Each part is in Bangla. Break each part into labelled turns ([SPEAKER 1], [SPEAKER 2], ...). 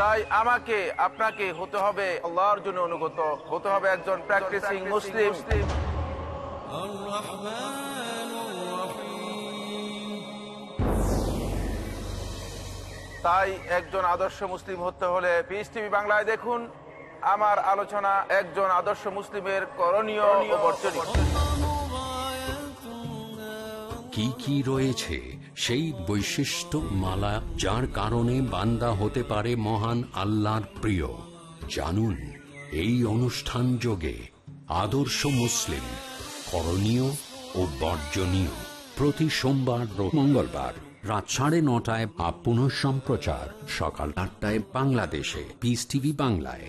[SPEAKER 1] তাই আমাকে, আপনাকে হতে হবে আল্লাহর জন্য অনুগত, হতে হবে একজন প্র্যাকটিসিং মুসলিম তাই একজন আদর্শ মুসলিম হতে হলে পিস টিভি বাংলায় দেখুন, আমার আলোচনা একজন আদর্শ মুসলিমের করণীয় বর্জনীয়।
[SPEAKER 2] কি কি রয়েছে সেই বৈশিষ্ট্য মালা যার কারণে বান্দা হতে পারে মহান আল্লাহর প্রিয়। জানুন, এই অনুষ্ঠান যোগে আদর্শ মুসলিম, করণীয় ও বর্জনীয় প্রতি সোমবার মঙ্গলবার রাত সাড়ে নটায় বা পুনঃ সম্প্রচার সকাল আটটায় বাংলাদেশে পিস টিভি বাংলায়।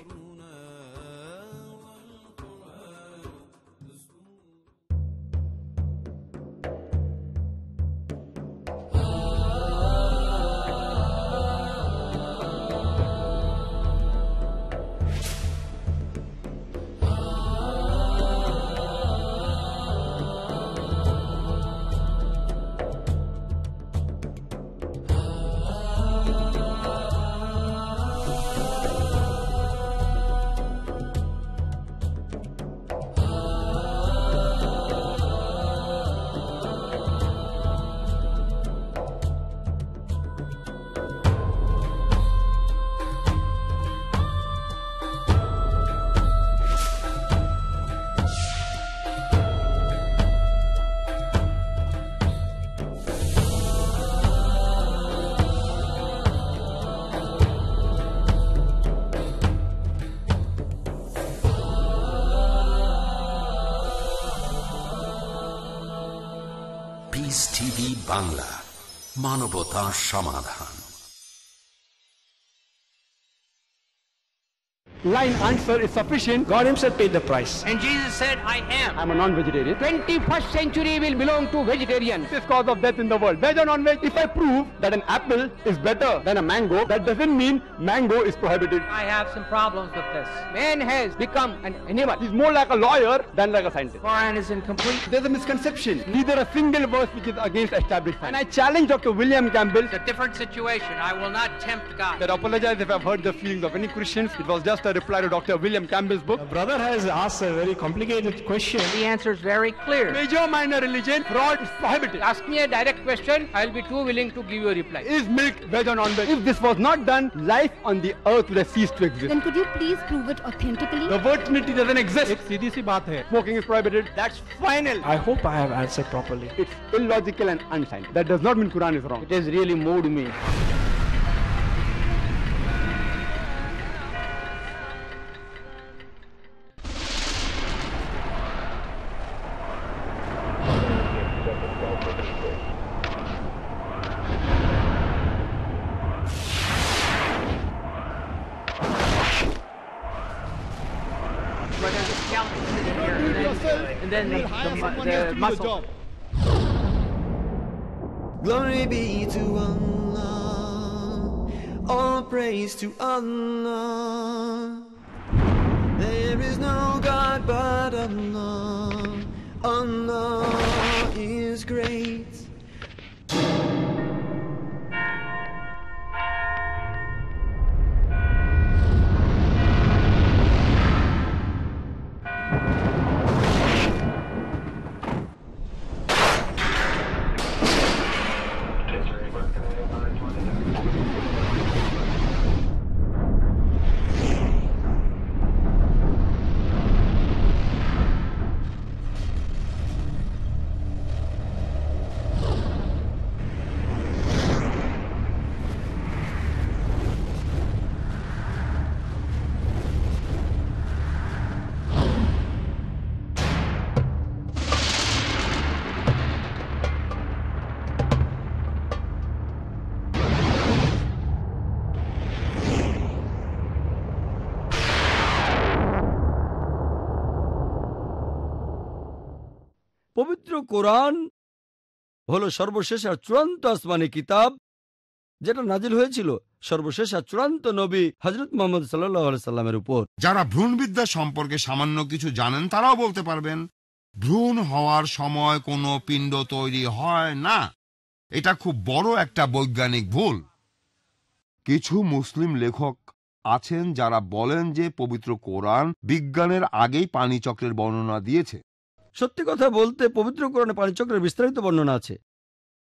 [SPEAKER 2] মানবতা সমাধান
[SPEAKER 3] line answer is sufficient. God himself paid the price.
[SPEAKER 4] And Jesus said, I am.
[SPEAKER 3] I'm a non-vegetarian.
[SPEAKER 4] 21st century will belong to vegetarians.
[SPEAKER 3] This cause of death in the world. Veg or non-veg? If I prove that an apple is better than a mango, that doesn't mean mango is prohibited.
[SPEAKER 4] I have some problems with this. Man has become an animal.
[SPEAKER 3] He's more like a lawyer than like a scientist.
[SPEAKER 4] Quran is incomplete.
[SPEAKER 3] There's a misconception. Neither a single verse which is against established science. And I challenge Dr. William Campbell
[SPEAKER 4] It's a different situation. I will not tempt God.
[SPEAKER 3] that apologize if I've hurt the feelings of any Christians. It was just a reply to Dr. William Campbell's book.
[SPEAKER 5] brother has asked a very complicated question.
[SPEAKER 4] The answer is very clear.
[SPEAKER 3] Major minor religion, fraud is prohibited.
[SPEAKER 4] Ask me a direct question, I'll be too willing to give you a reply.
[SPEAKER 3] Is milk veg or non-veg? If this was not done, life on the earth would have ceased to exist.
[SPEAKER 6] Then could you please prove it authentically?
[SPEAKER 3] The word Trinity doesn't exist.
[SPEAKER 5] एक सीधी सी बात है
[SPEAKER 3] Smoking is prohibited. That's final.
[SPEAKER 5] I hope I have answered properly.
[SPEAKER 3] It's illogical and unscientific. That does not mean Quran is wrong. It has really moved me.
[SPEAKER 4] Muscle.
[SPEAKER 7] Glory be to Allah, all praise to Allah. There is no God but Allah, Allah is great.
[SPEAKER 8] পবিত্র কোরআন হলো সর্বশেষ আর চূড়ান্ত আসমানি কিতাব, যেটা নাজিল হয়েছিল সর্বশেষ আর চূড়ান্ত নবী হজরত মোহাম্মদ সাল্লাহ সাল্লামের উপর।
[SPEAKER 9] যারা ভ্রূণবিদ্যা সম্পর্কে সামান্য কিছু জানেন, তারাও বলতে পারবেন, ভ্রূণ হওয়ার সময় কোনো পিণ্ড তৈরি হয় না। এটা খুব বড় একটা বৈজ্ঞানিক ভুল। কিছু মুসলিম লেখক আছেন যারা বলেন যে পবিত্র কোরআন বিজ্ঞানের আগেই পানিচক্রের বর্ণনা দিয়েছে।
[SPEAKER 8] সত্যি কথা বলতে পবিত্র কোরআনে পানিচক্রের বিস্তারিত বর্ণনা আছে।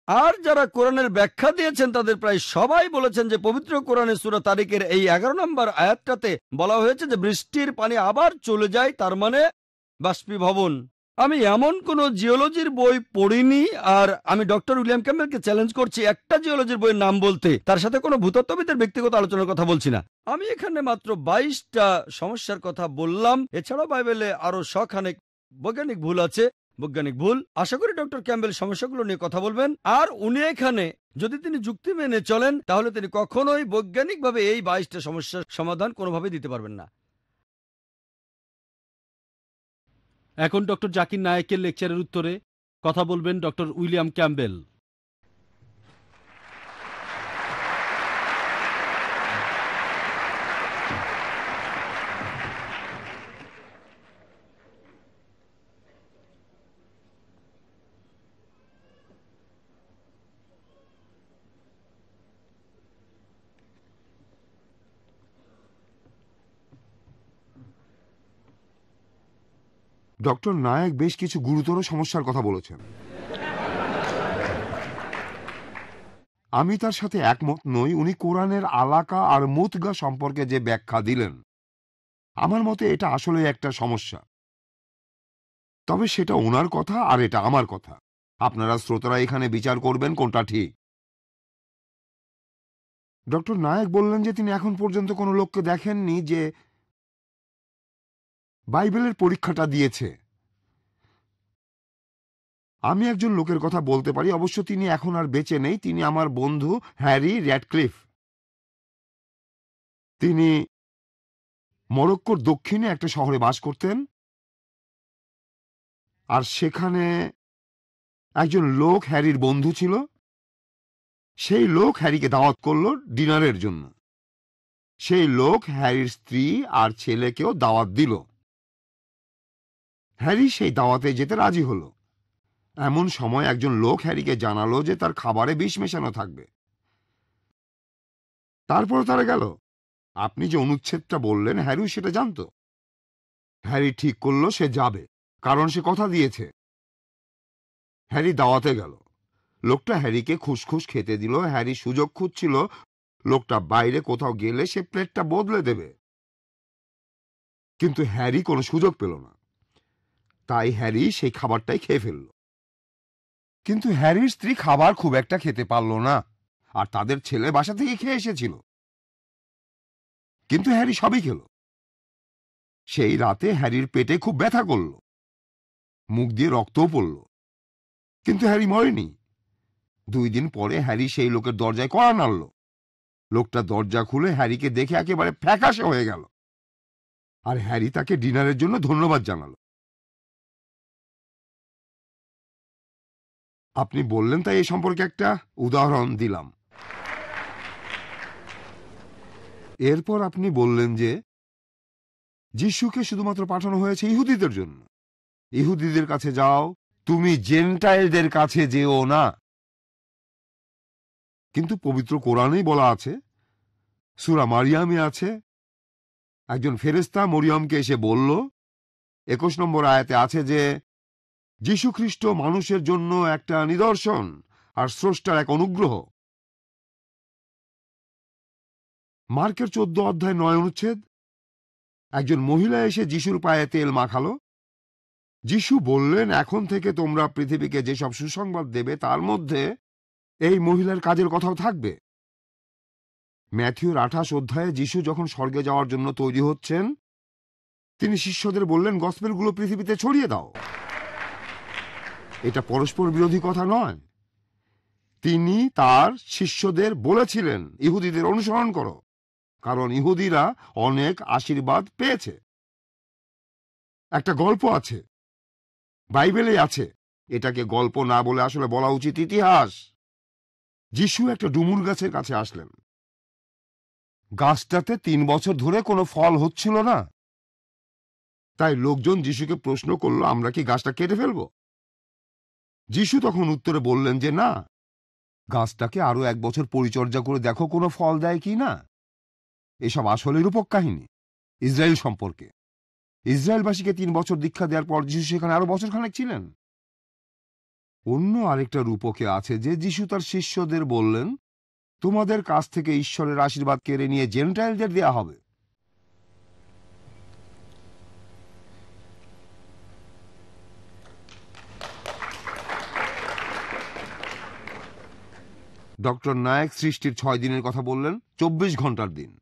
[SPEAKER 8] আর যারা কোরআনের ব্যাখ্যা দিয়েছেন, তাদের প্রায় সবাই বলেছেন যে পবিত্র কোরআনের সুরা তারিখের এই এগারো নম্বর আয়াতটাতে বলা হয়েছে যে বৃষ্টির পানি আবার চলে যায়, তার মানে বাষ্পীভবন। আমি এমন কোন জিওলজির বই পড়িনি, আর আমি ডক্টর উইলিয়াম ক্যাম্বেলকে চ্যালেঞ্জ করছি একটা জিওলজির বইয়ের নাম বলতে। তার সাথে কোনো ভূতত্ত্ববিদের ব্যক্তিগত আলোচনার কথা বলছি না। আমি এখানে মাত্র বাইশটা সমস্যার কথা বললাম। এছাড়াও বাইবেলে আরও শখানেক বৈজ্ঞানিক ভুল আছে, বৈজ্ঞানিক ভুল। আশা করি ডক্টর ক্যাম্বেল সমস্যাগুলো নিয়ে কথা বলবেন। আর উনি এখানে, যদি তিনি যুক্তি মেনে চলেন, তাহলে তিনি কখনোই বৈজ্ঞানিকভাবে এই বাইশটা সমস্যার সমাধান কোনোভাবে দিতে পারবেন না।
[SPEAKER 10] এখন ডক্টর জাকির নায়েকের লেকচারের উত্তরে কথা বলবেন doctor William Campbell
[SPEAKER 9] doctor Naik বেশ কিছু গুরুতর সমস্যার কথা বলেছেন। আমি তার সাথে একমত নই, উনি কোরআনের আলাকা আর মুতগা সম্পর্কে যে ব্যাখ্যা দিলেন, আমার মতে এটা আসলে একটা সমস্যা। তবে সেটা ওনার কথা আর এটা আমার কথা। আপনারা শ্রোতারা এখানে বিচার করবেন কোনটা ঠিক। ডক্টর নায়ক বললেন যে তিনি এখন পর্যন্ত কোনো লোককে দেখেননি যে বাইবেলের পরীক্ষাটা দিয়েছে। আমি একজন লোকের কথা বলতে পারি, অবশ্য তিনি এখন আর বেঁচে নেই। তিনি আমার বন্ধু হ্যারি র্যাডক্লিফ। তিনি মরক্কোর দক্ষিণে একটা শহরে বাস করতেন। আর সেখানে একজন লোক হ্যারির বন্ধু ছিল। সেই লোক হ্যারিকে দাওয়াত করল ডিনারের জন্য। সেই লোক হ্যারির স্ত্রী আর ছেলেকেও দাওয়াত দিল। হ্যারি সেই দাওয়াতে যেতে রাজি হলো। এমন সময় একজন লোক হ্যারিকে জানালো যে তার খাবারে বিষ মেশানো থাকবে। তারপর তারা গেল। আপনি যে অনুচ্ছেদটা বললেন হ্যারিও সেটা জানতো। হ্যারি ঠিক করল, সে যাবে, কারণ সে কথা দিয়েছে। হ্যারি দাওয়াতে গেল। লোকটা হ্যারিকে খুসখুস খেতে দিল। হ্যারি সুযোগ খুঁজছিল, লোকটা বাইরে কোথাও গেলে সে প্লেটটা বদলে দেবে। কিন্তু হ্যারি কোনো সুযোগ পেল না। তাই হ্যারি সেই খাবারটাই খেয়ে ফেলল। কিন্তু হ্যারির স্ত্রী খাবার খুব একটা খেতে পারল না, আর তাদের ছেলে বাসা থেকে খেয়ে এসেছিল। কিন্তু হ্যারি সবই খেল। সেই রাতে হ্যারির পেটে খুব ব্যথা করল। মুখ দিয়ে রক্তও পড়ল। কিন্তু হ্যারি মরেনি। দুই দিন পরে হ্যারি সেই লোকের দরজায় কড়া নাড়ল। লোকটা দরজা খুলে হ্যারিকে দেখে একেবারে ফ্যাকাশে হয়ে গেল। আর হ্যারি তাকে ডিনারের জন্য ধন্যবাদ জানালো। আপনি বললেন তাই এই সম্পর্কে একটা উদাহরণ দিলাম। এরপর আপনি বললেন যে যিশুকে শুধুমাত্র পাঠানো হয়েছে ইহুদিদের জন্য। ইহুদিদের কাছে যাও, তুমি জেন্টাইলদের কাছে যেও না। কিন্তু পবিত্র কোরআনেই বলা আছে, সুরা মারিয়ামে আছে, একজন ফেরেস্তা মরিয়মকে এসে বলল, একুশ নম্বর আয়াতে আছে যে যীশুখ্রিস্ট মানুষের জন্য একটা নিদর্শন আর স্রষ্টার এক অনুগ্রহ। মার্কের চোদ্দ অধ্যায় নয় অনুচ্ছেদ, একজন মহিলা এসে যিশুর পায়ে তেল মাখালো। যিশু বললেন, এখন থেকে তোমরা পৃথিবীকে যেসব সুসংবাদ দেবে, তার মধ্যে এই মহিলার কাজের কথাও থাকবে। ম্যাথিউর আঠাশ অধ্যায়ে যিশু যখন স্বর্গে যাওয়ার জন্য তৈরি হচ্ছেন, তিনি শিষ্যদের বললেন, গসপেলগুলো পৃথিবীতে ছড়িয়ে দাও। এটা পরস্পর বিরোধী কথা নয়। তিনি তার শিষ্যদের বলেছিলেন, ইহুদিদের অনুসরণ করো। কারণ ইহুদিরা অনেক আশীর্বাদ পেয়েছে। একটা গল্প আছে। বাইবেলে আছে। এটাকে গল্প না বলে আসলে বলা উচিত ইতিহাস। যিশু একটা ডুমুর গাছের কাছে আসলেন। গাছটাতে তিন বছর ধরে কোনো ফল হচ্ছিল না। তাই লোকজন যিশুকে প্রশ্ন করল, আমরা কি গাছটা কেটে ফেলব? যিশু তখন উত্তরে বললেন যে, না, গাছটাকে আরও এক বছর পরিচর্যা করে দেখো কোনো ফল দেয় কি না। এসব আসলে রূপক কাহিনী, ইসরায়েল সম্পর্কে। ইসরায়েলবাসীকে তিন বছর দীক্ষা দেওয়ার পর যিশু সেখানে আরও বছর খানেক ছিলেন। অন্য আরেকটা রূপকে আছে যে যিশু তার শিষ্যদের বললেন, তোমাদের কাছ থেকে ঈশ্বরের আশীর্বাদ কেড়ে নিয়ে জেন্টাইলদের দেয়া হবে। ডক্টর নায়ক সৃষ্টির ছয় দিনের কথা বললেন, চব্বিশ ঘণ্টার দিন।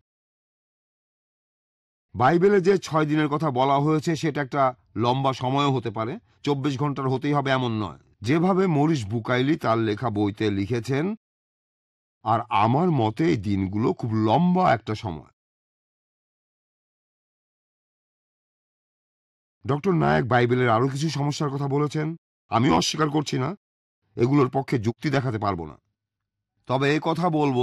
[SPEAKER 9] বাইবেলে যে ছয় দিনের কথা বলা হয়েছে, সেটা একটা লম্বা সময়ও হতে পারে। চব্বিশ ঘণ্টার হতেই হবে এমন নয়। যেভাবে মরিস বুকাইলি তার লেখা বইতে লিখেছেন, আর আমার মতে এই দিনগুলো খুব লম্বা একটা সময়। ডক্টর নায়ক বাইবেলের আরও কিছু সমস্যার কথা বলেছেন, আমিও অস্বীকার করছি না। এগুলোর পক্ষে যুক্তি দেখাতে পারব না। তবে এই কথা বলব।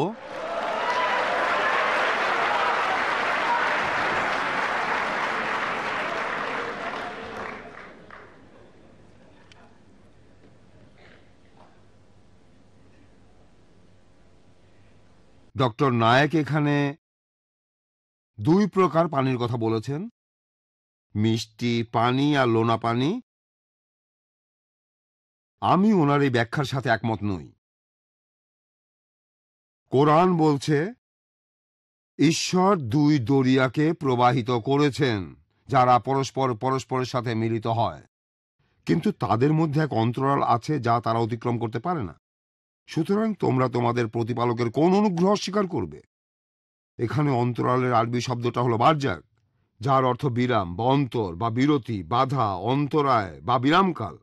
[SPEAKER 9] ডক্টর নায়ক এখানে দুই প্রকার পানির কথা বলেছেন। মিষ্টি পানি আর লোনা পানি। আমি ওনার এই ব্যাখ্যার সাথে একমত নই। কোরআন বলছে, ঈশ্বর দুই দরিয়াকে প্রবাহিত করেছেন, যারা পরস্পর পরস্পরের সাথে মিলিত হয়। কিন্তু তাদের মধ্যে এক অন্তরাল আছে যা তারা অতিক্রম করতে পারে না। সুতরাং তোমরা তোমাদের প্রতিপালকের কোন অনুগ্রহ স্বীকার করবে? এখানে অন্তরালের আরবি শব্দটা হলো বারজাক যার অর্থ বিরাম বা অন্তর বা বিরতি, বাধা, অন্তরায় বা বিরামকাল।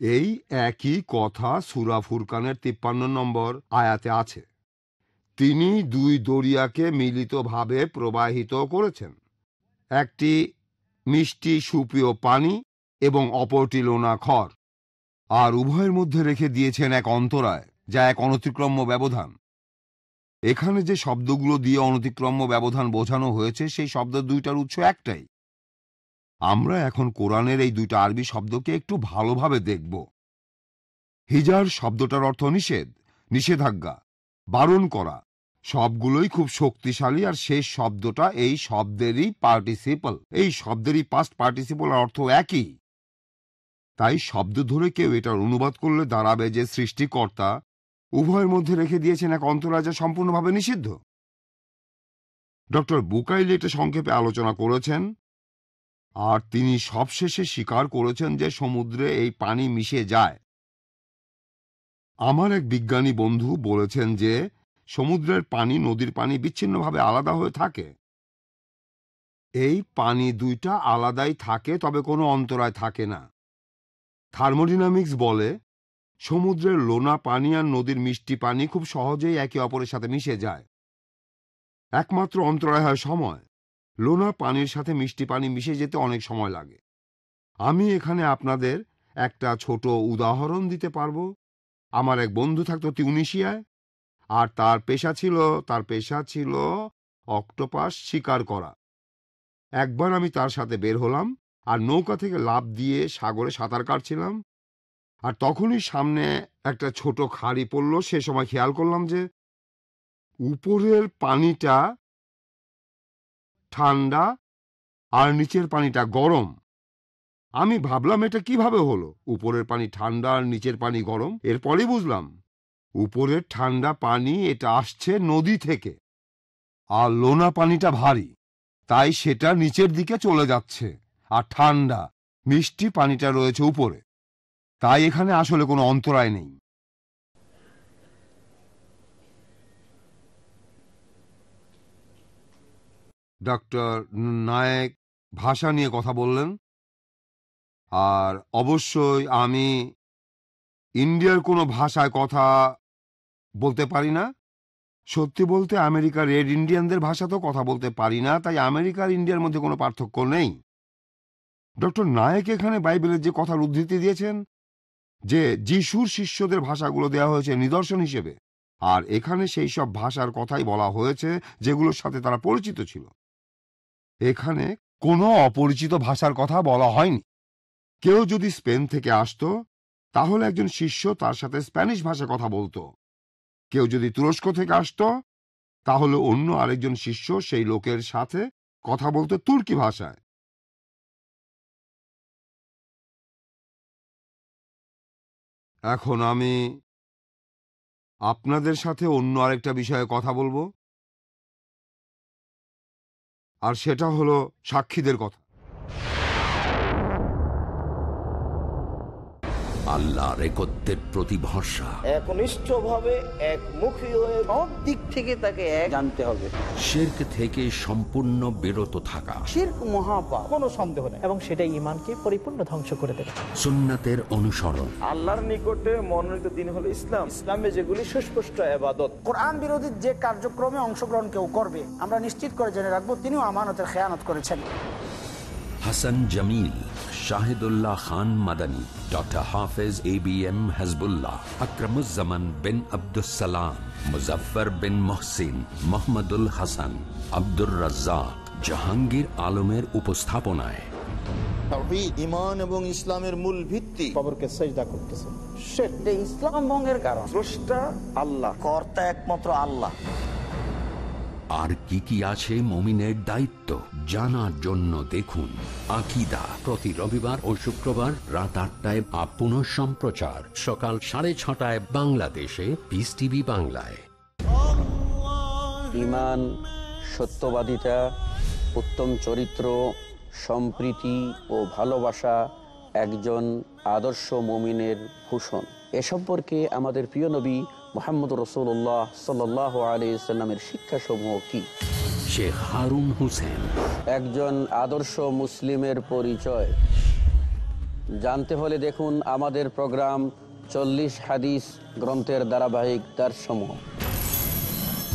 [SPEAKER 9] এই একই কথা সুরা ফুরকানের তিপ্পান্ন নম্বর আয়াতে আছে। তিনি দুই দরিয়াকে মিলিতভাবে প্রবাহিত করেছেন। একটি মিষ্টি সুপ্রিয় পানি এবং অপরটি লোনা খড়। আর উভয়ের মধ্যে রেখে দিয়েছেন এক অন্তরায়, যা এক অনতিক্রম্য ব্যবধান। এখানে যে শব্দগুলো দিয়ে অনতিক্রম্য ব্যবধান বোঝানো হয়েছে, সেই শব্দ দুইটার উৎস একটাই। আমরা এখন কোরআনের এই দুইটা আরবি শব্দকে একটু ভালোভাবে দেখব। হিজার শব্দটার অর্থ নিষেধ, নিষেধাজ্ঞা, বারণ করা। সবগুলোই খুব শক্তিশালী আর শেষ শব্দটা এই শব্দেরই পার্টিসিপল। এই শব্দেরই পাস্ট পার্টিসিপল অর্থ একই। তাই শব্দ ধরে কেউ এটার অনুবাদ করলে দাঁড়াবে যে সৃষ্টিকর্তা উভয়ের মধ্যে রেখে দিয়েছেন এক অন্তরাজা সম্পূর্ণভাবে নিষিদ্ধ। ডক্টর বুকাইলি এটা সংক্ষেপে আলোচনা করেছেন। আর তিনি সবশেষে স্বীকার করেছেন যে সমুদ্রে এই পানি মিশে যায়। আমার এক বিজ্ঞানী বন্ধু বলেছেন যে সমুদ্রের পানি নদীর পানি বিচ্ছিন্নভাবে আলাদা হয়ে থাকে। এই পানি দুইটা আলাদাই থাকে, তবে কোনো অন্তরায় থাকে না। থার্মোডিনামিক্স বলে, সমুদ্রের লোনা পানি আর নদীর মিষ্টি পানি খুব সহজেই একে অপরের সাথে মিশে যায়। একমাত্র অন্তরায় হয় সময়। লোনা পানির সাথে মিষ্টি পানি মিশে যেতে অনেক সময় লাগে। আমি এখানে আপনাদের একটা ছোট উদাহরণ দিতে পারব। আমার এক বন্ধু থাকতো তিউনিশিয়ায় আর তার পেশা ছিল, তার পেশা ছিল অক্টোপাস শিকার করা। একবার আমি তার সাথে বের হলাম, আর নৌকা থেকে লাফ দিয়ে সাগরে সাঁতার কাটছিলাম, আর তখনই সামনে একটা ছোট খাড়ি পড়ল। সে সময় খেয়াল করলাম যে, উপরের পানিটা ঠান্ডা আর নিচের পানিটা গরম। আমি ভাবলাম এটা কীভাবে হলো? উপরের পানি ঠান্ডা আর নিচের পানি গরম? এরপরেই বুঝলাম, উপরের ঠান্ডা পানি এটা আসছে নদী থেকে আর লোনা পানিটা ভারী, তাই সেটা নিচের দিকে চলে যাচ্ছে আর ঠান্ডা, মিষ্টি পানিটা রয়েছে উপরে। তাই এখানে আসলে কোনো অন্তরায় নেই। ডক্টর নায়েক ভাষা নিয়ে কথা বললেন। আর অবশ্যই আমি ইন্ডিয়ার কোনো ভাষায় কথা বলতে পারি না। সত্যি বলতে আমেরিকার রেড ইন্ডিয়ানদের ভাষাতেও কথা বলতে পারি না, তাই আমেরিকার ইন্ডিয়ার মধ্যে কোনো পার্থক্য নেই। ডক্টর নায়েক এখানে বাইবেলের যে কথার উদ্ধৃতি দিয়েছেন, যে যিশুর শিষ্যদের ভাষাগুলো দেওয়া হয়েছে নিদর্শন হিসেবে, আর এখানে সেই সব ভাষার কথাই বলা হয়েছে, যেগুলোর সাথে তারা পরিচিত ছিল। এখানে কোনো অপরিচিত ভাষার কথা বলা হয়নি। কেউ যদি স্পেন থেকে আসতো, তাহলে একজন শিষ্য তার সাথে স্প্যানিশ ভাষা কথা বলতো। কেউ যদি তুরস্ক থেকে আসতো, তাহলে অন্য আরেকজন শিষ্য সেই লোকের সাথে কথা বলতো তুর্কি ভাষায়। এখন আমি আপনাদের সাথে অন্য আরেকটা বিষয়ে কথা বলব। আর সেটা হলো সাক্ষীদের কথা।
[SPEAKER 2] আল্লাহ রেকত্বের প্রতি ভরসা।
[SPEAKER 11] একনিষ্ঠভাবে একমুখী হয়ে সব দিক থেকে তাকে এক জানতে হবে।
[SPEAKER 2] শির্ক থেকে সম্পূর্ণ বিরত থাকা।
[SPEAKER 11] শির্ক মহাপাপ।
[SPEAKER 12] কোনো সন্দেহ নেই। এবং সেটা ইমানকে পরিপূর্ণ ধ্বংস করে দেবে।
[SPEAKER 2] সুন্নাতের অনুসরণ।
[SPEAKER 11] আল্লাহর নিকটে মনোনীত দিন হলো ইসলাম। ইসলামে যেগুলি সুস্পষ্ট আবাদত
[SPEAKER 12] কোরআন বিরোধী যে কার্যক্রমে অংশগ্রহণ কেউ করবে আমরা নিশ্চিত করে জেনে রাখব তিনিও আমানতের খেয়ানত করেছেন।
[SPEAKER 2] Hasan Jamil Shahidullah Khan Madani doctor Hafez A B M Hasbullah Akramuzzaman bin Abdussalam Muzaffar bin Mohsin Mohammadul Hasan Abdur Razzaq Jahangir আলমের উপস্থাপনায়।
[SPEAKER 11] ইমান এবং ইসলামের মূল ভিত্তি।
[SPEAKER 12] খবরকে সেজদা করতেছে।
[SPEAKER 11] সেটা ইসলাম ভঙ্গের কারণ। স্রষ্টা আল্লাহ কর্তা একমাত্র আল্লাহ।
[SPEAKER 2] আর কি কি আছে মমিনের দায়িত্ব জানার জন্য দেখুন আকিদা। প্রতি রবিবার ও শুক্রবার রাত আটটায় আপন সম্প্রচার। সকাল সাড়ে ছটায় বাংলাদেশে পিস টিভি বাংলায়।
[SPEAKER 13] সত্যবাদিতা, উত্তম চরিত্র, সম্প্রীতি ও ভালোবাসা একজন আদর্শ মমিনের ভূষণ। এ সম্পর্কে আমাদের প্রিয় নবী মোহাম্মদ রসুল্লাহ সাল্লাহ আলিয়াল্লামের শিক্ষাসমূহ কি?
[SPEAKER 2] শেখ হারুন হোসেন।
[SPEAKER 13] একজন আদর্শ মুসলিমের পরিচয়। জানতে হলে দেখুন আমাদের প্রোগ্রাম চল্লিশ হাদিস গ্রন্থের ধারাবাহিক দারসমূহ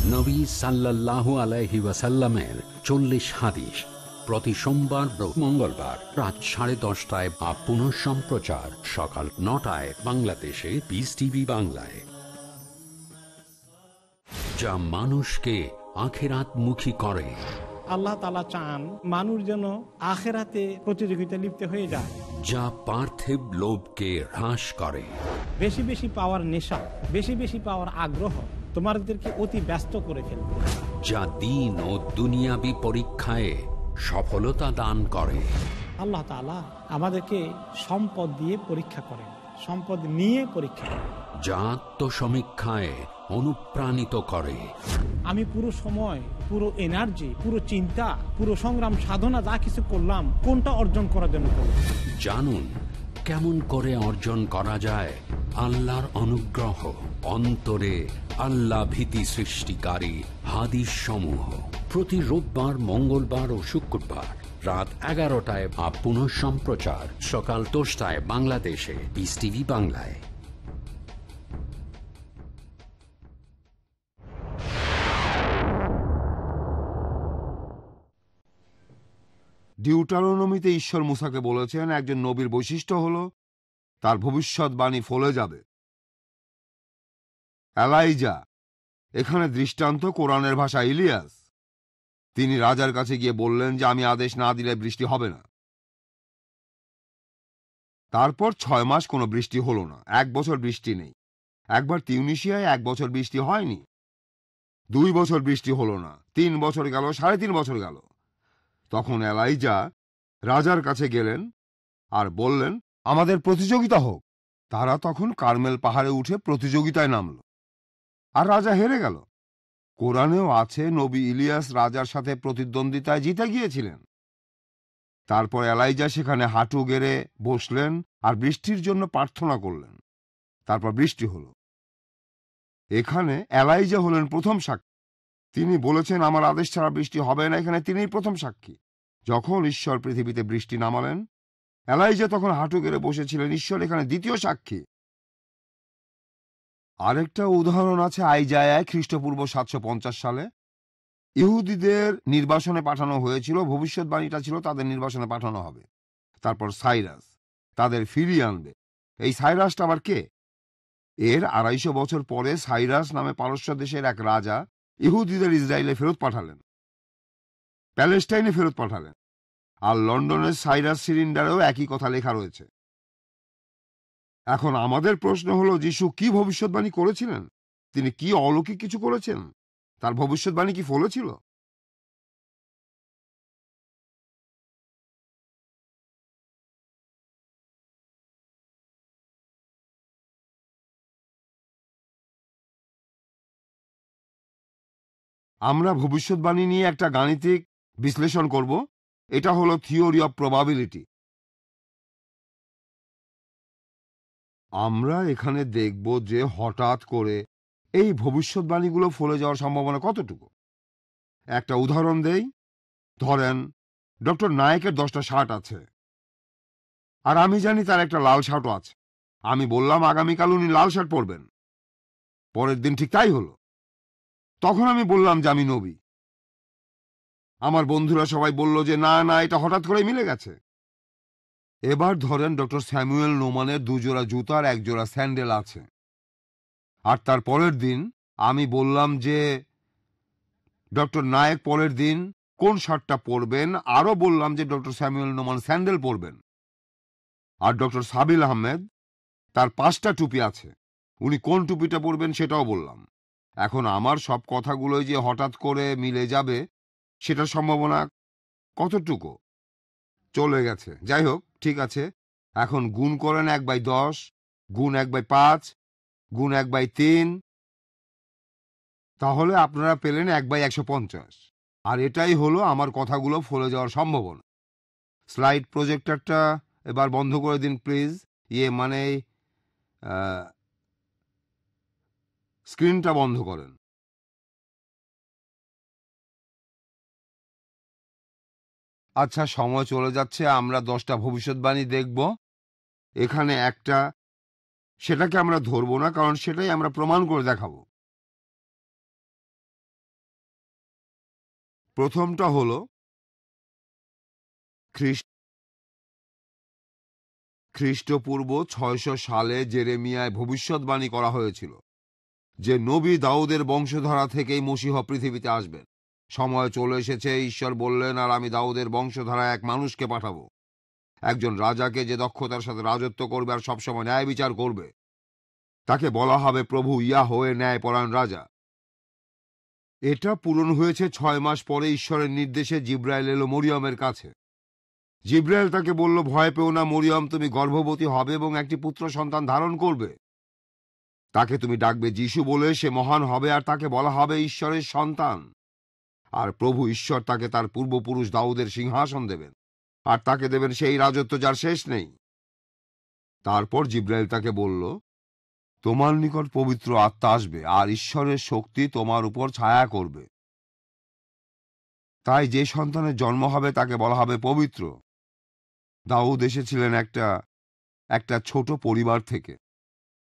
[SPEAKER 2] নবী সাল্লাল্লাহু আলাইহি ওয়াসাল্লামের চল্লিশ হাদিস প্রতি সোমবার মঙ্গলবার রাত সাড়ে দশটায় বা পুনঃ সম্প্রচার সকাল নটায় বাংলাদেশে পিস টিভি বাংলায়। যা মানুষকে আখেরাত মুখী করে।
[SPEAKER 5] আল্লাহ তালা চান মানুষ যেন আখেরাতে প্রতিযোগিতা লিপ্ত হয়ে যায়।
[SPEAKER 2] যা পার্থিব লোভকে হ্রাস করে।
[SPEAKER 5] বেশি বেশি পাওয়ার নেশা বেশি বেশি পাওয়ার আগ্রহ তোমাদেরকে অতি ব্যস্ত করে ফেলবে।
[SPEAKER 2] যা দিন ও দুনিয়াবি পরীক্ষায় সফলতা দান করে।
[SPEAKER 5] আল্লাহ তালা আমাদেরকে সম্পদ দিয়ে পরীক্ষা করেন সম্পদ নিয়ে পরীক্ষা করেন।
[SPEAKER 2] যা আত্মসমীক্ষায় অনুপ্রাণিত করে।
[SPEAKER 5] আমি পুরো সময় পুরো এনার্জি পুরো চিন্তা পুরো সংগ্রাম সাধনা যা কিছু করলাম কোনটা অর্জন করার জন্য করলাম?
[SPEAKER 2] জানুন কেমন করে অর্জন করা যায় আল্লাহর অনুগ্রহ অন্তরে আল্লাহ ভীতি সৃষ্টিকারী হাদিস সমূহ প্রতি রোববার মঙ্গলবার ও শুক্রবার রাত এগারোটায় বা পুনঃ সম্প্রচার সকাল দশটায় বাংলাদেশে পিস টিভি বাংলায়।
[SPEAKER 9] ডিউটারোনমিতে ঈশ্বর মুসাকে বলেছেন, একজন নবীর বৈশিষ্ট্য হল তার ভবিষ্যৎবাণী ফলে যাবে। অ্যালাইজা এখানে দৃষ্টান্ত কোরআনের ভাষা ইলিয়াস। তিনি রাজার কাছে গিয়ে বললেন যে, আমি আদেশ না দিলে বৃষ্টি হবে না। তারপর ছয় মাস কোনো বৃষ্টি হলো না। এক বছর বৃষ্টি নেই। একবার তিউনিশিয়ায় এক বছর বৃষ্টি হয়নি। দুই বছর বৃষ্টি হলো না। তিন বছর গেল, সাড়ে তিন বছর গেল। তখন এলাইজা রাজার কাছে গেলেন আর বললেন, আমাদের প্রতিযোগিতা হোক। তারা তখন কার্মেল পাহাড়ে উঠে প্রতিযোগিতায় নামল। আর রাজা হেরে গেল। কোরআনেও আছে, নবী ইলিয়াস রাজার সাথে প্রতিদ্বন্দ্বিতায় জিতে গিয়েছিলেন। তারপর এলাইজা সেখানে হাঁটু গেড়ে বসলেন আর বৃষ্টির জন্য প্রার্থনা করলেন। তারপর বৃষ্টি হল। এখানে এলাইজা হলেন প্রথম সাক্ষী। তিনি বলেছেন, আমার আদেশ ছাড়া বৃষ্টি হবে না। এখানে তিনিই প্রথম সাক্ষী। যখন ঈশ্বর পৃথিবীতে বৃষ্টি নামালেন, এলাইজা তখন হাঁটু গেড়ে বসেছিলেন। ঈশ্বর এখানে দ্বিতীয় সাক্ষী। আরেকটা উদাহরণ আছে আইজায়ায়, খ্রিস্টপূর্ব সাতশো পঞ্চাশ সালে। ইহুদিদের নির্বাসনে পাঠানো হয়েছিল, ভবিষ্যৎবাণীটা ছিল তাদের নির্বাসনে পাঠানো হবে। তারপর সাইরাস, তাদের ফিরিয়ে আনবে। এই সাইরাসটা আবার কে? এর আড়াইশো বছর পরে সাইরাস নামে পারস্য দেশের এক রাজা ইহুদিদের ইসরায়েলে ফেরত পাঠালেন। প্যালেস্টাইনে ফেরত পাঠালেন। আর লন্ডনের সাইরাস সিলিন্ডারেও একই কথা লেখা রয়েছে। এখন আমাদের প্রশ্ন হল, যিশু কি ভবিষ্যৎবাণী করেছিলেন? তিনি কি অলৌকিক কিছু করেছেন? তার ভবিষ্যৎবাণী কি ফলেছিল আমরা ভবিষ্যৎবাণী নিয়ে একটা গাণিতিক বিশ্লেষণ করব। এটা হলো থিওরি অফ প্রবাবিলিটি। আমরা এখানে দেখব যে হঠাৎ করে এই ভবিষ্যৎবাণীগুলো ফলে যাওয়ার সম্ভাবনা কতটুকু? একটা উদাহরণ দেই। ধরেন, ডক্টর নায়কের দশটা শার্ট আছে। আর আমি জানি তার একটা লাল শার্টও আছে। আমি বললাম, আগামীকাল উনি লাল শার্ট পরবেন। পরের দিন ঠিক তাই হলো। তখন আমি বললাম যে, আমি নবী। আমার বন্ধুরা সবাই বলল যে, না না, এটা হঠাৎ করে মিলে গেছে। এবার ধরেন ডক্টর স্যামুয়েল নোমানের দুজোড়া জুতার এক জোড়া স্যান্ডেল আছে। আর তার পরের দিন আমি বললাম যে, ডক্টর নায়ক, পরের দিন কোন শার্টটা পরবেন? আরও বললাম যে, ডক্টর স্যামুয়েল নোমান স্যান্ডেল পরবেন। আর ডক্টর সাবিল আহমেদ তার পাঁচটা টুপি আছে। উনি কোন টুপিটা পরবেন সেটাও বললাম। এখন আমার সব কথাগুলোই যে হঠাৎ করে মিলে যাবে, সেটার সম্ভাবনা কতটুকু? চলে গেছে। যাই হোক, ঠিক আছে। এখন গুণ করেন এক বাই দশ, গুণ এক বাই পাঁচ, গুণ এক বাই তিন, তাহলে আপনারা পেলেন এক বাই একশো পঞ্চাশ। আর এটাই হলো আমার কথাগুলো ফলে যাওয়ার সম্ভাবনা। স্লাইড প্রজেক্টরটা এবার বন্ধ করে দিন প্লিজ। ইয়ে মানে স্ক্রিনটা বন্ধ করেন। আচ্ছা সময় চলে যাচ্ছে, আমরা দশটা ভবিষ্যৎবাণী দেখব। এখানে একটা, সেটাকে আমরা ধরবো না, কারণ সেটাই আমরা প্রমাণ করে দেখাবো। প্রথমটা হলো, খ্রিস্ট, খ্রিস্টপূর্ব ছয়শো সালে জেরেমিয়ায় ভবিষ্যৎবাণী করা হয়েছিল। যে নবী দাউদের বংশধারা থেকেই মসিহ পৃথিবীতে আসবেন। সময় চলে এসেছে, ঈশ্বর বললেন, আর আমি দাউদের বংশধারা এক মানুষকে পাঠাবো। একজন রাজাকে যে দক্ষতার সাথে রাজত্ব করবে আর সবসময় ন্যায় বিচার করবে। তাকে বলা হবে প্রভু ইয়া হয়ে ন্যায় পরায়ণ রাজা। এটা পূরণ হয়েছে ছয় মাস পরে ঈশ্বরের নির্দেশে জিব্রাইল এলো মরিয়মের কাছে। জিব্রাইল তাকে বলল, ভয় পেও না মরিয়ম, তুমি গর্ভবতী হবে এবং একটি পুত্র সন্তান ধারণ করবে। তাকে তুমি ডাকবে যিশু বলে সে মহান হবে আর তাকে বলা হবে ঈশ্বরের সন্তান। আর প্রভু ঈশ্বর তাকে তার পূর্বপুরুষ দাউদের সিংহাসন দেবেন। আর তাকে দেবেন সেই রাজত্ব যার শেষ নেই। তারপর জিব্রাইল তাকে বলল, তোমার নিকট পবিত্র আত্মা আসবে আর ঈশ্বরের শক্তি তোমার উপর ছায়া করবে। তাই যে সন্তানের জন্ম হবে তাকে বলা হবে পবিত্র। দাউদ এসেছিলেন একটা একটা ছোট পরিবার থেকে।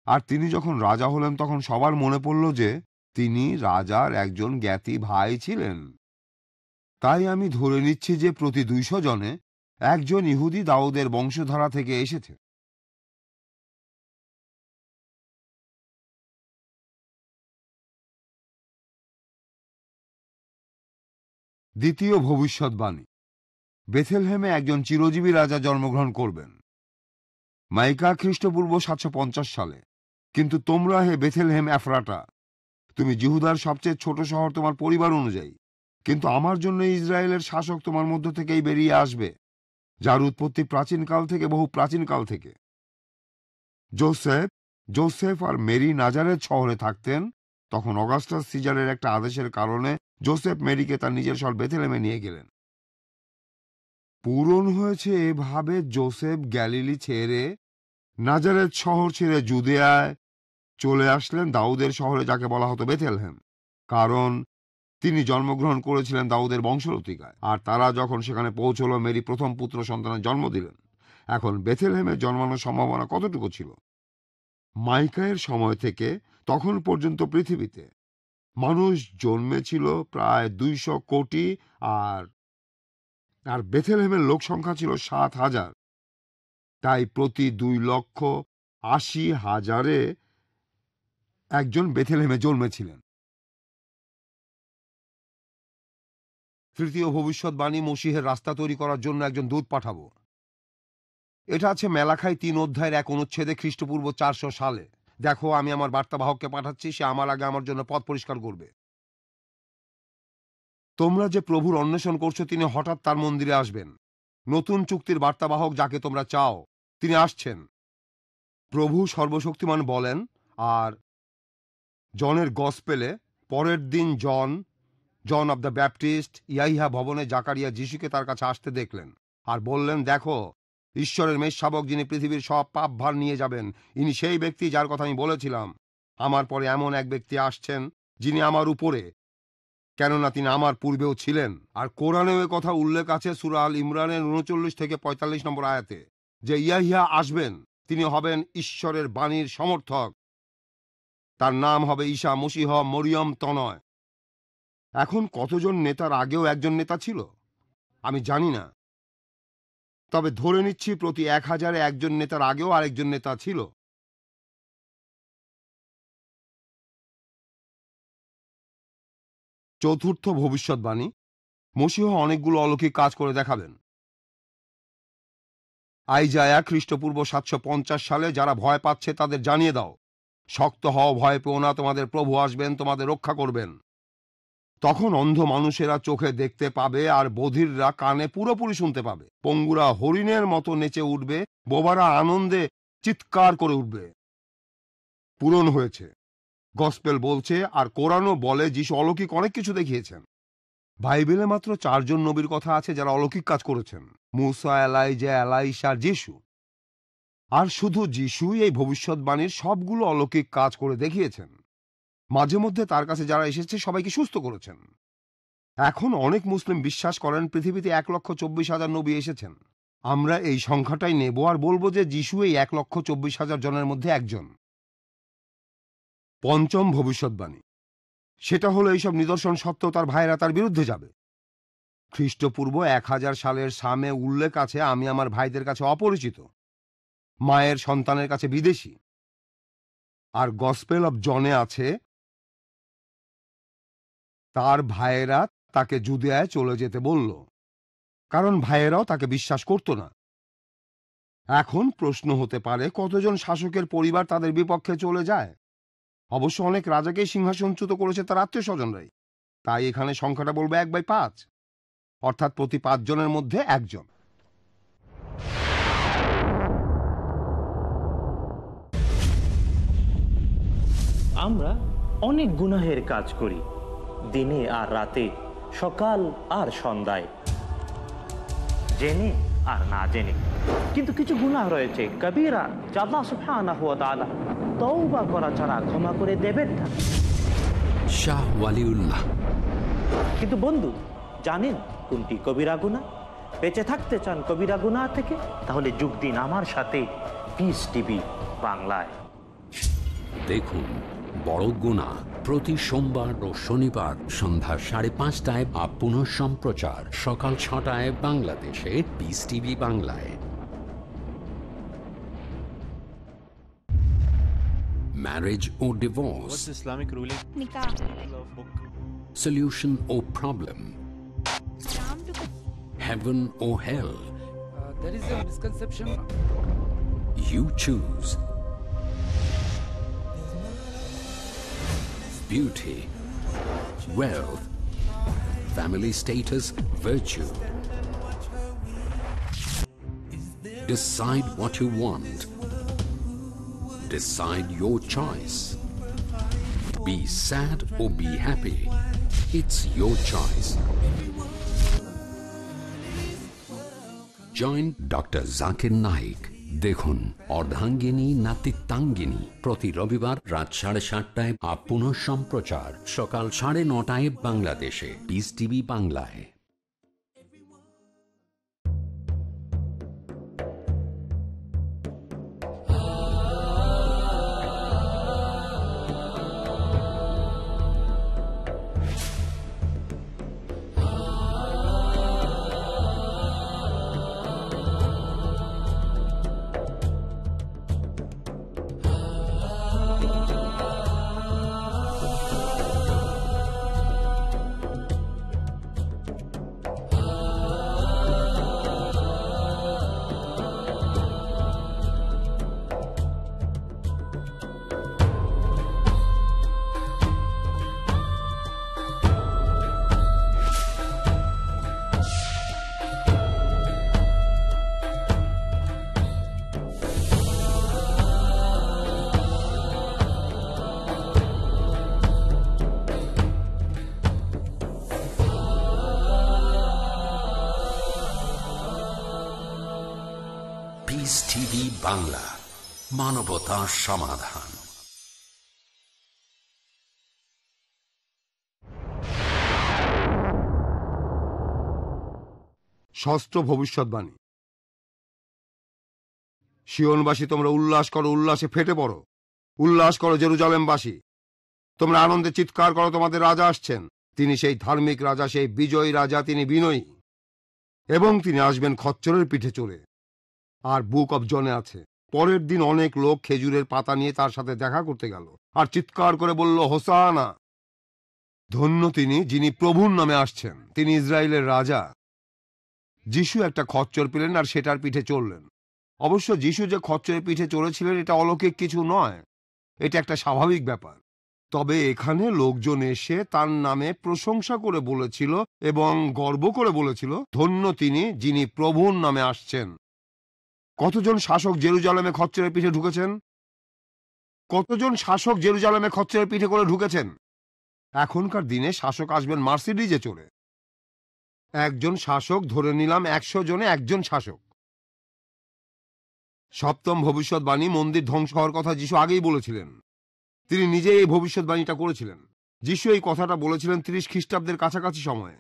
[SPEAKER 9] আর তিনি যখন রাজা হলেন, তখন সবার মনে পড়ল যে তিনি রাজার একজন জ্ঞাতি ভাই ছিলেন। তাই আমি ধরে নিচ্ছি যে প্রতি দুইশো জনে একজন ইহুদি দাউদের বংশধারা থেকে এসেছে। দ্বিতীয় ভবিষ্যৎবাণী। বেথেলহেমে একজন চিরজীবী রাজা জন্মগ্রহণ করবেন। মাইকা খ্রিস্টপূর্ব সাতশো পঞ্চাশ সালে। কিন্তু তোমরা হে বেথেলহেম এফরাটা, তুমি জিহুদার সবচেয়ে ছোট শহর তোমার পরিবার অনুযায়ী, কিন্তু আমার জন্য ইসরায়েলের শাসক তোমার মধ্য থেকেই বেরিয়ে আসবে, যার উৎপত্তি প্রাচীনকাল থেকে বহু প্রাচীনকাল থেকে। জোসেফ জোসেফ আর মেরি নাজারের শহরে থাকতেন, তখন অগাস্টাস সিজারের একটা আদেশের কারণে জোসেফ মেরিকে তার নিজের শহর বেথেলেমে নিয়ে গেলেন। পূরণ হয়েছে এভাবে জোসেফ গ্যালিলি ছেড়ে নাজারের শহর ছেড়ে জুদেয়ায় চলে আসলেন দাউদের শহরে, যাকে বলা হতো বেথেলহেম। কারণ তিনি জন্মগ্রহণ করেছিলেন দাউদের বংশলতিকায় আর তারা যখন সেখানে পৌঁছলো, মেরি প্রথম পুত্র সন্তানের জন্ম দিলেন। এখন বেথেলহেমে জন্মানোর সম্ভাবনা কতটুকু ছিল? মাইকায়ের সময় থেকে তখন পর্যন্ত পৃথিবীতে মানুষ জন্মেছিল প্রায় দুইশো কোটি আর আর বেথেলহেমের লোক সংখ্যা ছিল সাত হাজার। তাই প্রতি দুই লক্ষ আশি হাজারে একজন বেথেলহেমে জন্মেছিলেন। তৃতীয় ভবিষ্যৎবাণী মসিহের রাস্তা তৈরি করার জন্য একজন দূত পাঠাবো। এটা আছে মেলাখাই তিন অধ্যায়ের এক অনুচ্ছেদে খ্রিস্টপূর্ব চারশো সালে। দেখো, আমি আমার বার্তাবাহককে পাঠাচ্ছি, সে আমার আগে আমার জন্য পথ পরিষ্কার করবে। তোমরা যে প্রভুর অন্বেষণ করছ, তিনি হঠাৎ তার মন্দিরে আসবেন। নতুন চুক্তির বার্তাবাহক যাকে তোমরা চাও, তিনি আসছেন। প্রভু সর্বশক্তিমান বলেন, আর জনের গসপেলে পরের দিন John John of the Baptist ইয়াইহা ভবনে জাকারিয়া যিশুকে তার কাছে আসতে দেখলেন আর বললেন, দেখো, ঈশ্বরের মেষশাবক যিনি পৃথিবীর সব পাপ ভার নিয়ে যাবেন, ইনি সেই ব্যক্তি যার কথা আমি বলেছিলাম। আমার পরে এমন এক ব্যক্তি আসছেন যিনি আমার উপরে। কেননা তিনি আমার পূর্বেও ছিলেন। আর কোরআনেও এ কথা উল্লেখ আছে সুরাল ইমরানের উনচল্লিশ থেকে পঁয়তাল্লিশ নম্বর আয়াতে, যে ইয়াহিয়া আসবেন, তিনি হবেন ঈশ্বরের বাণীর সমর্থক। তার নাম হবে ঈশা মসিহ মরিয়ম তনয়। এখন কতজন নেতার আগেও একজন নেতা ছিল? আমি জানি না। তবে ধরে নিচ্ছি প্রতি এক হাজারে একজন নেতার আগেও আরেকজন নেতা ছিল। চতুর্থ ভবিষ্যৎবাণী। মসিহ অনেকগুলো অলৌকিক কাজ করে দেখাবেন। আইজায়া খ্রিস্টপূর্ব সাতশো পঞ্চাশ সালে যারা ভয় পাচ্ছে তাদের জানিয়ে দাও। শক্ত হও, ভয় পেও না, তোমাদের প্রভু আসবেন, তোমাদের রক্ষা করবেন। তখন অন্ধ মানুষেরা চোখে দেখতে পাবে আর বধিররা কানে পুরোপুরি শুনতে পাবে। পঙ্গুরা হরিণের মতো নেচে উঠবে, বোবারা আনন্দে চিৎকার করে উঠবে। পূরণ হয়েছে। গসপেল বলছে, আর কোরআনও বলে, যিশু অলৌকিক অনেক কিছু দেখিয়েছেন। বাইবেলে মাত্র চারজন নবীর কথা আছে যারা অলৌকিক কাজ করেছেন। মুসা, এলাইজা, এলাইশা, যিশু। আর শুধু যিশুই এই ভবিষ্যৎবাণীর সবগুলো অলৌকিক কাজ করে দেখিয়েছেন। মাঝে মধ্যে তার কাছে যারা এসেছে, সবাইকে সুস্থ করেছেন। এখন অনেক মুসলিম বিশ্বাস করেন, পৃথিবীতে এক লক্ষ চব্বিশ হাজার নবী এসেছেন। আমরা এই সংখ্যাটাই নেব আর বলব যে যিশু এই এক লক্ষ চব্বিশ হাজার জনের মধ্যে একজন। পঞ্চম ভবিষ্যৎবাণী। সেটা হলো এইসব নিদর্শন সত্ত্বেও তার ভাইরা তার বিরুদ্ধে যাবে। খ্রিস্টপূর্ব এক হাজার সালের সামে উল্লেখ আছে, আমি আমার ভাইদের কাছে অপরিচিত। মায়ের সন্তানের কাছে বিদেশি। আর গসপেল অব জনে আছে, তার ভাইয়েরা তাকে জুদিয়ায় চলে যেতে বলল, কারণ ভাইয়েরাও তাকে বিশ্বাস করত না। এখন প্রশ্ন হতে পারে, কতজন শাসকের পরিবার তাদের বিপক্ষে চলে যায়? অবশ্য অনেক রাজাকেই সিংহাসনচ্যুত করেছে তার আত্মীয় স্বজনরাই তাই এখানে সংখ্যাটা বলব এক বাই পাঁচ। অর্থাৎ প্রতি পাঁচজনের মধ্যে একজন।
[SPEAKER 14] আমরা অনেক গুনাহের কাজ করি দিনে আর রাতে সকাল আর সন্ধ্যায়। জেনে আর না জেনে। কিন্তু কিছু গুনাহ রয়েছে কবিরা জাল্লা সুফানা হুয়া তাআলা তওবা করা ছাড়া ক্ষমা করে দেবেন না।
[SPEAKER 2] শাহ ওয়ালিউল্লাহ।
[SPEAKER 14] কিন্তু বন্ধু জানেন কোনটি কবিরা গুণা বেঁচে থাকতে চান কবিরা গুণা থেকে তাহলে যোগ দিন আমার সাথে পিস টিভি বাংলায়।
[SPEAKER 2] দেখুন বড় গুণা প্রতি সোমবার ও শনিবার সন্ধ্যা সাড়ে পাঁচটায় বা পুনঃ সম্প্রচার সকাল ছটায় বাংলাদেশে পিস টিভি বাংলায় marriage O divorce
[SPEAKER 15] Islamic ruling?
[SPEAKER 6] Nikah.
[SPEAKER 2] solution or problem heaven or hell Uh,
[SPEAKER 16] there is a misconception.
[SPEAKER 2] you choose beauty, wealth, family status, virtue. Decide what you want. Decide your choice. Be sad or be happy. It's your choice. Join Dr. Zakir Naik. দেখুন, অর্ধাঙ্গিনী, নাতিত্বাঙ্গিনী। প্রতি রবিবার রাত সাড়ে সাতটায় আপ সম্প্রচার সকাল সাড়ে নটায় বাংলাদেশে। পিস টিভি বাংলায়। মানবতা সমাধান।
[SPEAKER 9] ষষ্ঠ ভবিষ্যৎবাণী। শিয়নবাসী তোমরা উল্লাস করো, উল্লাসে ফেটে পড়ো। উল্লাস করো, জেরুজালেমবাসী। তোমরা আনন্দে চিৎকার করো, তোমাদের রাজা আসছেন। তিনি সেই ধার্মিক রাজা, সেই বিজয়ী রাজা, তিনি বিনয়ী। এবং তিনি আসবেন খচ্চরের পিঠে চড়ে। আর বুক অব জনে আছে। পরের দিন অনেক লোক খেজুরের পাতা নিয়ে তার সাথে দেখা করতে গেল আর চিৎকার করে বলল, হোসানা! ধন্য তিনি যিনি প্রভুর নামে আসছেন। তিনি ইসরায়েলের রাজা। যিশু একটা খচ্চর পেলেন আর সেটার পিঠে চড়লেন। অবশ্য যিশু যে খচ্চরের পিঠে চড়েছিলেন, এটা অলৌকিক কিছু নয়। এটা একটা স্বাভাবিক ব্যাপার। তবে এখানে লোকজন এসে তার নামে প্রশংসা করে বলেছিল এবং গর্ব করে বলেছিল, ধন্য তিনি যিনি প্রভুর নামে আসছেন। কতজন শাসক জেরুজালেমে খচ্চরের পিঠে ঢুকেছেন? কতজন শাসক জেরুজালেমে খচ্চরের পিঠে করে ঢুকেছেন? এখনকার দিনে শাসক আসবেন মার্সিডিজে চড়ে। একজন শাসক, ধরে নিলাম একশো জনে একজন শাসক। সপ্তম ভবিষ্যৎবাণী, মন্দির ধ্বংস হওয়ার কথা যিশু আগেই বলেছিলেন। তিনি নিজেই এই ভবিষ্যৎবাণীটা করেছিলেন। যিশু এই কথাটা বলেছিলেন তিরিশ খ্রিস্টাব্দের কাছাকাছি সময়ে।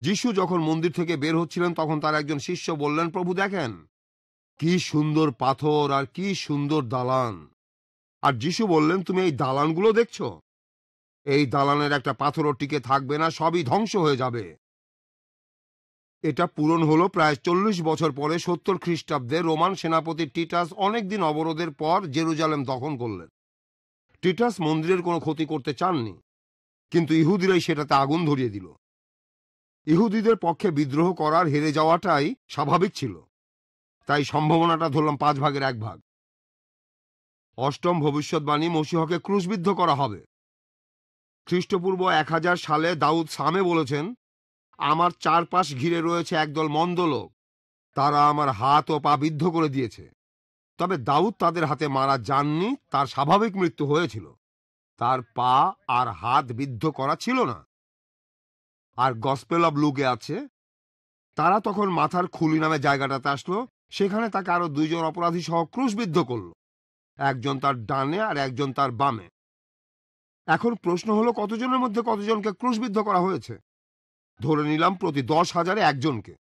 [SPEAKER 9] যিশু যখন মন্দির থেকে বের হচ্ছিলেন, তখন তার একজন শিষ্য বললেন, প্রভু দেখেন কি সুন্দর পাথর আর কি সুন্দর দালান। আর যিশু বললেন, তুমি এই দালানগুলো দেখছ? এই দালানের একটা পাথরও টিকে থাকবে না, সবই ধ্বংস হয়ে যাবে। এটা পূরণ হলো প্রায় চল্লিশ বছর পরে সত্তর খ্রিস্টাব্দে রোমান সেনাপতি টিটাস অনেকদিন অবরোধের পর জেরুজালেম দখল করলেন। টিটাস মন্দিরের কোনো ক্ষতি করতে চাননি, কিন্তু ইহুদিরাই সেটাতে আগুন ধরিয়ে দিল। ইহুদিদের পক্ষে বিদ্রোহ করার হেরে যাওয়াটাই স্বাভাবিক ছিল। তাই সম্ভাবনাটা ধরলাম পাঁচ ভাগের এক ভাগ। অষ্টম ভবিষ্যৎবাণী মসিহকে ক্রুশবিদ্ধ করা হবে। খ্রিস্টপূর্ব এক হাজার সালে দাউদ সামে বলেছেন, আমার চারপাশ ঘিরে রয়েছে একদল মন্দ লোক। তারা আমার হাত ও পা বিদ্ধ করে দিয়েছে। তবে দাউদ তাদের হাতে মারা যাননি, তার স্বাভাবিক মৃত্যু হয়েছিল। তার পা আর হাত বিদ্ধ করা ছিল না। আর গসপেল অব লুকে আছে, তারা তখন মাথার খুলি নামে জায়গাটাতে আসলো সেখানে তাকে আরও দুইজন অপরাধী সহ ক্রুশবিদ্ধ করল। একজন তার ডানে আর একজন তার বামে। এখন প্রশ্ন হলো, কতজনের মধ্যে কতজনকে ক্রুশবিদ্ধ করা হয়েছে? ধরে নিলাম প্রতি দশ হাজারে একজনকে।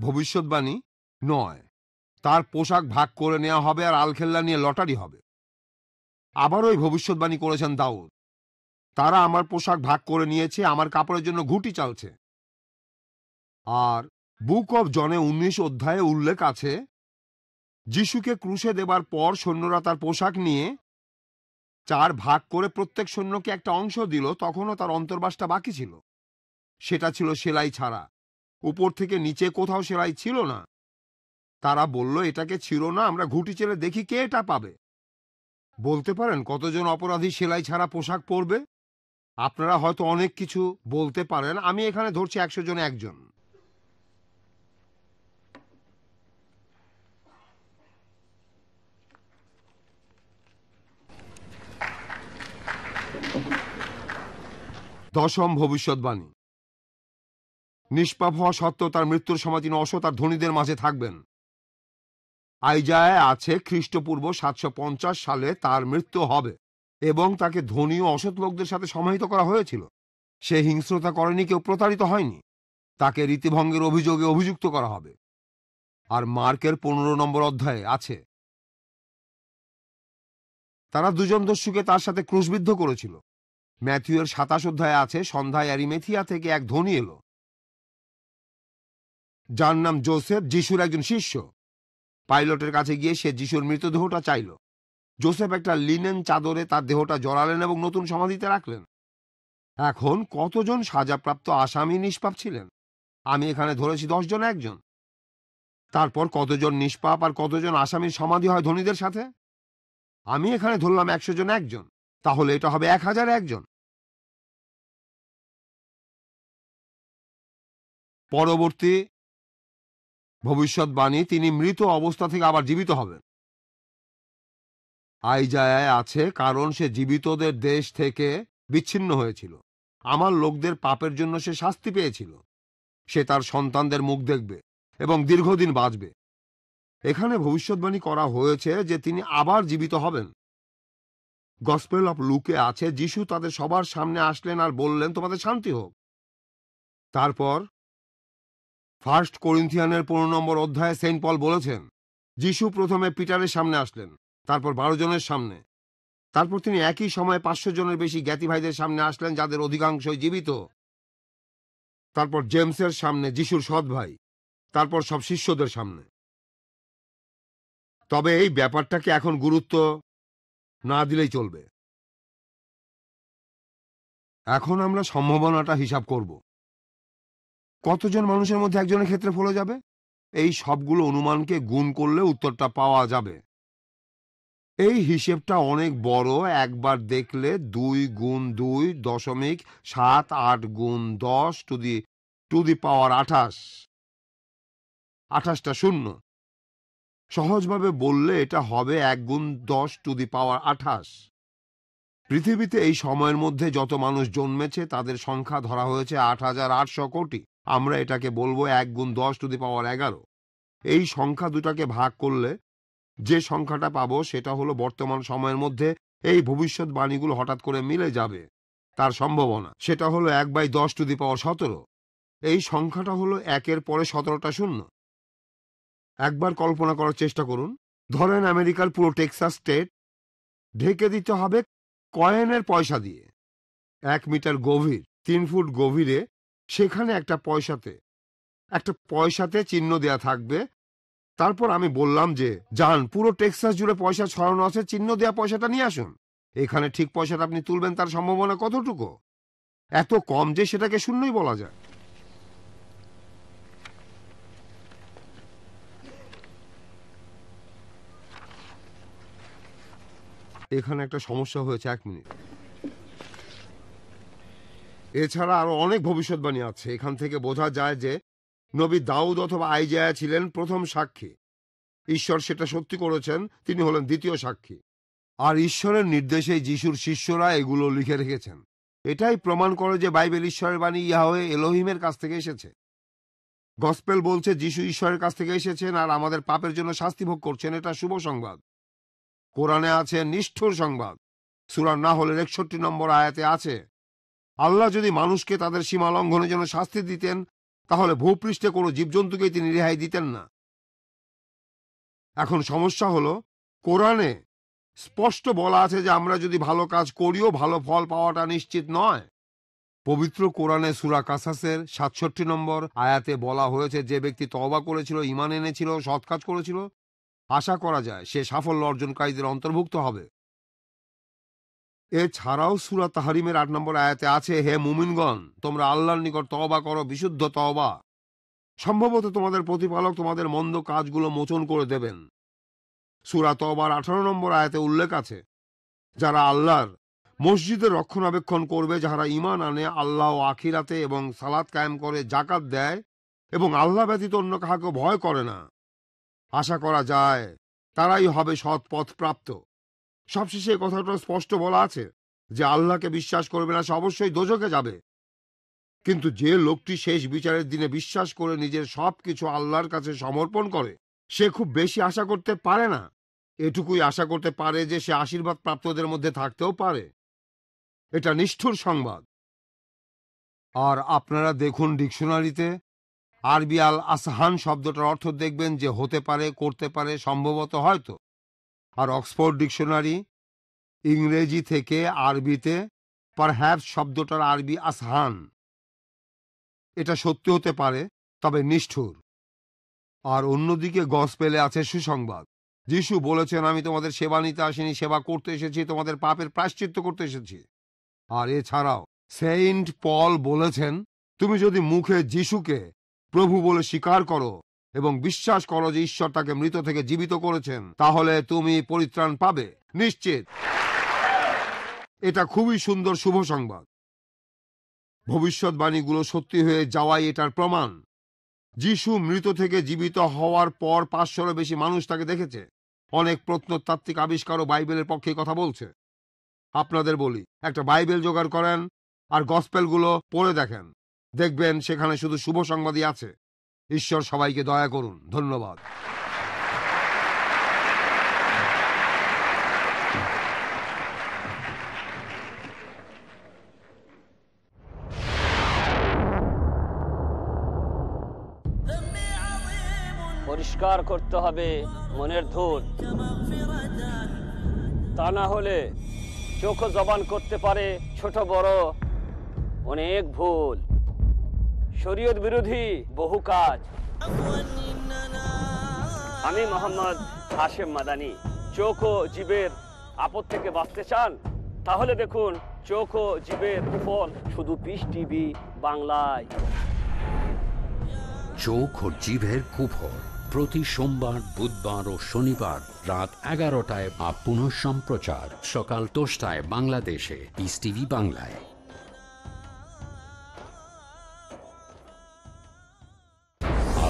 [SPEAKER 9] ভবিষ্যৎবাণী নয়। তার পোশাক ভাগ করে নেওয়া হবে আর আলখেল্লা নিয়ে লটারি হবে। আবার ওই ভবিষ্যৎবাণী করেছেন দাউদ। তারা আমার পোশাক ভাগ করে নিয়েছে, আমার কাপড়ের জন্য ঘুটি চালছে। আর বুক অব জনে উনিশ অধ্যায়ে উল্লেখ আছে, যিশুকে ক্রুশে দেবার পর সৈন্যরা তার পোশাক নিয়ে চার ভাগ করে প্রত্যেক সৈন্যকে একটা অংশ দিল, তখনও তার অন্তর্বাসটা বাকি ছিল। সেটা ছিল সেলাই ছাড়া। উপর থেকে নিচে কোথাও সেলাই ছিল না। তারা বলল, এটাকে ছিল না, আমরা ঘুটি চেলে দেখি কে এটা পাবে। বলতে পারেন, কতজন অপরাধী সেলাই ছাড়া পোশাক পরবে? আপনারা হয়তো অনেক কিছু বলতে পারেন, আমি এখানে ধরছি একশো জন একজন। দশম ভবিষ্যৎবাণী। নিষ্পাপ হওয়া সত্ত্বেও তার মৃত্যুর সময় তিনি অসৎ আর ধনীদের মাঝে থাকবেন। আইজায় আছে খ্রিস্টপূর্ব সাতশো পঞ্চাশ সালে তার মৃত্যু হবে এবং তাকে ধনী ও অসৎ লোকদের সাথে সমাহিত করা হয়েছিল। সে হিংস্রতা করেনি, কেউ প্রতারিত হয়নি। তাকে রীতিভঙ্গের অভিযোগে অভিযুক্ত করা হবে। আর মার্কের পনেরো নম্বর অধ্যায়ে আছে। তারা দুজন দস্যুকে তার সাথে ক্রুশবিদ্ধ করেছিল। ম্যাথিউয়ের সাতাশ অধ্যায়ে আছে, সন্ধ্যায় অ্যারিমেথিয়া থেকে এক ধনী এলো। যার নাম জোসেফ, যিশুর একজন শিষ্য। পাইলটের কাছে গিয়ে সে যিশুর মৃতদেহটা চাইল। জোসেফ একটা লিনেন চাদরে তার দেহটা জড়ালেন এবং নতুন সমাধিতে রাখলেন। এখন কতজন সাজাপ্রাপ্ত আসামি নিষ্পাপ ছিলেন? আমি এখানে ধরেছি দশজন, একজন। তারপর কতজন নিষ্পাপ আর কতজন আসামির সমাধি হয় ধনীদের সাথে? আমি এখানে ধরলাম একশো জন, একজন। তাহলে এটা হবে এক হাজার একজন। পরবর্তী ভবিষ্যৎবাণী, তিনি মৃত অবস্থা থেকে আবার জীবিত হবেন। আইজায় আছে কারণ সে জীবিতদের দেশ থেকে বিচ্ছিন্ন হয়েছিল। আমার লোকদের পাপের জন্য সে শাস্তি পেয়েছিল। সে তার সন্তানদের মুখ দেখবে এবং দীর্ঘদিন বাঁচবে। এখানে ভবিষ্যৎবাণী করা হয়েছে যে তিনি আবার জীবিত হবেন। গসপেল অফ লুকে আছে, যিশু তাদের সবার সামনে আসলেন আর বললেন, তোমাদের শান্তি হোক। তারপর ফার্স্ট করিন্থিয়ানের পনেরো নম্বর অধ্যায়ে সেন্ট পল বলেছেন, যিশু প্রথমে পিটারের সামনে আসলেন, তারপর বারো জনের সামনে। তারপর তিনি একই সময়ে পাঁচশো জনের বেশি জ্ঞাতি ভাইদের সামনে আসলেন, যাদের অধিকাংশই জীবিত। তারপর জেমসের সামনে, যিশুর সৎ ভাই। তারপর সব শিষ্যদের সামনে। তবে এই ব্যাপারটাকে এখন গুরুত্ব না দিলেই চলবে। এখন আমরা সম্ভাবনাটা হিসাব করব। কতজন মানুষের মধ্যে একজনের ক্ষেত্রে ফলে যাবে? এই সবগুলো অনুমানকে গুণ করলে উত্তরটা পাওয়া যাবে। এই হিসেবটা অনেক বড়, একবার দেখলে দুই গুণ দুই দশমিক সাত আট গুণ দশ টু দি টু দি পাওয়ার আঠাশ। আঠাশটা শূন্য। সহজভাবে বললে এটা হবে এক গুণ দশ টু দি পাওয়ার আঠাশ। পৃথিবীতে এই সময়ের মধ্যে যত মানুষ জন্মেছে, তাদের সংখ্যা ধরা হয়েছে আট হাজার আটশো কোটি। আমরা এটাকে বলব এক গুণ দশ টু দি পাওয়ার এগারো। এই সংখ্যা দুটাকে ভাগ করলে যে সংখ্যাটা পাবো সেটা হলো বর্তমান সময়ের মধ্যে এই ভবিষ্যৎবাণীগুলো হঠাৎ করে মিলে যাবে, তার সম্ভাবনা। সেটা হলো এক বাই দশ টু দি পাওয়ার সতেরো। এই সংখ্যাটা হলো একের পরে সতেরোটা শূন্য। একবার কল্পনা করার চেষ্টা করুন। ধরেন আমেরিকার পুরো টেক্সাস স্টেট ঢেকে দিতে হবে কয়েনের পয়সা দিয়ে। এক মিটার গভীর, তিন ফুট গভীরে সেখানে একটা পয়সাতে একটা পয়সাতে চিহ্ন দেয়া থাকবে। তারপর আমি বললাম যে, যান, পুরো টেক্সাস জুড়ে পয়সা ছড়ানো আছে, চিহ্ন দেয়া পয়সাটা নিয়ে আসুন। এখানে ঠিক পয়সাটা আপনি তুলবেন তার সম্ভাবনা কতটুকু? এত কম যে সেটাকে শূন্যই বলা যায়। এখানে একটা সমস্যা হয়েছে, এক মিনিট। এছাড়া আরও অনেক ভবিষ্যৎবাণী আছে। এখান থেকে বোঝা যায় যে নবী দাউদ অথবা আইজায়া ছিলেন প্রথম সাক্ষী। ঈশ্বর সেটা সত্যি করেছেন, তিনি হলেন দ্বিতীয় সাক্ষী। আর ঈশ্বরের নির্দেশে যিশুর শিষ্যরা এগুলো লিখে রেখেছেন। এটাই প্রমাণ করে যে বাইবেল ঈশ্বরের বাণী ইয়াহয়ে এলোহিমের কাছ থেকে এসেছে। গসপেল বলছে, যিশু ঈশ্বরের কাছ থেকে এসেছেন আর আমাদের পাপের জন্য শাস্তি ভোগ করছেন। এটা শুভ সংবাদ। কোরআনে আছে নিষ্ঠুর সংবাদ। সুরার না হলে একষট্টি নম্বর আয়াতে আছে, আল্লাহ যদি মানুষকে তাদের সীমা লঙ্ঘনের জন্য শাস্তি দিতেন, তাহলে ভূপৃষ্ঠে কোনো জীবজন্তুকেই তিনি রেহাই দিতেন না। এখন সমস্যা হলো, কোরআনে স্পষ্ট বলা আছে যে আমরা যদি ভালো কাজ করিও, ভালো ফল পাওয়াটা নিশ্চিত নয়। পবিত্র কোরআনে সুরা কাসাসের সাতষট্টি নম্বর আয়াতে বলা হয়েছে, যে ব্যক্তি তওবা করেছিল ইমান এনেছিল, সৎ কাজ করেছিল আশা করা যায় সে সাফল্য অর্জনকারীদের অন্তর্ভুক্ত হবে। এছাড়াও সুরা তাহারিমের আট নম্বর আয়াতে আছে, হে মুমিনগণ, তোমরা আল্লাহর নিকট তওবা করো, বিশুদ্ধ তওবা। সম্ভবত তোমাদের প্রতিপালক তোমাদের মন্দ কাজগুলো মোচন করে দেবেন। সুরা তওবার আঠারো নম্বর আয়াতে উল্লেখ আছে, যারা আল্লাহর মসজিদের রক্ষণাবেক্ষণ করবে যারা ইমান আনে, আল্লাহ ও আখিরাতে এবং সালাত কায়েম করে জাকাত দেয় এবং আল্লাহ ব্যতীত অন্য কাহাকে ভয় করে না। আশা করা যায় তারাই হবে সৎ পথ প্রাপ্ত। সবশেষে কথাটা স্পষ্ট বলা আছে যে আল্লাহকে বিশ্বাস করবে না, সে অবশ্যই দোজকে যাবে। কিন্তু যে লোকটি শেষ বিচারের দিনে বিশ্বাস করে নিজের সব কিছু আল্লাহর কাছে সমর্পণ করে, সে খুব বেশি আশা করতে পারে না। এটুকুই আশা করতে পারে যে সে আশীর্বাদ প্রাপ্তদের মধ্যে থাকতেও পারে। এটা নিষ্ঠুর সংবাদ। আর আপনারা দেখুন ডিকশনারিতে আরবি আল আসহান শব্দটার অর্থ দেখবেন যে হতে পারে, করতে পারে, সম্ভবত হয়তো। আর অক্সফোর্ড ডিকশনারি ইংরেজি থেকে আরবিতে পারহ্যাপস শব্দটার আরবি আসহান। এটা সত্যি হতে পারে, তবে নিষ্ঠুর। আর অন্যদিকে গসপেলে আছে সুসংবাদ। যিশু বলেছেন, আমি তোমাদের সেবা নিতে আসিনি, সেবা করতে এসেছি, তোমাদের পাপের প্রায়শ্চিত্ত করতে এসেছি। আর এছাড়াও সেইন্ট পল বলেছেন, তুমি যদি মুখে যিশুকে প্রভু বলে স্বীকার করো এবং বিশ্বাস করো যে ঈশ্বর তাকে মৃত থেকে জীবিত করেছেন, তাহলে তুমি পরিত্রাণ পাবে। নিশ্চিত। এটা খুবই সুন্দর শুভ সংবাদ। ভবিষ্যৎবাণীগুলো সত্যি হয়ে যাওয়াই এটার প্রমাণ। যিশু মৃত থেকে জীবিত হওয়ার পর পাঁচশোরও বেশি মানুষ তাকে দেখেছে। অনেক প্রত্নতাত্ত্বিক আবিষ্কারও বাইবেলের পক্ষে কথা বলছে। আপনাদের বলি, একটা বাইবেল জোগাড় করেন আর গসপেলগুলো পড়ে দেখেন। দেখবেন সেখানে শুধু শুভ সংবাদই আছে। ঈশ্বর সবাইকে দয়া করুন। ধন্যবাদ।
[SPEAKER 15] পরিষ্কার করতে হবে মনের ধূল। তা না হলে চোখ জবান করতে পারে ছোট বড় অনেক ভুল। শরীয়ত বিরোধী বহু কাজ। আমি মোহাম্মদ হাশেম মাদানি, চোখ ও জীবের আপদ থেকে বাঁচতে চান? তাহলে দেখুন, চোখ ও জীবের কুফল শুধু পিস টিভি বাংলায়।
[SPEAKER 2] চোখ ও জিভের কুফর প্রতি সোমবার, বুধবার ও শনিবার রাত এগারোটায় বা পুনঃ সম্প্রচার সকাল দশটায় বাংলাদেশে। পিস টিভি বাংলায়।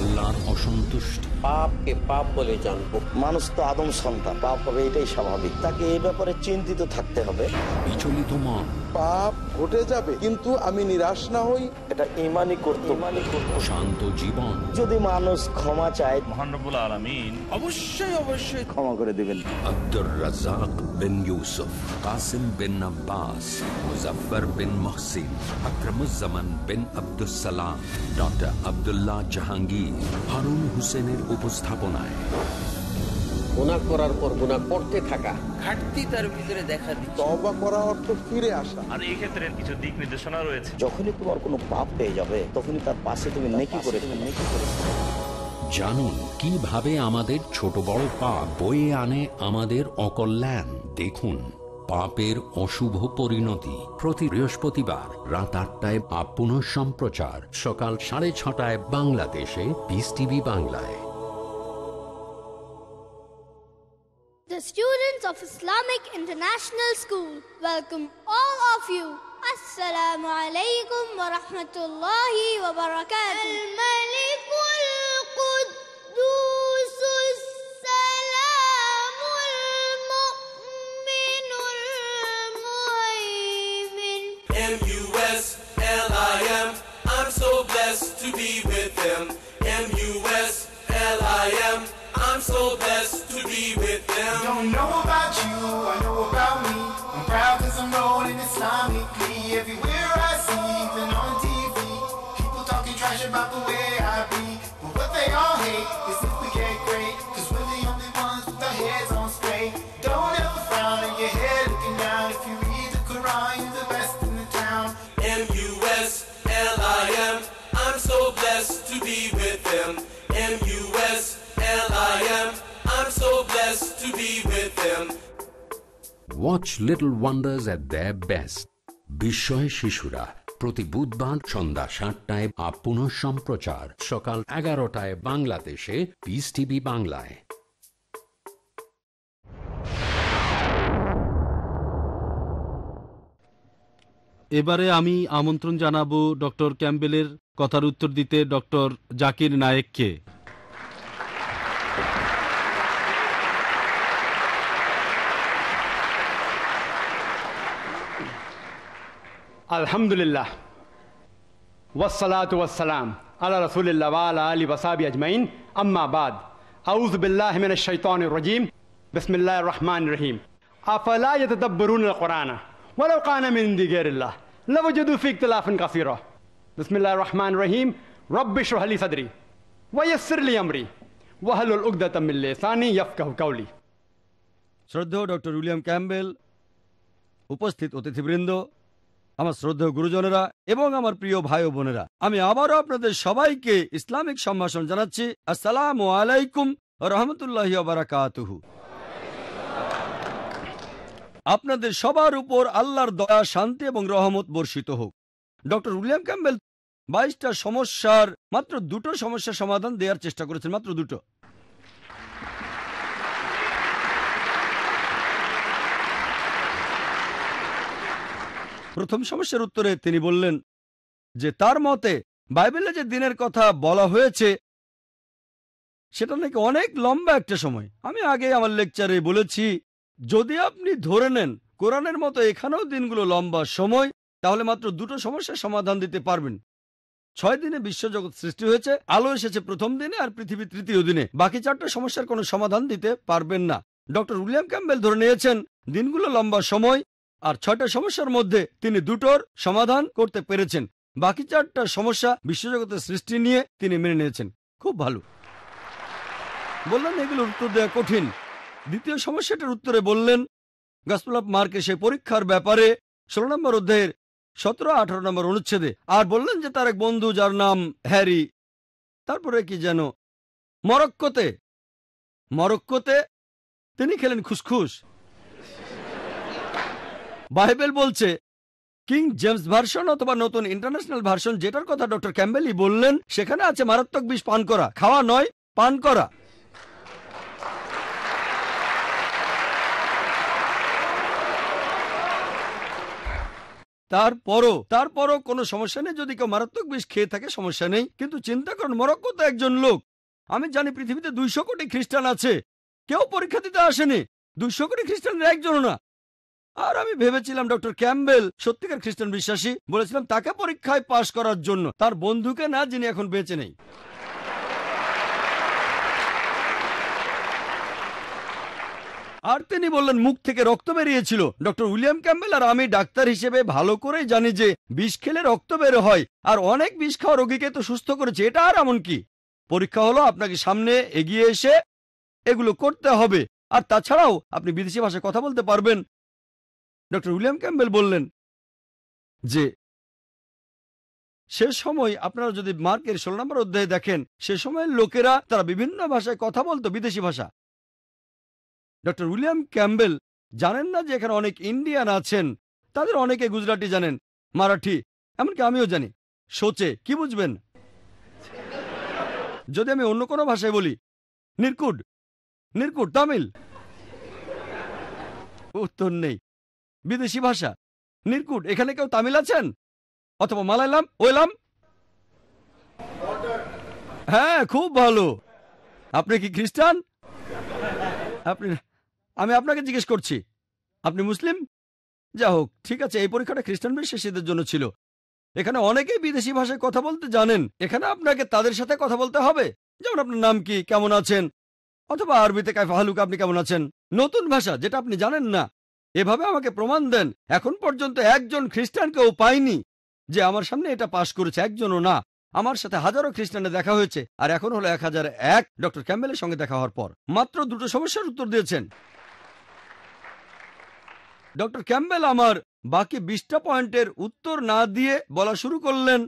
[SPEAKER 2] আল্লাহর অসন্তুষ্টি।
[SPEAKER 17] পাপকে পাপ বলে জানব। মানুষ তো আদম সন্তান পাপ হবে এটাই স্বাভাবিক। তাকে এই ব্যাপারে চিন্তিত থাকতে হবে।
[SPEAKER 2] বিচলিত মন।
[SPEAKER 18] পাপ ঘটে যাবে কিন্তু আমি নিরাশ না হই।
[SPEAKER 17] এটা ইমানই করতে ইমানই করতে
[SPEAKER 2] শান্ত জীবন।
[SPEAKER 17] যদি মানুষ ক্ষমা চায়
[SPEAKER 14] মহানবুল আলমিন
[SPEAKER 18] অবশ্যই অবশ্যই
[SPEAKER 17] ক্ষমা করে দিবেন।
[SPEAKER 2] আব্দুর রাজাক বিন ইউসুফ কাসিম বিন আব্বাস মুজফর বিন মহসিন আকরমুজ্জামান বিন আব্দুস সালাম ডক্টর আব্দুল্লাহ জাহাঙ্গীর। হারুন হোসেনের উপস্থাপনায়।
[SPEAKER 17] গুণা করার পর গুণা করতে থাকা।
[SPEAKER 11] ঘাটতি তার ভিতরে দেখা দিচ্ছে।
[SPEAKER 18] তবা করা অর্থ ফিরে আসা।
[SPEAKER 14] আর এই ক্ষেত্রে কিছু দিক নির্দেশনা রয়েছে।
[SPEAKER 17] যখনই তোমার কোনো পাপ পেয়ে যাবে তখনই তার পাশে তুমি নেকি করে নেকি করে
[SPEAKER 2] জানুন কীভাবে আমাদের ছোট বড় পাপ বয়ে আনে আমাদের অকল্যাণ। দেখুন। পাপের অশুভ পরিণতি প্রতি বৃহস্পতিবার রাত আটটায় বা পুনঃ সম্প্রচার সকাল সাড়ে ছটায় বাংলাদেশে পিস টিভি বাংলায়
[SPEAKER 6] The students of Islamic International School welcome all of you. Assalamu alaikum wa rahmatullahi wa barakatuh.
[SPEAKER 19] To be with them
[SPEAKER 20] watch little wonders at the best
[SPEAKER 2] বিস্ময় শিশুরা প্রতি বুধবার সন্ধ্যা সাতটায় বা সম্প্রচার। সকাল এগারোটায় বাংলাদেশে পিস টিভি বাংলায়।
[SPEAKER 10] এবারে আমি আমন্ত্রণ জানাব ডক্টর ক্যাম্বেলের কথার উত্তর দিতে ডক্টর জাকির নায়েককে।
[SPEAKER 3] আলহামদুলিল্লাহ ওয়াসালাত ওয়াসালাম আল্লাহ রসুলিল্লাহ ওয়ালা আলী ওসাবি আজমাইন আম্মা বাদ আউজ বিল্লাহ মিন الشيطان الرجيم بسم الله الرحمن الرحيم أفلا يتدبرون القرآن ولو كان من عند غير الله لوجدوا فيه اختلافا كثيرا بسم الله الرحمن الرحيم رب اشرح لي صدري ويسر لي أمري واحلل عقدة من لساني يفقهوا قولي
[SPEAKER 8] শ্রদ্ধেয় ডক্টর উইলিয়াম ক্যাম্বেল উপস্থিত অতিথিবৃন্দ আমার শ্রদ্ধেয় গুরুজনেরা এবং আমার প্রিয় ভাই বোনেরা, আমি আবারও আপনাদের সবাইকে ইসলামিক সম্ভাষণ জানাচ্ছি। আসসালামু আলাইকুম রহমতুল্লাহ বারাকাতুহু। আপনাদের সবার উপর আল্লাহর দয়া, শান্তি এবং রহমত বর্ষিত হোক। ডক্টর উইলিয়াম ক্যাম্বেল বাইশটা সমস্যার মাত্র দুটো সমস্যার সমাধান দেওয়ার চেষ্টা করেছেন, মাত্র দুটো। প্রথম সমস্যার উত্তরে তিনি বললেন যে, তার মতে বাইবেলে যে দিনের কথা বলা হয়েছে, সেটা নাকি অনেক লম্বা একটা সময়। আমি আগে আমার লেকচারে বলেছি, যদি আপনি ধরে নেন কোরআনের মতো এখানেও দিনগুলো লম্বা সময়, তাহলে মাত্র দুটো সমস্যার সমাধান দিতে পারবেন। ছয় দিনে বিশ্বজগৎ সৃষ্টি হয়েছে, আলো এসেছে প্রথম দিনে আর পৃথিবী তৃতীয় দিনে। বাকি চারটা সমস্যার কোনো সমাধান দিতে পারবেন না। ডক্টর উইলিয়াম ক্যাম্বেল ধরে নিয়েছেন, দিনগুলো লম্বা সময় আর ছয়টা সমস্যার মধ্যে তিনি দুটোর সমাধান করতে পেরেছেন। বাকি চারটা সমস্যা বিশ্বজগতের সৃষ্টি নিয়ে তিনি মেনে নিয়েছেন। খুব ভালো। বললেন, এগুলোর উত্তর দেওয়া কঠিন। দ্বিতীয় সমস্যাটার উত্তরে বললেন, গসপল অফ মার্কে সেই পরীক্ষার ব্যাপারে ষোলো নম্বর অধ্যায়ের সতেরো, আঠারো নম্বর অনুচ্ছেদে আর বললেন যে তার এক বন্ধু যার নাম হ্যারি, তারপরে কি যেন মরক্কোতে মরক্কোতে তিনি খেলেন খুসখুস। বাইবেল বলছে, কিং জেমস ভার্সন অথবা নতুন ইন্টারন্যাশনাল ভার্সন, যেটার কথা ডক্টর ক্যাম্বেলি বললেন, সেখানে আছে মারাত্মক বিষ পান করা। খাওয়া নয়, পান করা। তারপরও তারপরও কোনো সমস্যা নেই। যদি কেউ মারাত্মক বিষ খেয়ে থাকে, সমস্যা নেই। কিন্তু চিন্তা করুন, মরক্কো তো একজন লোক। আমি জানি পৃথিবীতে দুইশো কোটি খ্রিস্টান আছে। কেউ পরীক্ষা দিতে আসেনি। দুইশো কোটি খ্রিস্টানের একজনও না। আর আমি ভেবেছিলাম ডক্টর ক্যাম্বেল সত্যিকার খ্রিস্টান বিশ্বাসী, বলেছিলাম তাকে পরীক্ষায় পাশ করার জন্য। তার বন্ধুকে না, যিনি এখন বেঁচে নেই। আর তিনি বললেন, মুখ থেকে রক্ত বেরিয়েছিল। ডক্টর উইলিয়াম ক্যাম্বেল আর আমি ডাক্তার হিসেবে ভালো করেই জানি যে বিষ খেলে রক্ত বের হয়, আর অনেক বিষ খাওয়া রোগীকে তো সুস্থ করেছে। এটা আর এমন কি? পরীক্ষা হলো, আপনাকে সামনে এগিয়ে এসে এগুলো করতে হবে। আর তাছাড়াও, আপনি বিদেশি ভাষায় কথা বলতে পারবেন। ডক্টর উইলিয়াম ক্যাম্বেল বললেন যে, সে সময় আপনারা যদি মার্কের ষোলো নম্বর অধ্যায়ে দেখেন, সে সময়ের লোকেরা, তারা বিভিন্ন ভাষায় কথা বলতো বিদেশি ভাষা। ডক্টর উইলিয়াম ক্যাম্বেল জানেন না যে এখানে অনেক ইন্ডিয়ান আছেন? তাদের অনেকে গুজরাটি জানেন, মারাঠি, এমনকি আমিও জানি। সোচে, কি বুঝবেন? যদি আমি অন্য কোনো ভাষায় বলি, নির্কুট নির্কুট, তামিল। উত্তর নেই। বিদেশি ভাষা। নির্কুট, এখানে কেউ তামিল আছেন? অথবা মালায়ালাম, ওয়েলাম? হ্যাঁ খুব ভালো। আপনি কি খ্রিস্টান? আপনি, আমি আপনাকে জিজ্ঞেস করছি। আপনি মুসলিম? যা হোক, ঠিক আছে, এই পরীক্ষাটা খ্রিস্টান বিশ্বাসীদের জন্য ছিল। এখানে অনেকেই বিদেশি ভাষায় কথা বলতে জানেন। এখানে আপনাকে তাদের সাথে কথা বলতে হবে। যেমন আপনার নাম কি, কেমন আছেন? অথবা আরবিতে কাইফা হালুক, আপনি কেমন আছেন? নতুন ভাষা, যেটা আপনি জানেন না। এভাবে আমাকে প্রমাণ দেন। এখন পর্যন্ত একজন খ্রিস্টানকেও পাইনি যে আমার সামনে এটা পাশ করেছে, একজনও না। আমার সাথে হাজারো খ্রিস্টানে দেখা হয়েছে আর এখন হলো এক হাজার এক। ডক্টর ক্যাম্বেলের সঙ্গে দেখা হওয়ার পর। মাত্র দুটো সমস্যার উত্তর দিয়েছেন। ডক্টর ক্যাম্বেল আমার বাকি বিশটা পয়েন্টের উত্তর না দিয়ে বলা শুরু করলেন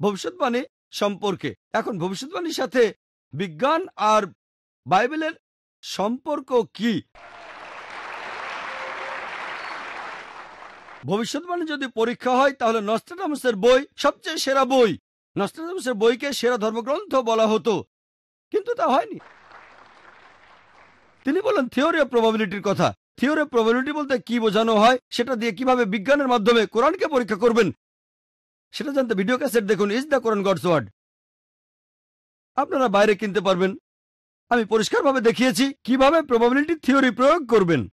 [SPEAKER 8] ভবিষ্যৎবাণী সম্পর্কে। এখন ভবিষ্যৎবাণীর সাথে বিজ্ঞান আর বাইবেলের সম্পর্ক কি? ভবিষ্যৎবাণী যদি পরীক্ষা হয়, তাহলে নস্ট্রাডামসের বই সবচেয়ে সেরা বই। নস্ট্রাডামসের বইকে সেরা ধর্মগ্রন্থ বলা হতো। কিন্তু তা হয়নি। তিনি বলেন, থিওরি অফ প্রবাবিলিটির কথা। থিওরি অফ প্রবাবিলিটি বলতে কি বোঝানো হয়, সেটা দিয়ে কীভাবে বিজ্ঞানের মাধ্যমে কোরআনকে পরীক্ষা করবেন? সেটা জানতে ভিডিও ক্যাসেট দেখুন is the Quran God's word. আপনারা বাইরে কিনতে পারবেন। আমি পরিষ্কারভাবে দেখিয়েছি কীভাবে প্রবাবিলিটি থিওরি প্রয়োগ করবেন।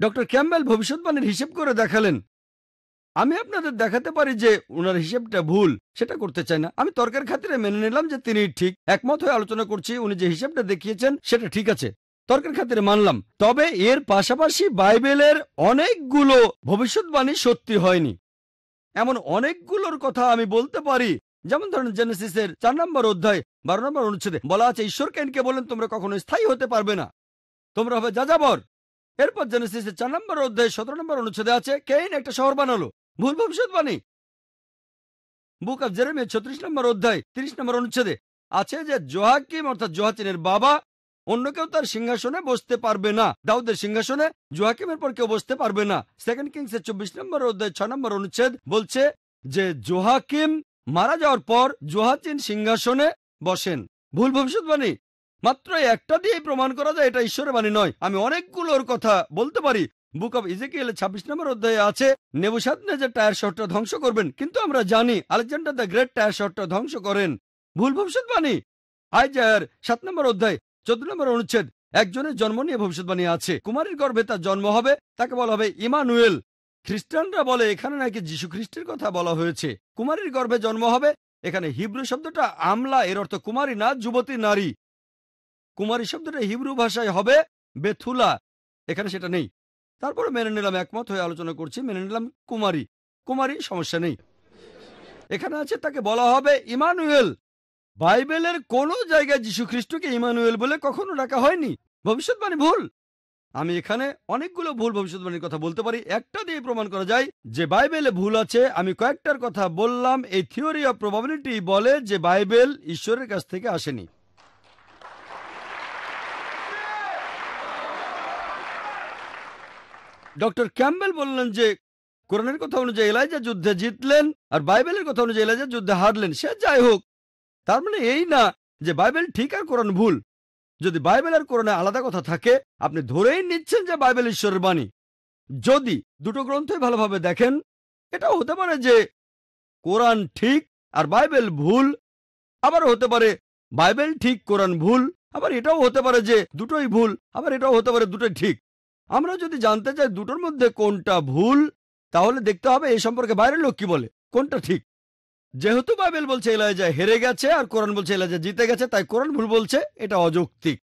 [SPEAKER 8] ডক্টর ক্যাম্বেল ভবিষ্যৎবাণীর হিসেব করে দেখালেন। আমি আপনাদের দেখাতে পারি যে ওনার হিসেবটা ভুল, সেটা করতে চাই না। আমি তর্কের খাতিরে মেনে নিলাম যে তিনি ঠিক একমত হয়ে আলোচনা করছি, উনি যে হিসেবটা দেখিয়েছেন, সেটা ঠিক আছে। তর্কের খাতিরে মানলাম, তবে এর পাশাপাশি বাইবেলের অনেকগুলো ভবিষ্যৎবাণী সত্যি হয়নি। এমন অনেকগুলোর কথা আমি বলতে পারি, যেমন ধরেন জেনেসিসের চার নম্বর অধ্যায়, বারো নম্বর অনুচ্ছেদে বলা আছে ঈশ্বর কেনকে বলেন তোমরা কখনো স্থায়ী হতে পারবে না। তোমরা হবে যাযাবর। এরপর জেনেসিসের চার নম্বর অধ্যায় সতেরো নম্বর অনুচ্ছেদে আছে, কেইন একটা শহর বানালো। ভুল ভবিষ্যৎবাণী বুক অফ জেরেমিয়া ছত্রিশ নম্বর অধ্যায়, তিরিশ নম্বর অনুচ্ছেদে আছে যে, জোহাকিম, অর্থাৎ জোহাচিনের বাবা, অন্য কেউ তার সিংহাসনে বসতে পারবে না। দাউদের সিংহাসনে জোহাকিমের পর কেউ বসতে পারবে না। সেকেন্ড কিংস এর চব্বিশ নম্বর অধ্যায়, ছয় নম্বর অনুচ্ছেদ বলছে যে, জোহাকিম মারা যাওয়ার পর জোহাচিন সিংহাসনে বসেন। ভুল ভবিষ্যৎবাণী মাত্র একটা দিয়ে প্রমাণ করা যায় এটা ঈশ্বরের বাণী নয়। আমি অনেকগুলোর কথা বলতে পারি। বুক অব ইজেকিয়েল ছাব্বিশ নম্বর অধ্যায়ে আছে নেবুসাদ যে টায়ার শহরটা ধ্বংস করবেন। কিন্তু আমরা জানি আলেকজান্ডার দ্য গ্রেট টায়ার শহরটা ধ্বংস করেন। ভুল ভবিষ্যৎবাণী আইজায়ার সাত নম্বর অধ্যায়, চোদ্দ নম্বর অনুচ্ছেদ, একজনের জন্ম নিয়ে ভবিষ্যৎবাণী আছে। কুমারীর গর্ভে তার জন্ম হবে, তাকে বলা হবে ইমানুয়েল। খ্রিস্টানরা বলে এখানে নাকি যীশু খ্রিস্টের কথা বলা হয়েছে। কুমারীর গর্ভে জন্ম হবে, এখানে হিব্রু শব্দটা আমলা, এর অর্থ কুমারী না, যুবতী নারী। কুমারী শব্দটা হিব্রু ভাষায় হবে বেথুলা। এখানে সেটা নেই। তারপরে মেনে নিলাম, একমত হয়ে আলোচনা করছি। মেনে নিলাম কুমারী। কুমারী, সমস্যা নেই। এখানে আছে, তাকে বলা হবে ইমানুয়েল। বাইবেলের কোন জায়গায় যীশু খ্রিস্টকে ইমানুয়েল বলে কখনো ডাকা হয়নি। ভবিষ্যৎবাণী ভুল। আমি এখানে অনেকগুলো ভুল ভবিষ্যৎবাণীর কথা বলতে পারি। একটা দিয়ে প্রমাণ করা যায় যে বাইবেলে ভুল আছে। আমি কয়েকটার কথা বললাম। এই থিওরি অফ প্রবাবিলিটি বলে যে বাইবেল ঈশ্বরের কাছ থেকে আসেনি। ডক্টর ক্যাম্বেল বললেন যে, কোরআনের কথা অনুযায়ী এলাইজা যুদ্ধে জিতলেন আর বাইবেলের কথা অনুযায়ী এলাইজা যুদ্ধে হারলেন। সে যাই হোক, তার মানে এই না যে বাইবেল ঠিক আর কোরআন ভুল। যদি বাইবেল আর কোরআনে আলাদা কথা থাকে, আপনি ধরেই নিচ্ছেন যে বাইবেল ঈশ্বরের বাণী। যদি দুটো গ্রন্থই ভালোভাবে দেখেন, এটাও হতে পারে যে কোরআন ঠিক আর বাইবেল ভুল, আবার হতে পারে বাইবেল ঠিক, কোরআন ভুল, আবার এটাও হতে পারে যে দুটোই ভুল, আবার এটাও হতে পারে দুটোই ঠিক। আমরা যদি জানতে চাই দুটোর মধ্যে কোনটা ভুল, তাহলে দেখতে হবে এই সম্পর্কে বাইরের লোক কি বলে, কোনটা ঠিক। যেহেতু বাইবেল বলছে এলাজা হেরে গেছে আর কোরআন বলছে এলাজা জিতে গেছে, তাই কোরআন ভুল বলছে, এটা অযৌক্তিক।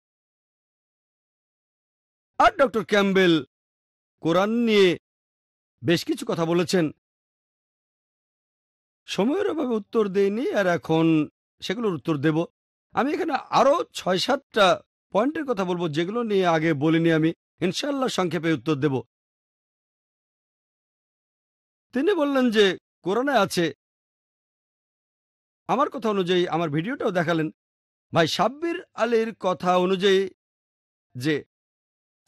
[SPEAKER 8] আর ডক্টর ক্যাম্বেল কোরআন নিয়ে বেশ কিছু কথা বলেছেন। সময়ের অভাবে উত্তর দেয়নি আর এখন সেগুলোর উত্তর দেব। আমি এখানে আরও ছয় সাতটা পয়েন্টের কথা বলব, যেগুলো নিয়ে আগে বলিনি আমি। ইনশাল্লাহ সংক্ষেপে উত্তর দেব। তিনি বললেন যে, কোরআনে আছে, আমার কথা অনুযায়ী আমার ভিডিওটাও দেখালেন। ভাই, সাব্বির আলীর কথা অনুযায়ী যে,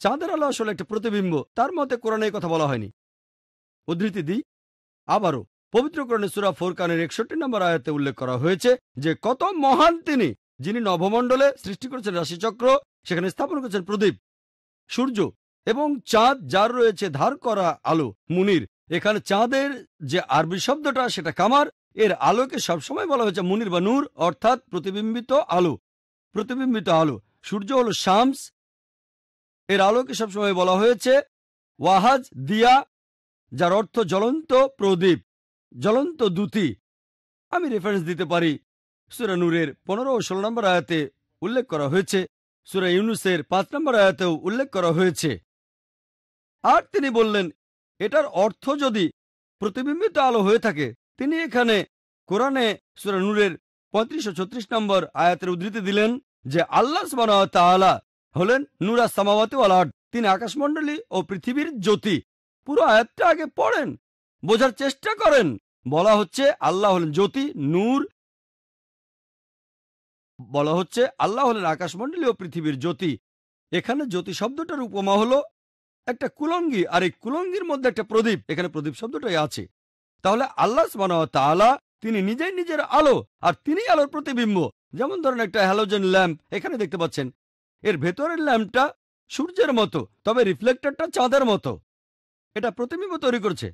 [SPEAKER 8] চাঁদের আলো আসলে একটা প্রতিবিম্ব, তার মতে কোরআনে কথা বলা হয়নি। উদ্ধৃতি দিই, আবারও, পবিত্র কোরআনে সুরা ফোরকানের একষট্টি নম্বর আয়াতে উল্লেখ করা হয়েছে যে, কত মহান তিনি, যিনি নভমণ্ডলে সৃষ্টি করেছেন রাশিচক্র, সেখানে স্থাপন করেছেন প্রদীপ। সূর্য এবং চাঁদ যার রয়েছে ধার করা আলো, মুনির। এখানে চাঁদের যে আরবি শব্দটা সেটা কামার, এর আলোকে সবসময় বলা হয়েছে মুনির বা নূর, অর্থাৎ প্রতিবিম্বিত আলো প্রতিবিম্বিত আলো। সূর্য হলো শামস, এর আলোকে সবসময় বলা হয়েছে ওয়াহাজ, দিয়া, যার অর্থ জ্বলন্ত প্রদীপ, জ্বলন্ত দ্যুতি আমি রেফারেন্স দিতে পারি। সুরা নূরের পনেরো ও ষোলো নম্বর আয়াতে উল্লেখ করা হয়েছে সুরা ইউনুসের পাঁচ নম্বর আয়াতেও উল্লেখ করা হয়েছে। আর তিনি বললেন, এটার অর্থ যদি প্রতিবিম্বিত আলো হয়ে থাকে, তিনি এখানে কোরআনে সুরা নূরের পঁয়ত্রিশ ছত্রিশ নম্বর আয়াতের উদ্ধৃতি দিলেন যে আল্লাহ তাআলা হলেন নুরা সামাওয়াতি আলাট তিনি আকাশমণ্ডলী ও পৃথিবীর জ্যোতি। পুরো আয়াতটা আগে পড়েন, বোঝার চেষ্টা করেন। বলা হচ্ছে আল্লাহ হলেন জ্যোতি, নূর বলা হচ্ছে, আল্লাহ হলেন আকাশমণ্ডলী ও পৃথিবীর জ্যোতি। এখানে জ্যোতি শব্দটার উপমা হলো একটা কুলঙ্গি, আর এই কুলঙ্গির মধ্যে একটা প্রদীপ। এখানে প্রদীপ শব্দটাই আছে। তাহলে আল্লাহ তাআলা তিনি নিজেই নিজের আলো, আর তিনি আলোর প্রতিবিম্ব। যেমন ধরেন একটা হ্যালোজেন ল্যাম্প এখানে দেখতে পাচ্ছেন, এর ভেতরের ল্যাম্পটা সূর্যের মতো, তবে রিফ্লেক্টরটা চাঁদের মতো। এটা প্রতিবিম্ব তৈরি করছে।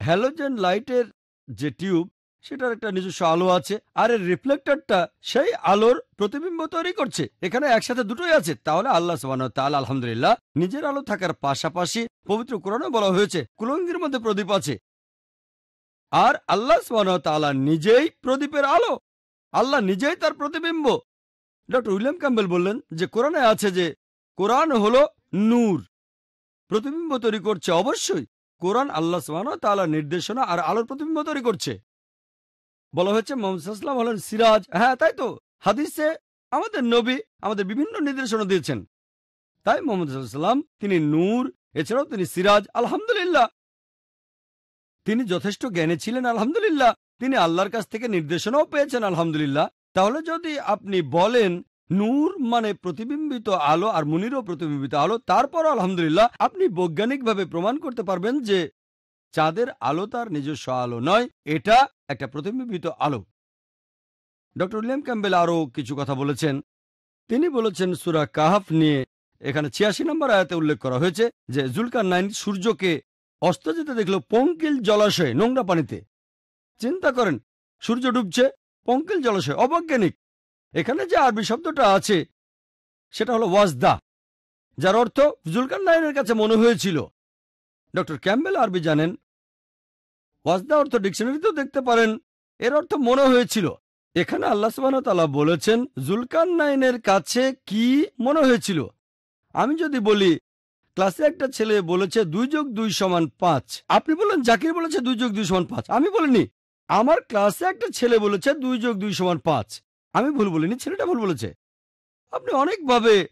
[SPEAKER 8] হ্যালোজেন লাইটের যে টিউব সেটার একটা নিজস্ব আলো আছে। আর এর রিফ্লেক্টরটা সেই আলোর প্রতিবিম্ব তৈরি করছে। এখানে একসাথে দুটোই আছে। তাহলে আল্লাহ তাল আলহামদুলিল্লাহ নিজের আলো থাকার পাশাপাশি পবিত্র কোরআনে বলা হয়েছে, কুলঙ্গির মধ্যে প্রদীপ আছে। আর আল্লাহ তাআলা নিজেই প্রদীপের আলো। আল্লাহ নিজেই তার প্রতিবিম্ব। ডক্টর উইলিয়াম ক্যাম্বেল বললেন যে, কোরআনে আছে যে, কোরআন হলো নূর। প্রতিবিম্ব তৈরি করছে অবশ্যই। কোরআন আল্লাহ তাআলা নির্দেশনা আর আলোর প্রতিবিম্ব তৈরি করছে। বলা হয়েছে মোহাম্মদাম হলেন সিরাজ। হ্যাঁ তাই তো? হাদিসে আমাদের নবী আমাদের বিভিন্ন নির্দেশনা দিয়েছেন। তাই মোহাম্মদ সাল্লাম তিনি নূর, এছাড়াও তিনি সিরাজ, আলহামদুলিল্লাহ। তিনি যথেষ্ট জ্ঞানে ছিলেন, আলহামদুলিল্লাহ। তিনি আল্লাহর কাছ থেকে নির্দেশনাও পেয়েছেন, আলহামদুলিল্লাহ। তাহলে যদি আপনি বলেন নূর মানে প্রতিবিম্বিত আলো আর মুনিরও প্রতিবিম্বিত আলো তারপর আলহামদুলিল্লাহ আপনি বৈজ্ঞানিকভাবে প্রমাণ করতে পারবেন যে চাঁদের আলো তার নিজস্ব আলো নয়। এটা একটা প্রতিবিম্বিত আলো। ডক্টর উইলিয়াম ক্যাম্বেল আরও কিছু কথা বলেছেন। তিনি বলেছেন, সুরা কাহাফ নিয়ে এখানে ছিয়াশি নম্বর আয়াতে উল্লেখ করা হয়েছে যে, জুলকার নাইন সূর্যকে অস্ত যেতে দেখল পঙ্কিল জলাশয়ে, নোংরা পানিতে। চিন্তা করেন, সূর্য ডুবছে, পঙ্কিল জলাশয়, অবৈজ্ঞানিক। এখানে যে আরবি শব্দটা আছে, সেটা হলো ওয়াজদা, যার অর্থ জুলকার নাইনের কাছে মনে হয়েছিল। ডক্টর ক্যাম্বেল আরবি জানেন ওয়াজদা অর্থ ডিকশনারিতেও দেখতে পারেন। এর অর্থ মনে হয়েছিল। এখানে আল্লাহ সুবাহ বলেছেন জুলকান নাইনের কাছে কি মনে হয়েছিল? আমি যদি বলি, ক্লাসে একটা ছেলে বলেছে, দুই যোগ দুই সমান পাঁচ। আপনি বলেন জাকির বলেছে, দুই যোগ দুই সমান পাঁচ। আমি বলিনি, আমার ক্লাসে একটা ছেলে বলেছে, দুই যোগ দুই সমান পাঁচ। আমি ভুল বলিনি, ছেলেটা ভুল বলেছে। আপনি অনেকভাবে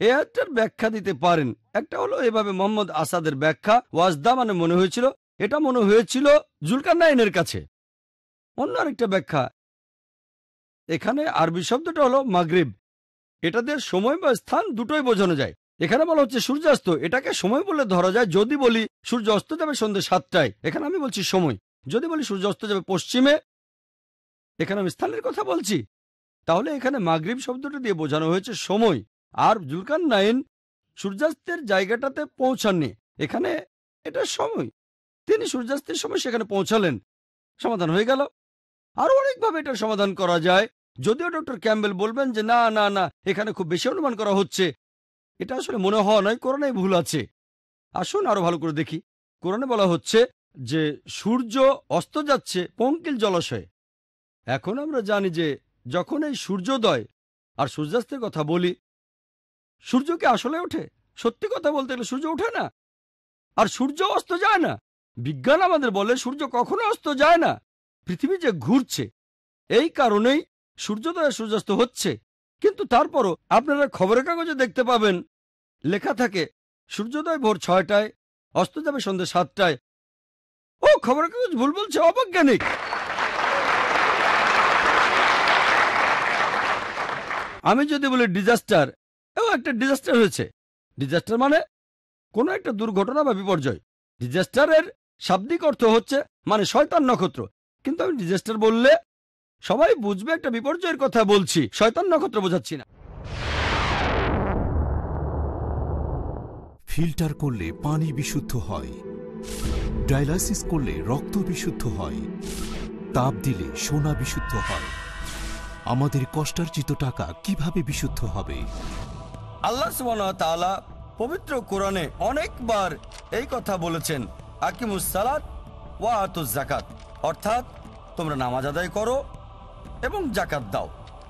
[SPEAKER 8] এ আয়াতটার ব্যাখ্যা দিতে পারেন। একটা হলো এভাবে মোহাম্মদ আসাদের ব্যাখ্যা। ওয়াজদা মানে মনে হয়েছিল এটা মনে হয়েছিল জুলকার নাইনের কাছে। অন্য আরেকটা ব্যাখ্যা। এখানে আরবি শব্দটা হলো মাগরিব। এটা দিয়ে সময় বা স্থান দুটোই বোঝানো যায়। এখানে বলা হচ্ছে সূর্যাস্ত। এটাকে সময় বলে ধরা যায়। যদি বলি সূর্য অস্ত যাবে সন্ধ্যে সাতটায়, এখানে আমি বলছি সময়। যদি বলি সূর্য অস্ত যাবে পশ্চিমে, এখানে আমি স্থানের কথা বলছি। তাহলে এখানে মাগরিব শব্দটা দিয়ে বোঝানো হয়েছে সময়। আর জুলকান নাইন সূর্যাস্তের জায়গাটাতে পৌঁছাননি। এখানে এটা সময়। তিনি সূর্যাস্তের সময় সেখানে পৌঁছালেন। সমাধান হয়ে গেল। আরও অনেকভাবে এটার সমাধান করা যায়। যদিও ডক্টর ক্যাম্বেল বলবেন যে, না না না, এখানে খুব বেশি অনুমান করা হচ্ছে। এটা আসলে মনে হওয়া নয় কোরআনে ভুল আছে। আসুন আরও ভালো করে দেখি। কোরআনে বলা হচ্ছে যে, সূর্য অস্ত যাচ্ছে, পঙ্কিল জলাশয়ে। এখন আমরা জানি যে, যখন এই সূর্যোদয়, আর সূর্যাস্তের কথা বলি, সূর্য কি আসলে ওঠে? সত্যি কথা বলতে গেলে সূর্য ওঠে না? আর সূর্য অস্ত যায় না? বিজ্ঞান আমাদের বলে সূর্য কখনো অস্ত যায় না। পৃথিবী যে ঘুরছে, এই কারণেই সূর্যোদয় সূর্যাস্ত হচ্ছে। কিন্তু তারপরও আপনারা খবরের কাগজে দেখতে পাবেন, লেখা থাকে, সূর্যোদয় ভোর ছয়টায়, অস্ত যাবে সন্ধ্যে সাতটায়। ও, খবরের কাগজ ভুল বলছে, অবৈজ্ঞানিক। আমি যদি বলি ডিজাস্টার ও একটা ডিজাস্টার হয়েছে। ডিজাস্টার মানে কোনো একটা দুর্ঘটনা বা বিপর্যয়। ডিজাস্টারের শাব্দিক অর্থ হচ্ছে মানে শয়তান নক্ষত্র। কিন্তু আমি ডিজাস্টার বললে সবাই বুঝবে একটা বিপর্যয়ের কথা বলছি শয়তান নক্ষত্র বোঝাচ্ছি না।
[SPEAKER 21] ফিল্টার করলে পানি বিশুদ্ধ হয় ডায়ালাইসিস করলে রক্ত বিশুদ্ধ হয় তাপ দিলে সোনা বিশুদ্ধ হয়। আমাদের কষ্টার্জিত টাকা কীভাবে বিশুদ্ধ হবে?
[SPEAKER 8] আল্লাহ সুবহানাহু ওয়া তাআলা পবিত্র কোরআনে অনেকবার এই কথা বলেছেন ওয়া জাকাত অর্থাৎ, তোমরা নামাজ আদায় করো এবং জাকাত দাও।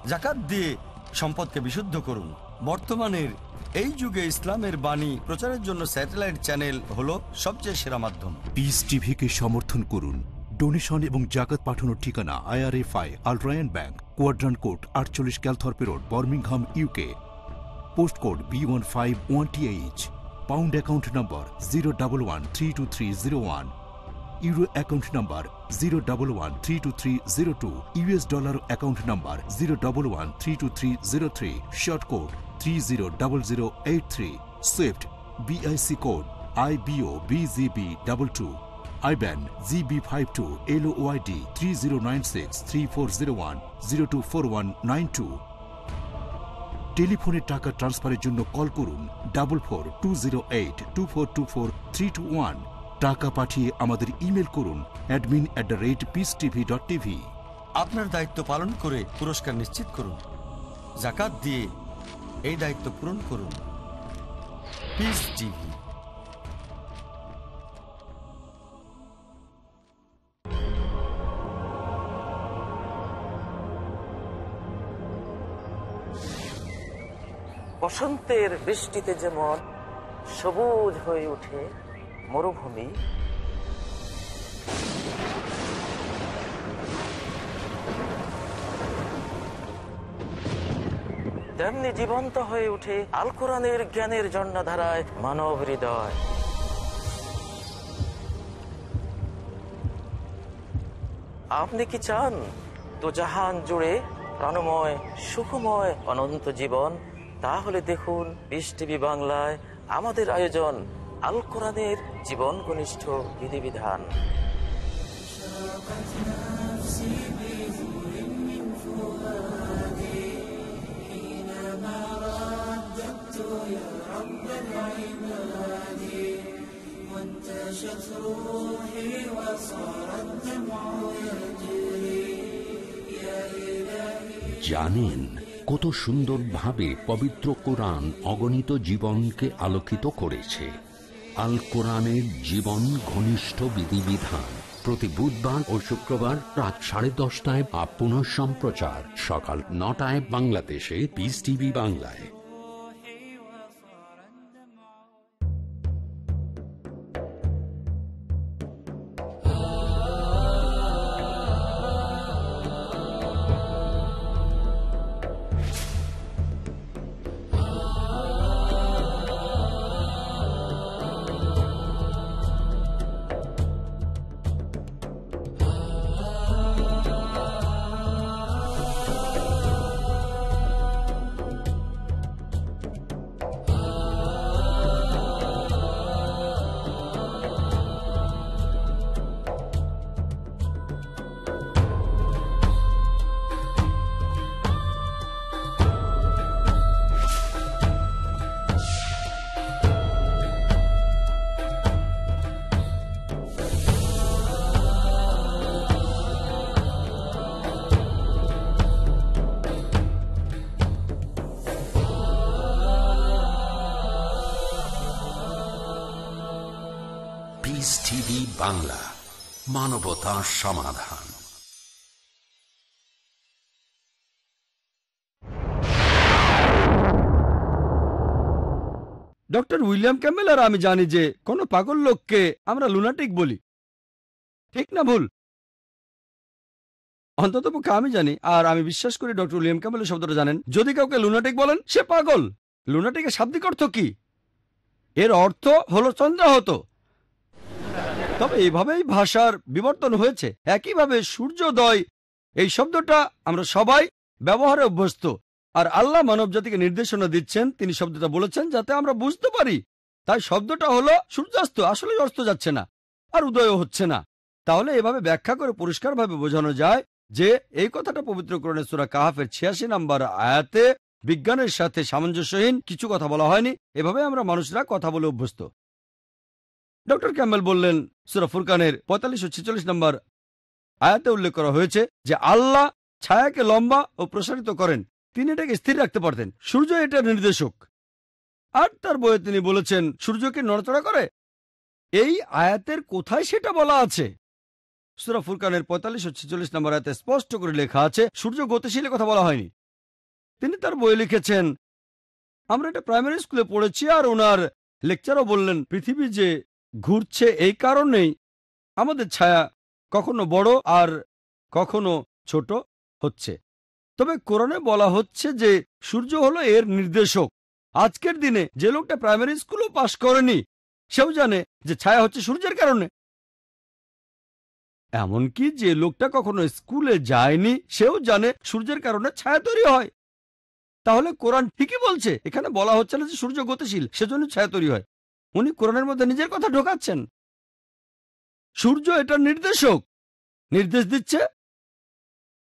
[SPEAKER 8] জাকাত দিয়ে সম্পদকে বিশুদ্ধ করুন। বর্তমানের এই যুগে ইসলামের বাণী প্রচারের জন্য স্যাটেলাইট চ্যানেল হলো সবচেয়ে সেরা মাধ্যম।
[SPEAKER 21] পিস টিভিকে সমর্থন করুন। ডোনেশন এবং জাকাত পাঠানোর ঠিকানা আইআরএফআই আলট্রায়ন ব্যাংক কোয়াড্রান কোড আটচল্লিশ Calthorpe road Birmingham UK post code B one five one T H pound account number zero double one three two three zero one euro account number zero double one three two three zero two US dollar account number zero double one three two three zero three short code three zero double zero eight three swift BIC code I BO BGB double two IBAN GB five two L YD three zero nine six three four zero one zero two four one nine two টেলিফোনে টাকা ট্রান্সফারের জন্য কল করুন double four two zero eight two four two four three two one. টাকা পাঠিয়ে আমাদের ইমেল করুন admin at the rate Peace TV dot TV.
[SPEAKER 8] আপনার দায়িত্ব পালন করে পুরস্কার নিশ্চিত করুন। জাকাত দিয়ে এই দায়িত্ব পূরণ করুন। Peace TV.
[SPEAKER 22] বসন্তের বৃষ্টিতে যেমন সবুজ হয়ে ওঠে মরুভূমি, তেমনি জীবন্ত হয়ে ওঠে আল কোরআনের জ্ঞানের জন্মধারায় মানব হৃদয়। আপনি কি চান তো জাহান জুড়ে প্রাণময়, সুখময়, অনন্ত জীবন তাহলে দেখুন পিস টিভি বাংলায় আমাদের আয়োজন আল কোরআনের জীবন ঘনিষ্ঠ বিধিবিধান
[SPEAKER 20] وانتشت روحي وصار الدمع يجري يا إلهي
[SPEAKER 2] জানেন কত সুন্দরভাবে পবিত্র কোরআন অগণিত জীবনকে আলোকিত করেছে। আল কোরআনের জীবন ঘনিষ্ঠ বিধিবিধান। প্রতি বুধবার ও শুক্রবার রাত সাড়ে দশটায় বা পুনঃ সম্প্রচার সকাল নটায় বাংলাদেশে পিস টিভি বাংলায়। মানবতা সমাধান।
[SPEAKER 8] ডক্টর উইলিয়াম ক্যাম্বেল আর আমি জানি যে কোনো পাগল লোককে আমরা লুনাটিক বলি। ঠিক না ভুল? অন্তত পক্ষে আমি জানি, আর আমি বিশ্বাস করি ডক্টর উইলিয়াম ক্যাম্বেল শব্দটা জানেন। যদি কাউকে লুনাটিক বলেন, সে পাগল। লুনাটিকের শাব্দিক অর্থ কি? এর অর্থ হলো চন্দ্রাহত। তবে এইভাবেই ভাষার বিবর্তন হয়েছে। একইভাবে সূর্যোদয়, এই শব্দটা আমরা সবাই ব্যবহারে অভ্যস্ত। আর আল্লাহ মানব জাতিকে নির্দেশনা দিচ্ছেন, তিনি শব্দটা বলেছেন যাতে আমরা বুঝতে পারি। তাই শব্দটা হলো সূর্যাস্ত আসলে অস্ত যাচ্ছে না, আর উদয়ও হচ্ছে না। তাহলে এভাবে ব্যাখ্যা করে পরিষ্কারভাবে বোঝানো যায় যে এই কথাটা পবিত্র করণে সুরা কাহাফের ছিয়াশি নাম্বার আয়াতে বিজ্ঞানের সাথে সামঞ্জস্যহীন কিছু কথা বলা হয়নি। এভাবে আমরা মানুষরা কথা বলে অভ্যস্ত। ডক্টর ক্যাম্বেল বললেন, সুরা ফুরকানের পঁয়তাল্লিশ ও ছেচল্লিশ নম্বর আয়াতে উল্লেখ করা হয়েছে যে, আল্লাহ ছায়াকে লম্বা ও প্রসারিত করেন। তিনি এটাকে স্থির রাখতে পারতেন। সূর্য এটার নির্দেশক। আর তার বইয়ে তিনি বলেছেন, সূর্যকে নড়াচড়া করে? এই আয়াতের কোথায় সেটা বলা আছে? সুরা ফুরকানের পঁয়তাল্লিশ ও ছেচল্লিশ নম্বর আয়াতে স্পষ্ট করে লেখা আছে, সূর্য গতিশীলের কথা বলা হয়নি। তিনি তার বই লিখেছেন, আমরা এটা প্রাইমারি স্কুলে পড়েছি আর ওনার লেকচারও বললেন, পৃথিবী যে ঘুরছে এই কারণেই আমাদের ছায়া কখনো বড় আর কখনো ছোট হচ্ছে। তবে কোরআনে বলা হচ্ছে যে সূর্য হলো এর নির্দেশক। আজকের দিনে যে লোকটা প্রাইমারি স্কুলও পাশ করেনি, সেও জানে যে ছায়া হচ্ছে সূর্যের কারণে। এমনকি যে লোকটা কখনো স্কুলে যায়নি, সেও জানে সূর্যের কারণে ছায়া তৈরি হয়। তাহলে কোরআন ঠিকই বলছে। এখানে বলা হচ্ছে না যে সূর্য গতিশীল, সেজন্য ছায়া তৈরি হয়। উনি কোরআনের মধ্যে নিজের কথা ঢোকাচ্ছেন। সূর্য এটা নির্দেশক। নির্দেশ দিচ্ছে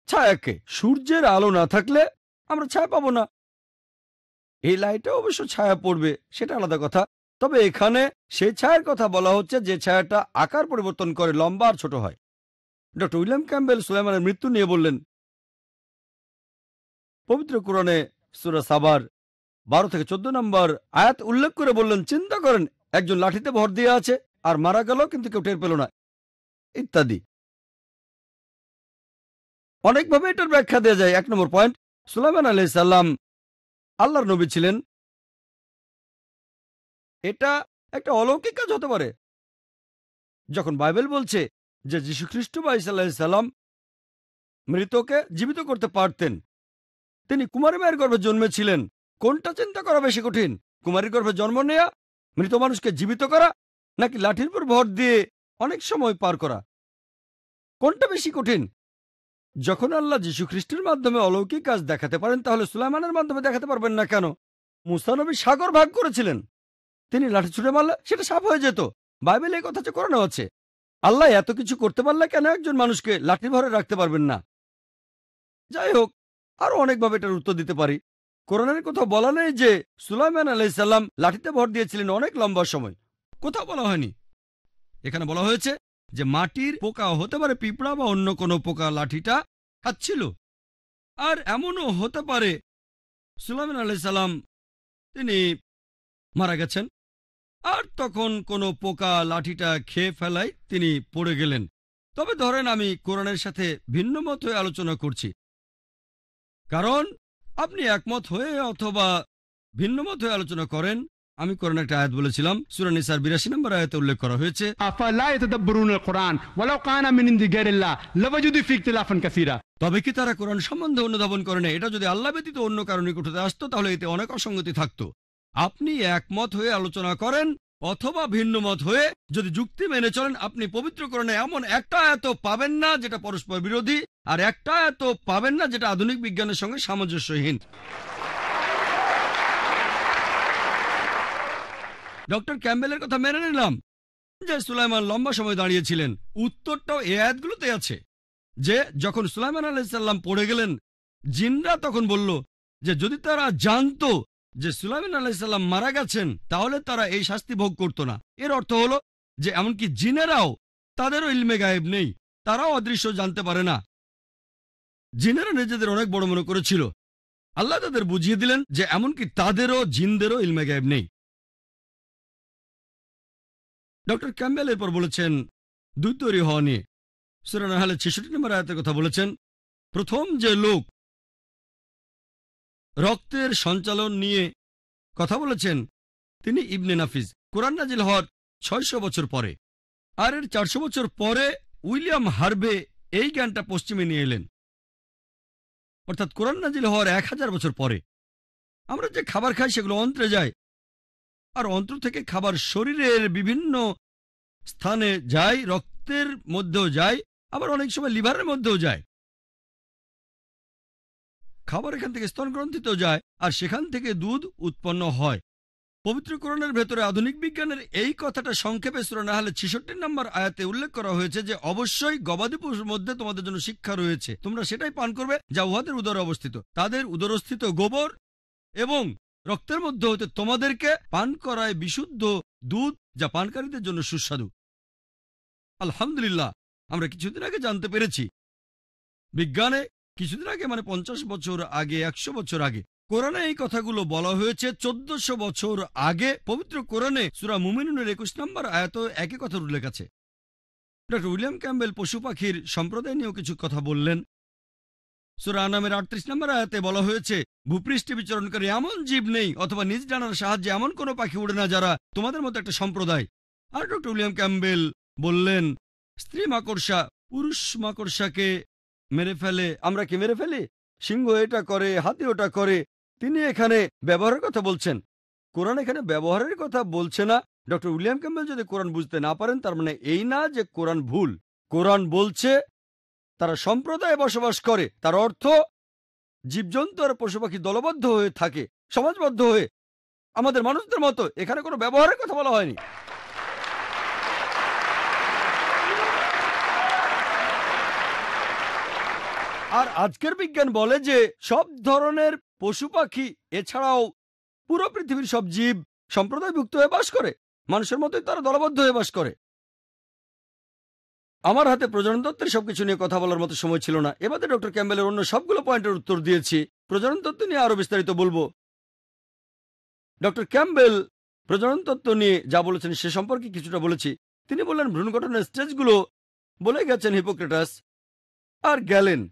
[SPEAKER 8] ছায়াকে। সূর্যের আলো না থাকলে আমরা ছায়া পাবো না। এই লাইটে অবশ্য ছায়া পড়বে, সেটা আলাদা কথা। তবে এখানে সেই ছায়ার কথা বলা হচ্ছে যে ছায়াটা আকার পরিবর্তন করে লম্বা আর ছোট হয়। ডক্টর উইলিয়াম ক্যাম্বেল সুলেমানের মৃত্যু নিয়ে বললেন, পবিত্র কোরআনে সুরা সাবার বারো থেকে চোদ্দ নম্বর আয়াত উল্লেখ করে বললেন, চিন্তা করেন একজন লাঠিতে ভর দিয়ে আছে, আর মারা গেল, কিন্তু কেউ টের পেল না। ইত্যাদি। অনেকভাবে এটার ব্যাখ্যা দেওয়া যায়। এক নম্বর পয়েন্ট, সুলাইমান আলাই সাল্লাম আল্লাহর নবী ছিলেন। এটা একটা অলৌকিক কাজ হতে পারে। যখন বাইবেল বলছে যে যীশু খ্রিস্ট বা ইসাল্লাহ সাল্লাম মৃতকে জীবিত করতে পারতেন, তিনি কুমারী মায়ের গর্ভে জন্মেছিলেন। কোনটা চিন্তা করা বেশি কঠিন? কুমারীর গর্ভে জন্ম নেয়া মৃত মানুষকে জীবিত করা নাকি লাঠির উপর ভর দিয়ে অনেক সময় পার করা? কোনটা বেশি কঠিন? যখন আল্লাহ যীশু খ্রিস্টের মাধ্যমে অলৌকিক কাজ দেখাতে পারেন, তাহলে সুলাইমানের মাধ্যমে দেখাতে পারবেন না কেন? মুস্তানবী সাগর ভাগ করেছিলেন। তিনি লাঠি ছুটে মারলে সেটা সাফ হয়ে যেত। বাইবেল এই কথা যে করানো আছে। আল্লাহ এত কিছু করতে পারলে কেন একজন মানুষকে লাঠি ভরে রাখতে পারবেন না? যাই হোক, আরও অনেকভাবে এটার উত্তর দিতে পারি। কোরআনের কোথাও বলা নেই যে সুলাইমান আলাইসাল্লাম লাঠিতে ভর দিয়েছিলেন অনেক লম্বা সময়। কোথাও বলা হয়নি। এখানে বলা হয়েছে যে মাটির পোকা হতে পারে পিঁপড়া বা অন্য কোনো পোকা লাঠিটা খাচ্ছিল। আর এমনও হতে পারে সুলাইমান আলাইসাল্লাম তিনি মারা গেছেন। আর তখন কোনো পোকা লাঠিটা খেয়ে ফেলায় তিনি পড়ে গেলেন। তবে ধরেন আমি কোরআনের সাথে ভিন্ন মত আলোচনা করছি। কারণ আপনি একমত হয়ে অথবা ভিন্নমত হয়ে আলোচনা করেন আমি কোরআন একটা আয়াত বলেছিলাম সুরানিসার বিরাশি নম্বর আয়াতে উল্লেখ করা হয়েছে তবে কি তারা কোরআন সম্বন্ধে অনুধাবন করে না এটা যদি আল্লাহ ব্যতীত অন্য কারণে কোঠাতে আসতো তাহলে এতে অনেক অসঙ্গতি থাকতো। আপনি একমত হয়ে আলোচনা করেন অথবা ভিন্ন মত হয়ে যদি যুক্তি মেনে চলেন, আপনি পবিত্র কোরআনে এমন একটা এত পাবেন না যেটা পরস্পর বিরোধী, আর একটা এত পাবেন না যেটা আধুনিক বিজ্ঞানের সঙ্গে সামঞ্জস্যহীন। ডক্টর ক্যাম্বেলের কথা মেনে নিলাম। যে সুলাইমান লম্বা সময় দাঁড়িয়েছিলেন, উত্তরটাও এ আয়াতগুলোতে আছে। যে যখন সুলাইমান আলাইসাল্লাম পড়ে গেলেন, জিনরা তখন বলল যে যদি তারা জানতো যে সুলাইমান আলাইসাল্লাম মারা গেছেন, তাহলে তারা এই শাস্তি ভোগ করত না। এর অর্থ হলো যে এমনকি জিনেরাও তাদেরও ইলমে গায়েব নেই, তারাও অদৃশ্য জানতে পারে না। জিনেরা নিজেদের অনেক বড় মনে করেছিল। আল্লাহ তাদের বুঝিয়ে দিলেন যে এমনকি তাদেরও, জিনদেরও ইলমে গায়েব নেই। ডক্টর ক্যাম্বেল এরপর বলেছেন, দুই তৈরি হওয়া নিয়ে। সুরান ছেষট্টি নম্বর আয়াতের কথা বলেছেন, প্রথম যে লোক রক্তের সঞ্চালন নিয়ে কথা বলেছেন তিনি ইবনে নাফিজ কোরআন নাজিল হওয়ার ছয়শো বছর পরে। আর এর চারশো বছর পরে উইলিয়াম হার্বে এই জ্ঞানটা পশ্চিমে নিয়ে এলেন। অর্থাৎ কোরআন নাজিল হওয়ার এক হাজার বছর পরে। আমরা যে খাবার খাই সেগুলো অন্ত্রে যায়। আর অন্ত্র থেকে খাবার শরীরের বিভিন্ন স্থানে যায়, রক্তের মধ্যেও যায়, আবার অনেক সময় লিভারের মধ্যেও যায়। খাবার এখান থেকে স্তন গ্রন্থিতেও যায় আর সেখান থেকে দুধ উৎপন্ন হয়। পবিত্রকরণের ভেতরে আধুনিক বিজ্ঞানের এই কথাটা সংক্ষেপে সুরানাহালে ছেষট্টি নম্বর আয়াতে উল্লেখ করা হয়েছে যে, অবশ্যই গবাদি পশুর মধ্যে তোমাদের জন্য শিক্ষা রয়েছে। তোমরা সেটাই পান করবে যা উহাদের উদরে অবস্থিত। তাদের উদরস্থিত গোবর এবং রক্তের মধ্যে হতে তোমাদেরকে পান করায় বিশুদ্ধ দুধ যা পানকারীদের জন্য সুস্বাদু। আলহামদুলিল্লাহ, আমরা কিছুদিন আগে জানতে পেরেছি। বিজ্ঞানে কিছুদিন আগে মানে পঞ্চাশ বছর আগে, একশো বছর আগে, কোরআনে এই কথাগুলো বলা হয়েছে। চোদ্দশো বছর আগে, পবিত্র কোরআনে সুরা মুমিনুনের একুশ নম্বর আয়াত একই কথার উল্লেখ আছে। ডক্টর উইলিয়াম ক্যাম্বেল পশু পাখির সম্প্রদায় নিয়েও কিছু কথা বললেন। সুরা আনামের আটত্রিশ নম্বর আয়াতে বলা হয়েছে, ভূপৃষ্ঠে বিচরণকারী এমন জীব নেই, অথবা নিজ ডানার সাহায্যে এমন কোনো পাখি উড়ে না যারা তোমাদের মতো একটা সম্প্রদায়। আর ডক্টর উইলিয়াম ক্যাম্বেল বললেন, স্ত্রী মাকড়সা, পুরুষ মাকড়সাকে মেরে ফেলে। আমরা কি মেরে ফেলি? সিংহ এটা করে, হাতি ওটা করে। তিনি এখানে ব্যবহারের কথা বলছেন। কোরআন এখানে ব্যবহারের কথা বলছে না। ডক্টর উইলিয়াম ক্যাম্বেল যদি কোরআন বুঝতে না পারেন, তার মানে এই না যে কোরআন ভুল। কোরআন বলছে, তারা সম্প্রদায়ে বসবাস করে। তার অর্থ, জীবজন্তু আর পশু পাখি দলবদ্ধ হয়ে থাকে, সমাজবদ্ধ হয়ে। আমাদের মানুষদের মতো এখানে কোনো ব্যবহারের কথা বলা হয়নি। আর আজকের বিজ্ঞান বলে যে সব ধরনের পশু পাখি, এছাড়াও পুরো পৃথিবীর সব জীব সম্প্রদায়ভুক্ত হয়ে বাস করে। মানুষের মতোই তারা দলবদ্ধ হয়ে বাস করে। আমার হাতে প্রজনন তত্ত্বের সবকিছু নিয়ে কথা বলার মতো সময় ছিল না। এবারে ডক্টর ক্যাম্বেলের অন্য সবগুলো পয়েন্টের উত্তর দিয়েছি। প্রজনন তত্ত্ব নিয়ে আরও বিস্তারিত বলব। ডক্টর ক্যাম্বেল প্রজনন তত্ত্ব নিয়ে যা বলেছেন সে সম্পর্কে কিছুটা বলেছি। তিনি বললেন ভ্রূণ গঠনের স্টেজগুলো বলে গেছেন হিপোক্রেটাস আর গ্যালেন।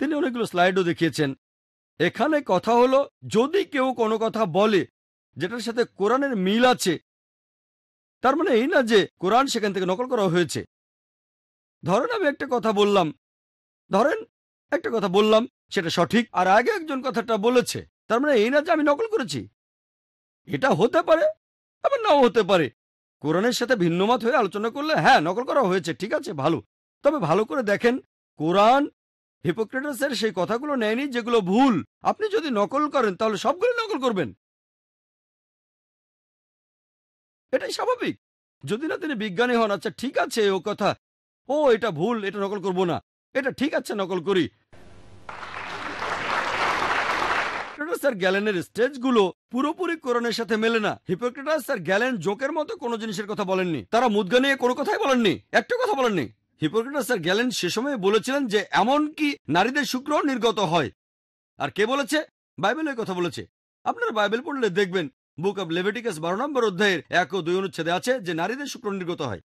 [SPEAKER 8] তিনি অনেকগুলো স্লাইডও দেখিয়েছেন। এখানে কথা হলো, যদি কেউ কোনো কথা বলে যেটার সাথে কোরআনের মিল আছে, তার মানে এই না যে কোরআন সেখান থেকে নকল করা হয়েছে। ধরেন আমি একটা কথা বললাম, ধরেন একটা কথা বললাম, সেটা সঠিক, আর আগে একজন কথাটা বলেছে, তার মানে এই না যে আমি নকল করেছি। এটা হতে পারে, আবার নাও হতে পারে। কোরআনের সাথে ভিন্নমত হয়ে আলোচনা করলে হ্যাঁ নকল করা হয়েছে, ঠিক আছে, ভালো। তবে ভালো করে দেখেন, কোরআন হিপোক্রেটাসের সেই কথাগুলো নেয়নি যেগুলো ভুল। আপনি যদি নকল করেন, তাহলে সবগুলো নকল করবেন। এটাই স্বাভাবিক। যদি না তিনি বিজ্ঞানী হন আচ্ছা ঠিক আছে, ও কথা, ও, এটা ভুল, এটা নকল করব না। এটা ঠিক আছে, নকল করি। হিপোক্রেটাস আর গ্যালেনের স্টেজগুলো পুরোপুরি কোরআনের সাথে মেলে না। হিপোক্রেটাস আর গ্যালেন জোকের মতো কোনো জিনিসের কথা বলেননি। তারা মুদ্গা নিয়ে কোনো কথাই বলেননি। একটা কথা বলেননি। হিপোক্রেটাস আর গ্যালেন সে সময় বলেছিলেন যে, এমন কি নারীদের শুক্র নির্গত হয়? আর কে বলেছে? বাইবেল বাইবেলের কথা বলেছে। আপনারা বাইবেল পড়লে দেখবেন, বুক অব লেভেটিকাস বারো নম্বর অধ্যায়ের এক ও দুই অনুচ্ছেদে আছে যে, নারীদের শুক্র নির্গত হয়।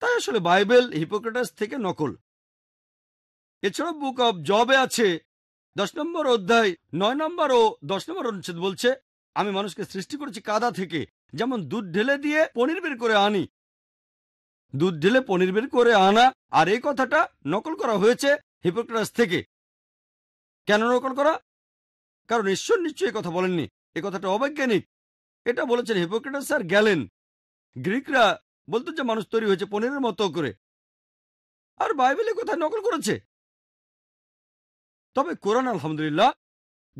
[SPEAKER 8] তাই আসলে বাইবেল হিপোক্রেটাস থেকে নকল। এছাড়া বুক অব জবে আছে, দশ নম্বর অধ্যায়, নয় নম্বর ও দশ নম্বর অনুচ্ছেদ বলছে, আমি মানুষকে সৃষ্টি করেছি কাদা থেকে, যেমন দুধ ঢেলে দিয়ে পনির বের করে আনি দুধ ঢেলে পনির বের করে আনা। আর এই কথাটা নকল করা হয়েছে হিপোক্রেটাস থেকে। কেন নকল করা? কারণ ঈশ্বর নিশ্চয়ই কথা বলেননি। এ কথাটা অবৈজ্ঞানিক। এটা বলেছেন হিপোক্রেটাস আর গ্যালেন। গ্রিকরা বলতো যে মানুষ তৈরি হয়েছে পনিরের মতো করে। আর বাইবেলে কোথায় নকল করেছে। তবে কোরআন, আলহামদুলিল্লাহ,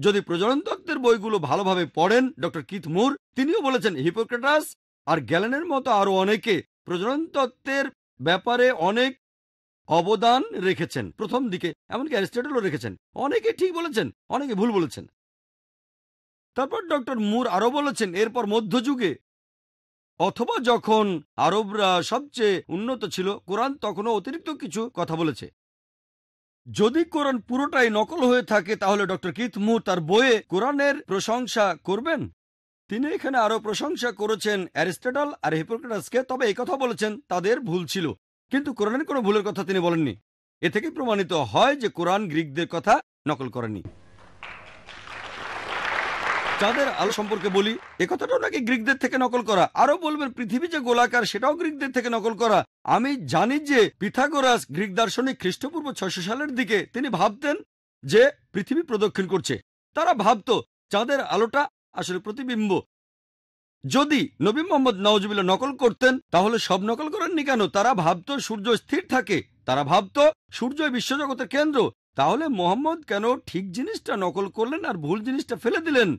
[SPEAKER 8] যদি প্রজনন তত্ত্বের বইগুলো ভালোভাবে পড়েন ডক্টর কিথ মুর, তিনিও বলেছেন হিপোক্রেটাস আর গ্যালেনের মতো আরও অনেকে প্রজনন তত্ত্বের ব্যাপারে অনেক অবদান রেখেছেন। প্রথম দিকে, এমনকি অ্যারিস্টটলও রেখেছেন। অনেকে ঠিক বলেছেন, অনেকে ভুল বলেছেন। তারপর ডক্টর মুর আরও বলেছেন, এরপর মধ্যযুগে, অথবা যখন আরবরা সবচেয়ে উন্নত ছিল, কোরআন তখনও অতিরিক্ত কিছু কথা বলেছে। যদি কোরআন পুরোটাই নকল হয়ে থাকে, তাহলে ডক্টর কিথ মুর তার বইয়ে কোরআনের প্রশংসা করবেন? তিনি এখানে আরও প্রশংসা করেছেন অ্যারিস্টটল আর হিপোক্রেটাসকে, তবে এই কথা বলেছেন, তাদের ভুল ছিল। কিন্তু কোরআনের কোনো ভুলের কথা তিনি বলেননি। এ থেকে প্রমাণিত হয় যে কোরআন গ্রিকদের কথা নকল করেনি। চাঁদের আলো সম্পর্কে বলি, এ কথাটাও নাকি গ্রিকদের থেকে নকল করা। আরও বলবেন, পৃথিবী যে গোলাকার, সেটাও গ্রিকদের থেকে নকল করা। আমি জানি যে পিথাগোরাস গ্রিক দার্শনিক খ্রিস্টপূর্ব ছয়শো সালের দিকে তিনি ভাবতেন যে পৃথিবী প্রদক্ষিণ করছে। তারা ভাবত চাঁদের আলোটা আসলে প্রতিবিম্ব। যদি নবী মোহাম্মদ নওয়াজবিল্লা নকল করতেন, তাহলে সব নকল করেননি কেন? তারা ভাবত সূর্য স্থির থাকে। তারা ভাবত সূর্য বিশ্বজগতের কেন্দ্র। তাহলে মোহাম্মদ কেন ঠিক জিনিসটা নকল করলেন আর ভুল জিনিসটা ফেলে দিলেন?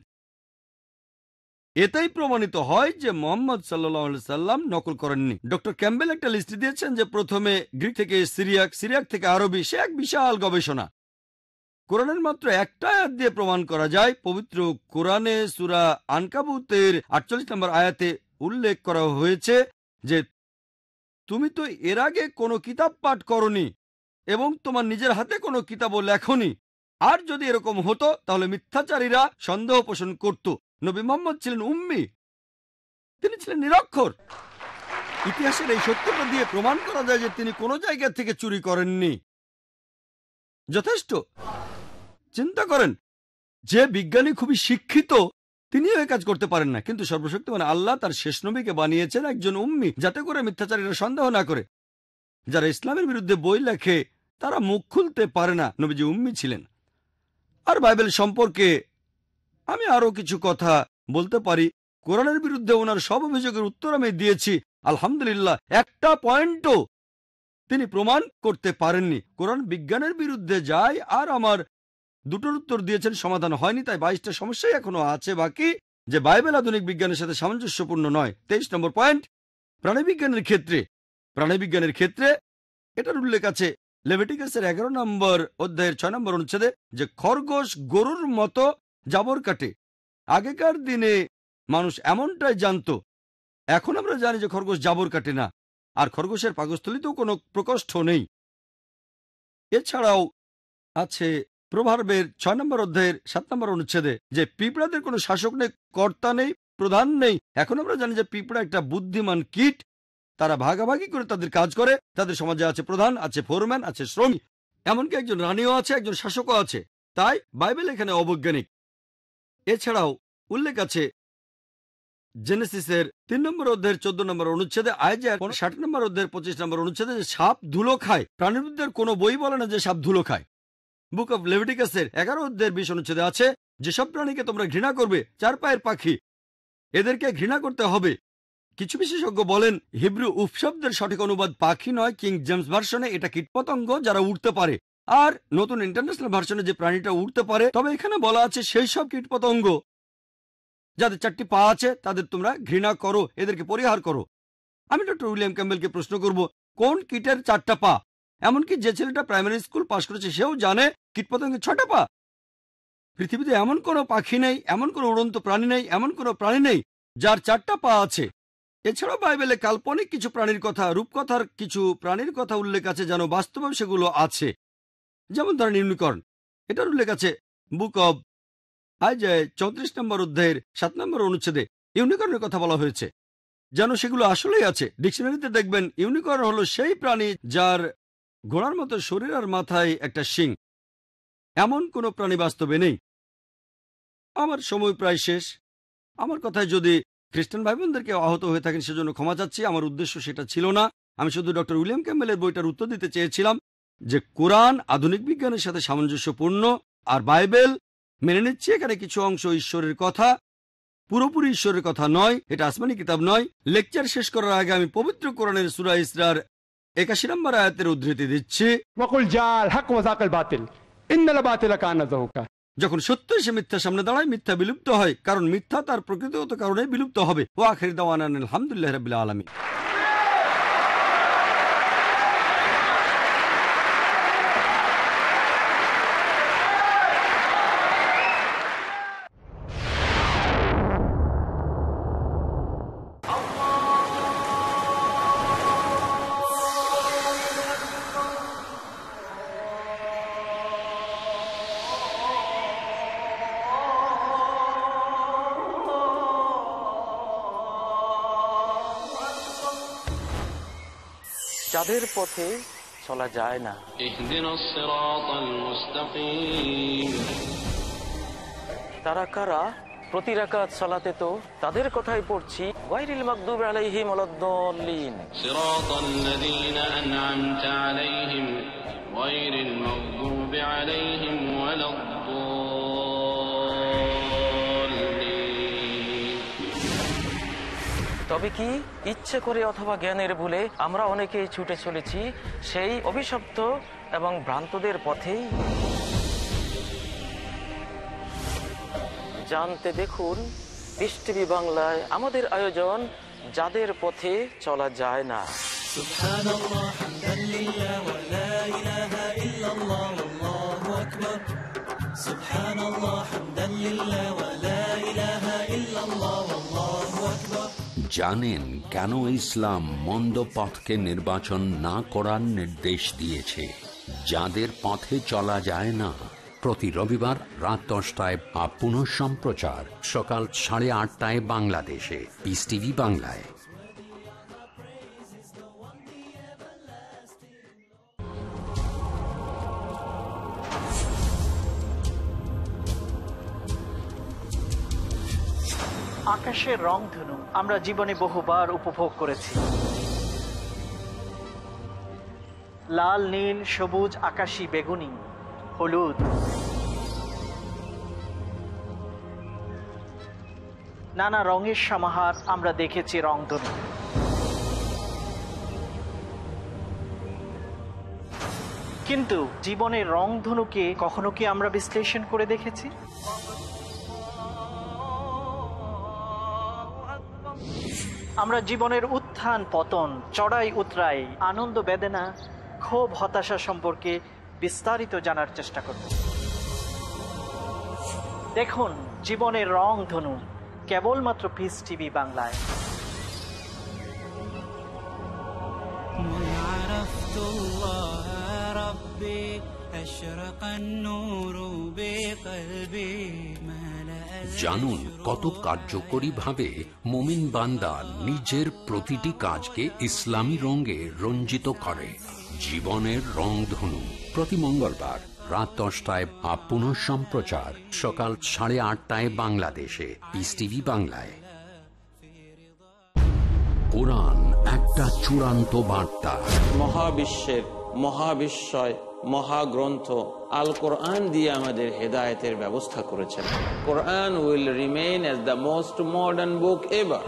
[SPEAKER 8] এটাই প্রমাণিত হয় যে মোহাম্মদ সাল্লাহ সাল্লাম নকল করেননি। ডক্টর ক্যাম্বেল একটা লিস্ট দিয়েছেন যে প্রথমে গ্রিক থেকে সিরিয়াক সিরিয়াক থেকে আরবি, সে এক বিশাল গবেষণা। কোরআনের মাত্র একটা আয়াত দিয়ে প্রমাণ করা যায়। পবিত্র কোরআনে সুরা আনকাবুতের আটচল্লিশ নম্বর আয়াতে উল্লেখ করা হয়েছে যে, তুমি তো এর আগে কোনো কিতাব পাঠ করনি এবং তোমার নিজের হাতে কোনো কিতাবও লেখনি। আর যদি এরকম হতো, তাহলে মিথ্যাচারীরা সন্দেহ পোষণ করত। নবী মোহাম্মদ ছিলেন উম্মি। তিনি ছিলেন নিরক্ষর। ইতিহাসের এই সত্যটা দিয়ে প্রমাণ করা যায় যে তিনি কোনো জায়গা থেকে চুরি করেননি। যথেষ্ট। চিন্তা করেন, যে বিজ্ঞানী খুবই শিক্ষিত, তিনিও এই কাজ করতে পারেন না। কিন্তু সর্বশক্তিমান আল্লাহ তার শেষ নবীকে বানিয়েছেন একজন উম্মি, যাতে করে মিথ্যাচারীরা সন্দেহ না করে। যারা ইসলামের বিরুদ্ধে বই লেখে, তারা মুখ খুলতে পারে না, নবীজি উম্মি ছিলেন। আর বাইবেল সম্পর্কে আমি আরও কিছু কথা বলতে পারি। কোরআনের বিরুদ্ধে ওনার সব অভিযোগের উত্তর আমি দিয়েছি। আলহামদুলিল্লাহ, একটা পয়েন্টও তিনি প্রমাণ করতে পারেননি। কোরআন বিজ্ঞানের বিরুদ্ধে যায় আর আমার দুটোর উত্তর দিয়েছেন, সমাধান হয়নি, তাই বাইশটা সমস্যাই এখনও আছে। বাকি, যে বাইবেল আধুনিক বিজ্ঞানের সাথে সামঞ্জস্যপূর্ণ নয়। তেইশ নম্বর পয়েন্ট, প্রাণীবিজ্ঞানের ক্ষেত্রে প্রাণীবিজ্ঞানের ক্ষেত্রে এটার উল্লেখ আছে। লেভেটিকাসের এগারো নম্বর অধ্যায়ের ছয় নম্বর অনুচ্ছেদে যে খরগোশ গরুর মতো জাবর কাটে। আগেকার দিনে মানুষ এমনটাই জানত, এখন আমরা জানি যে খরগোশ জাবর কাটে না, আর খরগোশের পাকস্থলিতেও কোনো প্রকোষ্ঠ নেই। এছাড়াও আছে প্রভার্বের ছয় নম্বর অধ্যায়ের সাত নম্বর অনুচ্ছেদে যে পিঁপড়াদের কোনো শাসক নেই, কর্তা নেই, প্রধান নেই, এখন আমরা জানি যে পিঁপড়া একটা বুদ্ধিমান কীট। তারা ভাগাভাগি করে তাদের কাজ করে, তাদের সমাজে আছে প্রধান, আছে ফোরম্যান, আছে শ্রমিক। এমনকি একজন রানীও আছে, একজন শাসকও আছে। তাই বাইবেল এখানে অবৈজ্ঞানিক। এছাড়াও উল্লেখ আছে জেনেসিসের তিন নম্বর অধ্যায়ের চোদ্দ নম্বর অনুচ্ছেদে আয়জার ষাট নম্বর অধ্যায়ের পঁচিশ নম্বর অনুচ্ছেদে সাপ ধুলো খায় প্রাণীবিদ্যার কোনো বই বলে না যে সাপ ধুলো খায়। বুক অব লেভিটিকাসের এগারো অধ্যায়ের বিশ অনুচ্ছেদে আছে, যেসব প্রাণীকে তোমরা ঘৃণা করবে, চার পায়ের পাখি এদেরকে ঘৃণা করতে হবে। কিছু বিশেষজ্ঞ বলেন, হিব্রু উপশব্দের সঠিক অনুবাদ পাখি নয়, কিং জেমস ভার্সনে এটা কীটপতঙ্গ যারা উঠতে পারে। আর নতুন ইন্টারন্যাশনাল ভার্সনে যে প্রাণীটা উঠতে পারে, তবে এখানে বলা আছে সেই সব কীটপতঙ্গ। যাদের চারটি পা আছে, তাদের তোমরা ঘৃণা করো, এদেরকে পরিহার করো। আমি ডক্টর উইলিয়াম ক্যাম্বেলকে প্রশ্ন করব, কোন কীটের চারটা পা? এমনকি যে ছেলেটা প্রাইমারি স্কুল পাশ করেছে, সেও জানে কীটপতঙ্গের ছটা পা। পৃথিবীতে এমন কোনো পাখি নেই, এমন কোনো উড়ন্ত প্রাণী নেই, এমন কোনো প্রাণী নেই যার চারটা পা আছে। এছাড়াও বাইবেলে কাল্পনিক কিছু প্রাণীর কথা, রূপকথার কিছু প্রাণীর কথা উল্লেখ আছে যেন বাস্তবে সেগুলো আছে। যেমন ধরেন ইউনিকর্ন, এটার উল্লেখ আছে বুক অব আইজায় চৌত্রিশ নম্বর অধ্যায়ের সাত নম্বর অনুচ্ছেদে ইউনিকর্নের কথা বলা হয়েছে। যেন সেগুলো আসলেই আছে। ডিকশনারিতে দেখবেন ইউনিকর্ন হলো সেই প্রাণী যার ঘোড়ার মতো শরীর আর মাথায় একটা শিং। এমন কোনো প্রাণী বাস্তবে নেই। আমার সময় প্রায় শেষ। আমার কথায় যদি খ্রিস্টান ভাই বোনদেরকে আহত হয়ে থাকেন সেজন্য ক্ষমা চাচ্ছি। আমার উদ্দেশ্য সেটা ছিল না। আমি শুধু ডক্টর উইলিয়াম ক্যাম্বেলের বইটার উত্তর দিতে চেয়েছিলাম যে কোরআন আধুনিক বিজ্ঞানের সাথে সামঞ্জস্যপূর্ণ আর বাইবেল মেনে নিচ্ছে এখানে কিছু অংশ ঈশ্বরের কথা। পুরোপুরি ঈশ্বরের কথা নয়, এটা আসমানি কিতাব নয়। লেকচার শেষ করার আগে আমি পবিত্র কোরআনের সুরা ইসরার একাশি নম্বর আয়াতের উদ্ধৃতি দিচ্ছি। যখন সত্য সে মিথ্যা সামনে দাঁড়ায় মিথ্যা বিলুপ্ত হয়। কারণ মিথ্যা তার প্রকৃতিগত কারণে বিলুপ্ত হবে। ও আখের দাওয়ান আলহামদুলিল্লাহ রবিল্লা আলমী
[SPEAKER 22] পথে চলা যায় না। তারা কারা? প্রতি রাকাত চলাতে তো তাদের কথাই পড়ছি। গায়রিল মাগদুব আলাইহিম ওয়ালাদ-দাল্লিন
[SPEAKER 23] সিরাতাল লাযীনা আন'আমতা আলাইহিম গায়রিল মাগদুব আলাইহিম ওয়ালাদ।
[SPEAKER 22] তবে কি ইচ্ছে করে অথবা জ্ঞানের ভুলে আমরা অনেকেই ছুটে চলেছি সেই অভিশপ্ত এবং ভ্রান্তদের পথেই জানতে দেখুন পিস টিভি বাংলায় আমাদের আয়োজন যাদের পথে চলা যায় না
[SPEAKER 7] سبحان الله حمدا لله ولا إله إلا الله والله أكبر
[SPEAKER 2] জানেন কেন ইসলাম মন্দ পথকে নির্বাচন না করার নির্দেশ দিয়েছে। যাদের পথে চলা যায় না। প্রতি রবিবার রাত দশটায় বা পুনঃ সম্প্রচার সকাল সাড়ে আটটায় বাংলাদেশে। পিস টিভি বাংলায়।
[SPEAKER 24] আকাশের রংধনু আমরা জীবনে বহুবার উপভোগ করেছি। লাল, নীল, সবুজ, আকাশী, বেগুনি, হলুদ। নানা রঙের সমাহার আমরা দেখেছি রংধনু কিন্তু জীবনের রংধনুকে কখনো কি আমরা বিশ্লেষণ করে দেখেছি? আমরা জীবনের উত্থান পতন চড়াই উতরাই আনন্দ বেদনা ক্ষোভ হতাশা সম্পর্কে বিস্তারিত জানার চেষ্টা করব দেখুন জীবনের রং ধনু কেবলমাত্র পিস টিভি বাংলায়
[SPEAKER 7] عرفت الله ربي أشرق النور بقلبي ملأ
[SPEAKER 2] জানুন কত কার্যকরীভাবে মোমিন বান্দা নিজের প্রতিটি কাজকে ইসলামী রঙে রঞ্জিত করে। জীবনের রংধনু প্রতি মঙ্গলবার রাত দশটায় বা পুনঃ সম্প্রচার। সকাল সাড়ে আটটায় বাংলাদেশে। পিস বাংলায়। কোরআন একটা চূড়ান্ত বার্তা।
[SPEAKER 22] মহাবিশ্বের মহাবিস্ময় মহাগ্রন্থ আল কোরআন দিয়ে আমাদের হেদায়েতের ব্যবস্থা করেছেন। Quran will remain as the most modern book ever.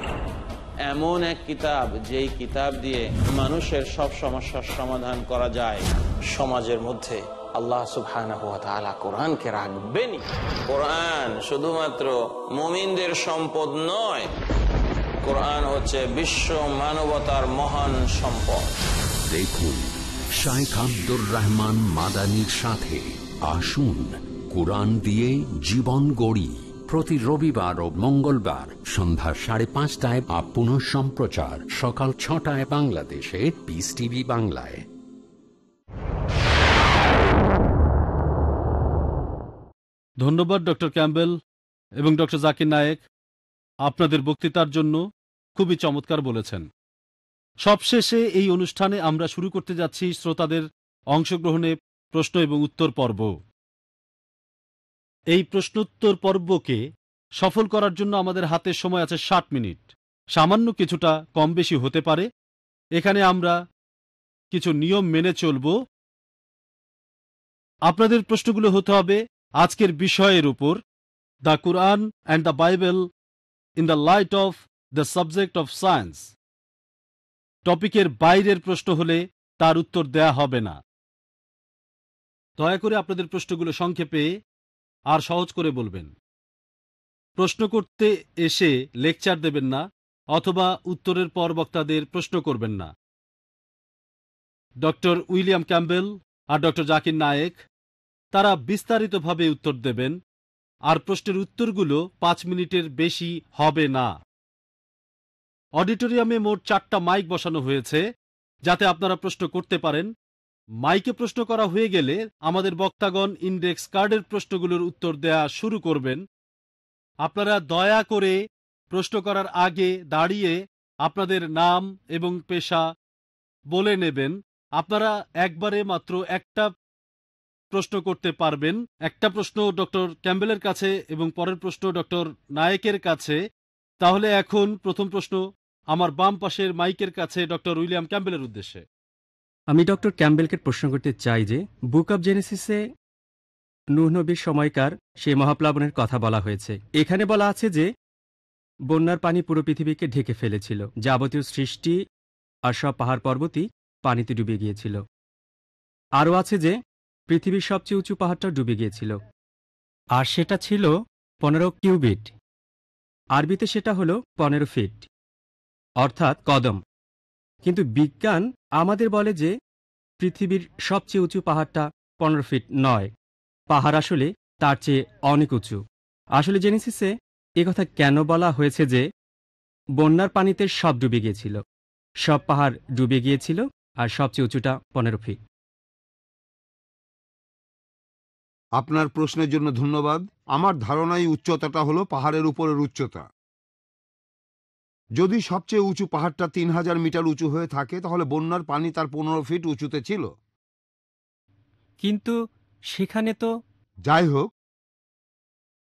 [SPEAKER 22] এমন এক কিতাব, যেই কিতাব দিয়ে মানুষের সব সমস্যার সমাধান করা যায়। সমাজের মধ্যে আল্লাহ সুবহানাহু কোরআনকে রাখবেনই। কোরআন শুধুমাত্র মুমিনদের সম্পদ নয়, কোরআন হচ্ছে বিশ্ব মানবতার মহান সম্পদ।
[SPEAKER 2] দেখুন শাইখ আব্দুর রহমান মাদানির সাথে আসুন কোরআন দিয়ে জীবন গড়ি। প্রতি রবিবার ও মঙ্গলবার সন্ধ্যা সাড়ে পাঁচটায় বা পুনঃ সম্প্রচার, সকাল ছটায় বাংলাদেশে পিস টিভি বাংলায়।
[SPEAKER 10] ধন্যবাদ, ডক্টর ক্যাম্বেল এবং ডক্টর জাকির নায়েক। আপনাদের বক্তৃতার জন্য খুবই চমৎকার বলেছেন। সবশেষে এই অনুষ্ঠানে আমরা শুরু করতে যাচ্ছি শ্রোতাদের অংশগ্রহণে প্রশ্ন এবং উত্তর পর্ব। এই প্রশ্নোত্তর পর্বকে সফল করার জন্য আমাদের হাতে সময় আছে ষাট মিনিট। সামান্য কিছুটা কম বেশি হতে পারে। এখানে আমরা কিছু নিয়ম মেনে চলব। আপনাদের প্রশ্নগুলো হতে হবে, আজকের বিষয়ের উপর। The Quran and the Bible in the light of the subject of science. টপিকের বাইরের প্রশ্ন হলে তার উত্তর দেয়া হবে না। দয়া করে আপনাদের প্রশ্নগুলো সংক্ষেপে আর সহজ করে বলবেন। প্রশ্ন করতে এসে লেকচার দেবেন না অথবা উত্তরের পর বক্তাদের প্রশ্ন করবেন না। ডক্টর উইলিয়াম ক্যাম্বেল আর ডক্টর জাকির নায়েক, তারা বিস্তারিতভাবে উত্তর দেবেন, আর প্রশ্নের উত্তরগুলো পাঁচ মিনিটের বেশি হবে না। অডিটোরিয়ামে মোট চারটা মাইক বসানো হয়েছে, যাতে আপনারা প্রশ্ন করতে পারেন। মাইকে প্রশ্ন করা হয়ে গেলে আমাদের বক্তাগণ ইন্ডেক্স কার্ডের প্রশ্নগুলোর উত্তর দেয়া শুরু করবেন। আপনারা দয়া করে প্রশ্ন করার আগে দাঁড়িয়ে আপনাদের নাম এবং পেশা বলে নেবেন। আপনারা একবারে মাত্র একটা প্রশ্ন করতে পারবেন। একটা প্রশ্ন ডক্টর ক্যাম্বেলের কাছে এবং পরের প্রশ্ন ডক্টর নায়েকের কাছে। তাহলে এখন প্রথম প্রশ্ন আমার বাম পাশের মাইকের কাছে ডক্টর উইলিয়াম ক্যাম্বেলের উদ্দেশ্যে।
[SPEAKER 25] আমি ডক্টর ক্যাম্বেলকে প্রশ্ন করতে চাই যে, বুক অব জেনেসিসে নূহ নবীর সময়কার সেই মহাপ্লাবনের কথা বলা হয়েছে। এখানে বলা আছে যে, বন্যার পানি পুরো পৃথিবীকে ঢেকে ফেলেছিল। যাবতীয় সৃষ্টি আর সব পাহাড় পর্বতই পানিতে ডুবে গিয়েছিল। আরও আছে যে, পৃথিবীর সবচেয়ে উঁচু পাহাড়টা ডুবে গিয়েছিল। আর সেটা ছিল পনেরো কিউবিট। আরবিতে সেটা হলো পনেরো ফিট। অর্থাৎ কদম। কিন্তু বিজ্ঞান আমাদের বলে যে, পৃথিবীর সবচেয়ে উঁচু পাহাড়টা পনেরো ফিট নয়। পাহাড় আসলে তার চেয়ে অনেক উঁচু। আসলে জেনেসিসে কথা কেন বলা হয়েছে যে, বন্যার পানিতে সব ডুবে গিয়েছিল। সব পাহাড় ডুবে গিয়েছিল আর সবচেয়ে উঁচুটা পনেরো ফিট।
[SPEAKER 9] আপনার প্রশ্নের জন্য ধন্যবাদ। আমার ধারণাই উচ্চতাটা হলো পাহাড়ের উপরের উচ্চতা। যদি সবচেয়ে উঁচু পাহাড়টা তিন হাজার মিটার উঁচু হয়ে থাকে তাহলে বন্যার পানি তার পনেরো ফিট উঁচুতে ছিল।
[SPEAKER 25] কিন্তু সেখানে তো
[SPEAKER 9] যাই হোক।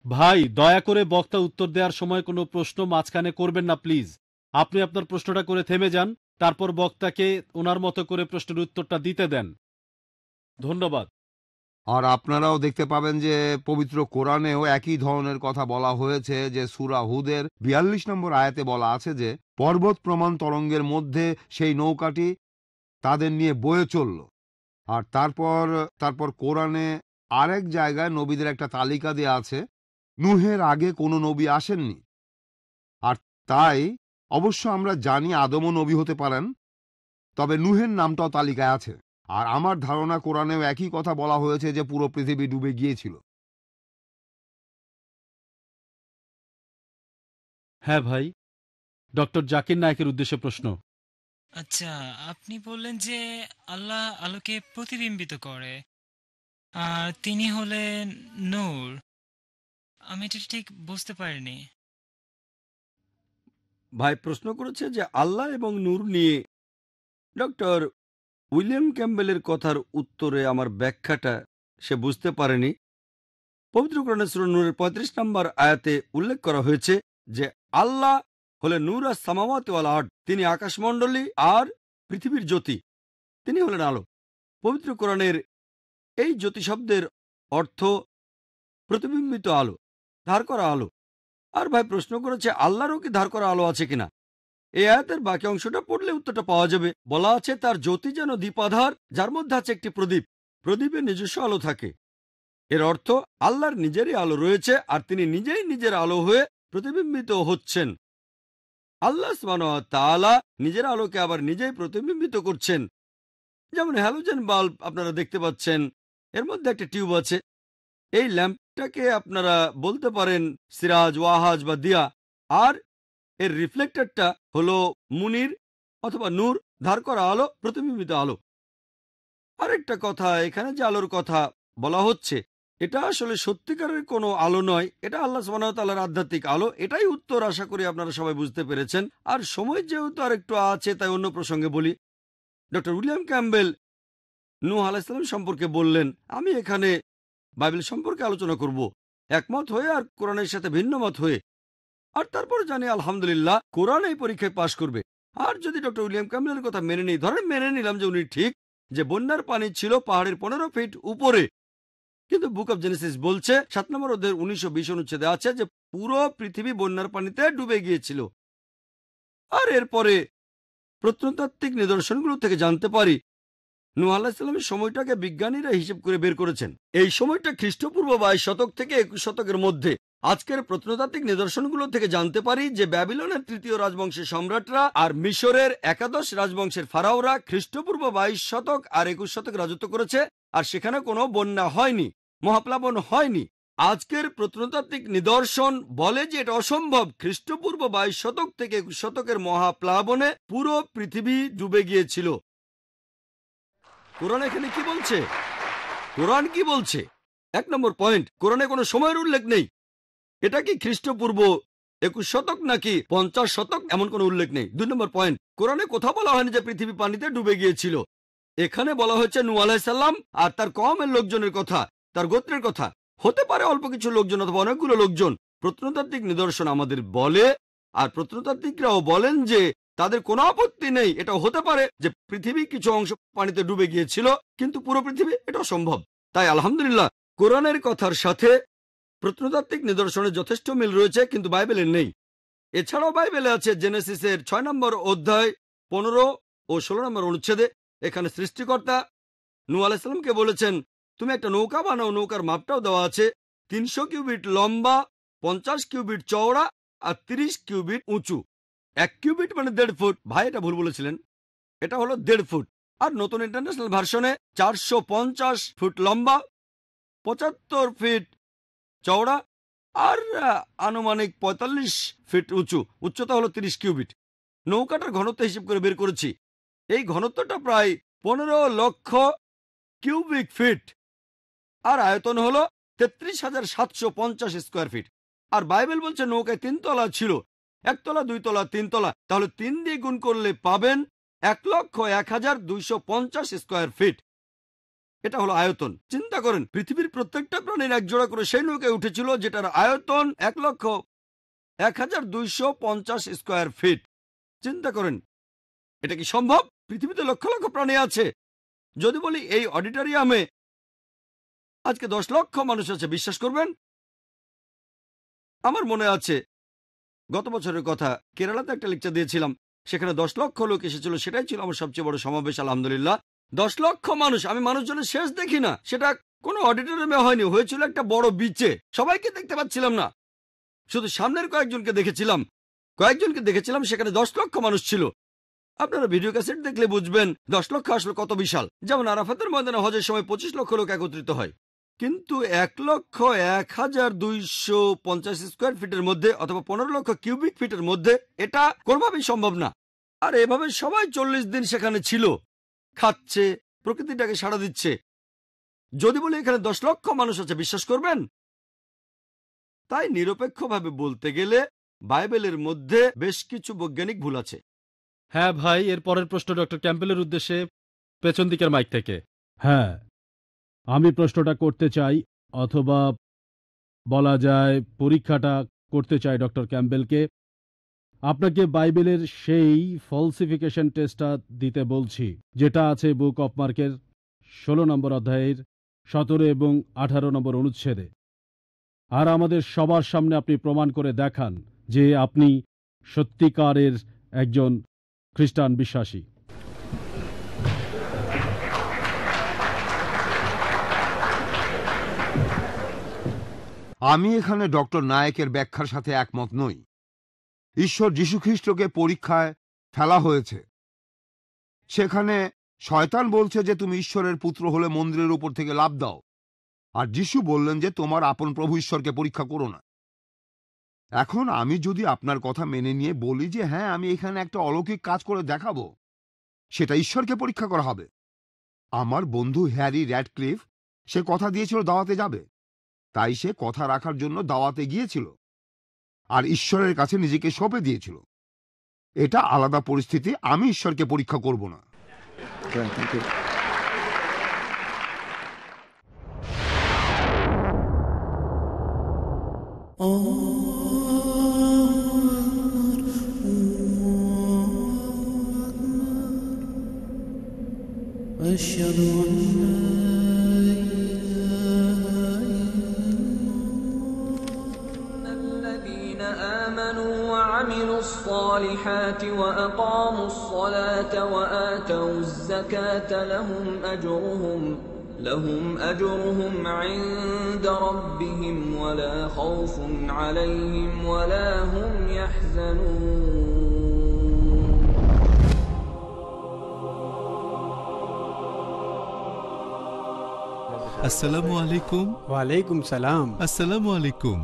[SPEAKER 10] ভাই দয়া করে বক্তা উত্তর দেওয়ার সময় কোনো প্রশ্ন মাঝখানে করবেন না প্লিজ। আপনি আপনার প্রশ্নটা করে থেমে যান তারপর বক্তাকে ওনার মতো করে প্রশ্নের উত্তরটা দিতে দেন। ধন্যবাদ।
[SPEAKER 9] আর আপনারাও দেখতে পাবেন যে পবিত্র কোরআনেও একই ধরনের কথা বলা হয়েছে যে সুরা হুদের বিয়াল্লিশ নম্বর আয়াতে বলা আছে যে, পর্বত প্রমাণ তরঙ্গের মধ্যে সেই নৌকাটি তাদের নিয়ে বয়ে চলল। আর তারপর তারপর কোরআনে আরেক জায়গায় নবীদের একটা তালিকা দেয়া আছে, নুহের আগে কোনো নবী আসেননি। আর তাই অবশ্য আমরা জানি আদমও নবী হতে পারেন, তবে নুহের নামটাও তালিকায় আছে। আর আমার ধারণা কোরআনেও একই কথা বলা হয়েছে যে পুরো পৃথিবী ডুবে গিয়েছিল।
[SPEAKER 10] হ্যাঁ ভাই ডক্টর জাকির নায়কের উদ্দেশ্যে প্রশ্ন।
[SPEAKER 26] আচ্ছা আপনি বললেন যে আল্লাহ আলোকে প্রতিবিম্বিত করে আর তিনি হলেন নূর। আমি এটা ঠিক বুঝতে পারিনি।
[SPEAKER 8] ভাই প্রশ্ন করেছে যে আল্লাহ এবং নূর নিয়ে ডক্টর উইলিয়াম ক্যাম্বেলের কথার উত্তরে আমার ব্যাখ্যাটা সে বুঝতে পারেনি। পবিত্রকরণের সুরনুরের পঁয়ত্রিশ নম্বর আয়াতে উল্লেখ করা হয়েছে যে, আল্লাহ হলেন নূর আর সামাওয়াত ওয়াল আর্ট তিনি আকাশমণ্ডলী আর পৃথিবীর জ্যোতি, তিনি হলেন আলো। পবিত্র কোরআনের এই জ্যোতি শব্দের অর্থ প্রতিবিম্বিত আলো, ধার করা আলো। আর ভাই প্রশ্ন করেছে, আল্লাহরও কি ধার করা আলো আছে কিনা? এই আয়াতের বাকি অংশটা পড়লে উত্তরটা পাওয়া যাবে। বলা আছে তার জ্যোতি যেন দীপাধার যার মধ্যে আছে একটি প্রদীপ। প্রদীপে নিজস্ব আলো থাকে। এর অর্থ, আল্লাহর নিজেরই আলো রয়েছে আর তিনি নিজেই নিজের আলো হয়ে প্রতিবিম্বিত হচ্ছেন। আল্লাহ তাআলা নিজের আলোকে আবার নিজেই প্রতিবিম্বিত করছেন। যেমন হ্যালোজেন বাল্ব আপনারা দেখতে পাচ্ছেন, এর মধ্যে একটা টিউব আছে। এই ল্যাম্পটাকে আপনারা বলতে পারেন সিরাজ, ওয়াহাজ বা দিয়া। আর এর রিফ্লেক্টরটা হলো মুনির অথবা নূর ধার করা আলো, প্রতিবিম্বিত আলো। আরেকটা কথা, এখানে যে আলোর কথা বলা হচ্ছে, এটা আসলে সত্যিকারের কোনো আলো নয়, এটা আল্লাহ সুবাহতাল্লাহর আধ্যাত্মিক আলো, এটাই উত্তর আশা করি আপনারা সবাই বুঝতে পেরেছেন। আর সময় যেহেতু আর একটু আছে, তাই অন্য প্রসঙ্গে বলি। ডক্টর উইলিয়াম ক্যাম্বেল নূহ আলাইসালাম সম্পর্কে বললেন, আমি এখানে বাইবেল সম্পর্কে আলোচনা করব। একমত হয়ে আর কোরআনের সাথে ভিন্ন মত হয়ে আর তারপর জানি আলহামদুলিল্লাহ কোরআন এই পরীক্ষায় পাশ করবে। আর যদি ডক্টর উইলিয়াম ক্যাম্বেলের কথা মেনে নিই, ধরেন মেনে নিলাম যে উনি ঠিক যে বন্যার পানি ছিল পাহাড়ের পনেরো ফিট উপরে। কিন্তু বুক অব জেনেসিস বলছে, সাত নম্বর অধ্যায়ের উনিশশো বিশ অনুচ্ছেদে আছে যে পুরো পৃথিবী বন্যার পানিতে ডুবে গিয়েছিল। আর এরপরে প্রত্নতাত্ত্বিক নিদর্শনগুলো থেকে জানতে পারি আলাহিসাল্লামের সময়টাকে বিজ্ঞানীরা হিসেব করে বের করেছেন। এই সময়টা খ্রিস্টপূর্ব বাইশ শতক থেকে একুশ শতকের মধ্যে। আজকের প্রত্নতাত্ত্বিক নিদর্শনগুলো থেকে জানতে পারি যে ব্যাবিলনের তৃতীয় রাজবংশের সম্রাটরা আর মিশরের একাদশ রাজবংশের ফারাওরা খ্রিস্টপূর্ব বাইশ শতক আর একুশ শতক রাজত্ব করেছে, আর সেখানে কোনো বন্যা হয়নি, মহাপ্লাবন হয়নি। আজকের প্রত্নতাত্ত্বিক নিদর্শন বলে যে এটা অসম্ভব, খ্রিস্টপূর্ব বাইশ শতক থেকে একুশ শতকের মহাপ্লাবনে পুরো পৃথিবী ডুবে গিয়েছিল। কোরআন এখানে কি বলছে? কোরআন কি বলছে? এক নম্বর পয়েন্ট, কোরআনে কোনো সময়ের উল্লেখ নেই। এটা কি খ্রিস্টপূর্ব একুশ শতক নাকি পঞ্চাশ শতক? এমন কোনো উল্লেখ নেই। দুই নম্বর পয়েন্ট। কোরআনে কোথাও বলা হয়নি যে পৃথিবী পানিতে ডুবে গিয়েছিল। এখানে বলা হয়েছে নু আলাহিসাল্লাম আর তার কমের লোকজনের কথা, তার গোত্রের কথা। হতে পারে অল্প কিছু লোকজন অথবা অনেকগুলো লোকজন। প্রত্নতাত্ত্বিক নিদর্শন আমাদের বলে, আর প্রত্নতাত্ত্বিকরাও বলেন যে তাদের কোনো আপত্তি নেই। এটা হতে পারে যে পৃথিবী কিছু অংশ পানিতে ডুবে গিয়েছিল, কিন্তু পুরো পৃথিবী এটা সম্ভব। তাই আলহামদুলিল্লাহ, কোরআনের কথার সাথে প্রত্নতাত্ত্বিক নিদর্শনে যথেষ্ট মিল রয়েছে, কিন্তু বাইবেলের নেই। এছাড়াও বাইবেলে আছে জেনেসিসের ছয় নম্বর অধ্যায় পনেরো ও ষোলো নম্বর অনুচ্ছেদে, এখানে সৃষ্টিকর্তা নু আলাইসালামকে বলেছেন, তুমি একটা নৌকা বানাও, নৌকার মাপটাও দেওয়া আছে। তিনশো কিউবিট লম্বা, পঞ্চাশ কিউবিট চওড়া আর তিরিশ কিউবিট উঁচু। এক কিউবিট মানে দেড় ফুট। ভাই, এটা ভুল বলেছিলেন। এটা হলো দেড় ফুট। আর নতুন ইন্টারন্যাশনাল ভার্সনে চারশো পঞ্চাশ ফুট লম্বা, পঁচাত্তর ফিট চওড়া আর আনুমানিক পঁয়তাল্লিশ ফিট উঁচু। উচ্চতা হলো তিরিশ কিউবিট। নৌকাটার ঘনত্ব হিসেব করে বের করেছি। এই ঘনত্বটা প্রায় পনেরো লক্ষ কিউবিক ফিট। আর আয়তন হলো তেত্রিশ হাজার সাতশো পঞ্চাশ স্কোয়ার ফিট। আর বাইবেল বলছে নৌকায় তিনতলা ছিল। একতলা দুইতলা তিনতলা তাহলে তিন দিয়ে গুণ করলে পাবেন এক লক্ষ এক হাজার দুইশো পঞ্চাশ স্কোয়ার ফিট। এটা হলো আয়তন। চিন্তা করেন, পৃথিবীর প্রত্যেকটা প্রাণীর এক জোড়া করে সেই নৌকায় উঠেছিল যেটার আয়তন এক লক্ষ এক হাজার দুইশো পঞ্চাশ স্কোয়ার ফিট। চিন্তা করেন, এটা কি সম্ভব? পৃথিবীতে লক্ষ লক্ষ প্রাণী আছে। যদি বলি এই অডিটোরিয়ামে আজকে দশ লক্ষ মানুষ আছে, বিশ্বাস করবেন? আমার মনে আছে, গত বছরের কথা, কেরালাতে একটা লেকচার দিয়েছিলাম, সেখানে দশ লক্ষ লোক এসেছিল, সেটাই ছিল আমার সবচেয়ে বড় সমাবেশ, আলহামদুলিল্লাহ। দশ লক্ষ মানুষ, আমি মানুষজনের শেষ দেখি না। সেটা কোনো অডিটোরিয়ামে হয়নি, হয়েছিল একটা বড় বিচে। সবাইকে দেখতে পাচ্ছিলাম না। শুধু সামনের কয়েকজনকে দেখেছিলাম। কয়েকজনকে দেখেছিলাম, সেখানে দশ লক্ষ মানুষ ছিল। আপনারা ভিডিও ক্যাসেট দেখলে বুঝবেন, দশ লক্ষ আসলে কত বিশাল। যেমন আরাফাতের ময়দানে হজের সময় পঁচিশ লক্ষ লোক একত্রিত হয়। কিন্তু এক লক্ষ এক হাজার দুইশো পঞ্চাশ স্কোয়ার ফিটের মধ্যে অথবা পনেরো লক্ষ কিউবিক ফিটের মধ্যে এটা কোনোভাবেই সম্ভব না। আর এভাবে সবাই চল্লিশ দিন সেখানে ছিল। খাচ্ছে, প্রকৃতিটাকে সাড়া দিচ্ছে। যদি বলি এখানে দশ লক্ষ মানুষ আছে, বিশ্বাস করবেন? তাই নিরপেক্ষভাবে বলতে গেলে বাইবেলের মধ্যে বেশ কিছু বৈজ্ঞানিক ভুল আছে।
[SPEAKER 10] হ্যাঁ ভাই, এর পরের প্রশ্ন ডক্টর ক্যাম্পেলের উদ্দেশ্যে, পেছন দিকের মাইক থেকে। হ্যাঁ আমি প্রশ্নটা করতে চাই, অথবা বলা যায় পরীক্ষাটা করতে চাই ডক্টর ক্যাম্পবেলকে। আপনাকে বাইবেলের সেই ফলসিফিকেশন টেস্টটা দিতে বলছি, যেটা আছে বুক অফ মার্কের ষোলো নম্বর অধ্যায়ের সতেরো এবং আঠারো নম্বর অনুচ্ছেদে। আর আমাদের সবার সামনে আপনি প্রমাণ করে দেখান যে আপনি সত্যিকারের একজন খ্রিস্টান বিশ্বাসী।
[SPEAKER 9] আমি এখানে ডক্টর নায়কের ব্যাখ্যার সাথে একমত নই। ঈশ্বর যীশুখ্রিস্টকে পরীক্ষায় ফেলা হয়েছে। সেখানে শয়তান বলছে যে, তুমি ঈশ্বরের পুত্র হলে মন্দিরের উপর থেকে লাভ দাও। আর যিশু বললেন যে, তোমার আপন প্রভু ঈশ্বরকে পরীক্ষা করো না। এখন আমি যদি আপনার কথা মেনে নিয়ে বলি যে হ্যাঁ আমি এখানে একটা অলৌকিক কাজ করে দেখাবো। সেটা ঈশ্বরকে পরীক্ষা করা হবে। আমার বন্ধু হ্যারি র্যাডক্লিফ সে কথা দিয়েছিল দাওয়াতে যাবে। তাই সে কথা রাখার জন্য দাওয়াতে গিয়েছিল। আর ঈশ্বরের কাছে নিজেকে সঁপে দিয়েছিল এটা আলাদা পরিস্থিতি আমি ঈশ্বরকে পরীক্ষা করব না
[SPEAKER 7] أشهد أن
[SPEAKER 27] وعملوا الصالحات وأقاموا الصلاة وآتوا الزكاة لهم أجرهم لهم أجرهم عند ربهم ولا خوف عليهم ولا هم يحزنون
[SPEAKER 28] আসসালামু আলাইকুম।
[SPEAKER 3] ওয়ালাইকুম সালাম।
[SPEAKER 28] আসসালামু আলাইকুম।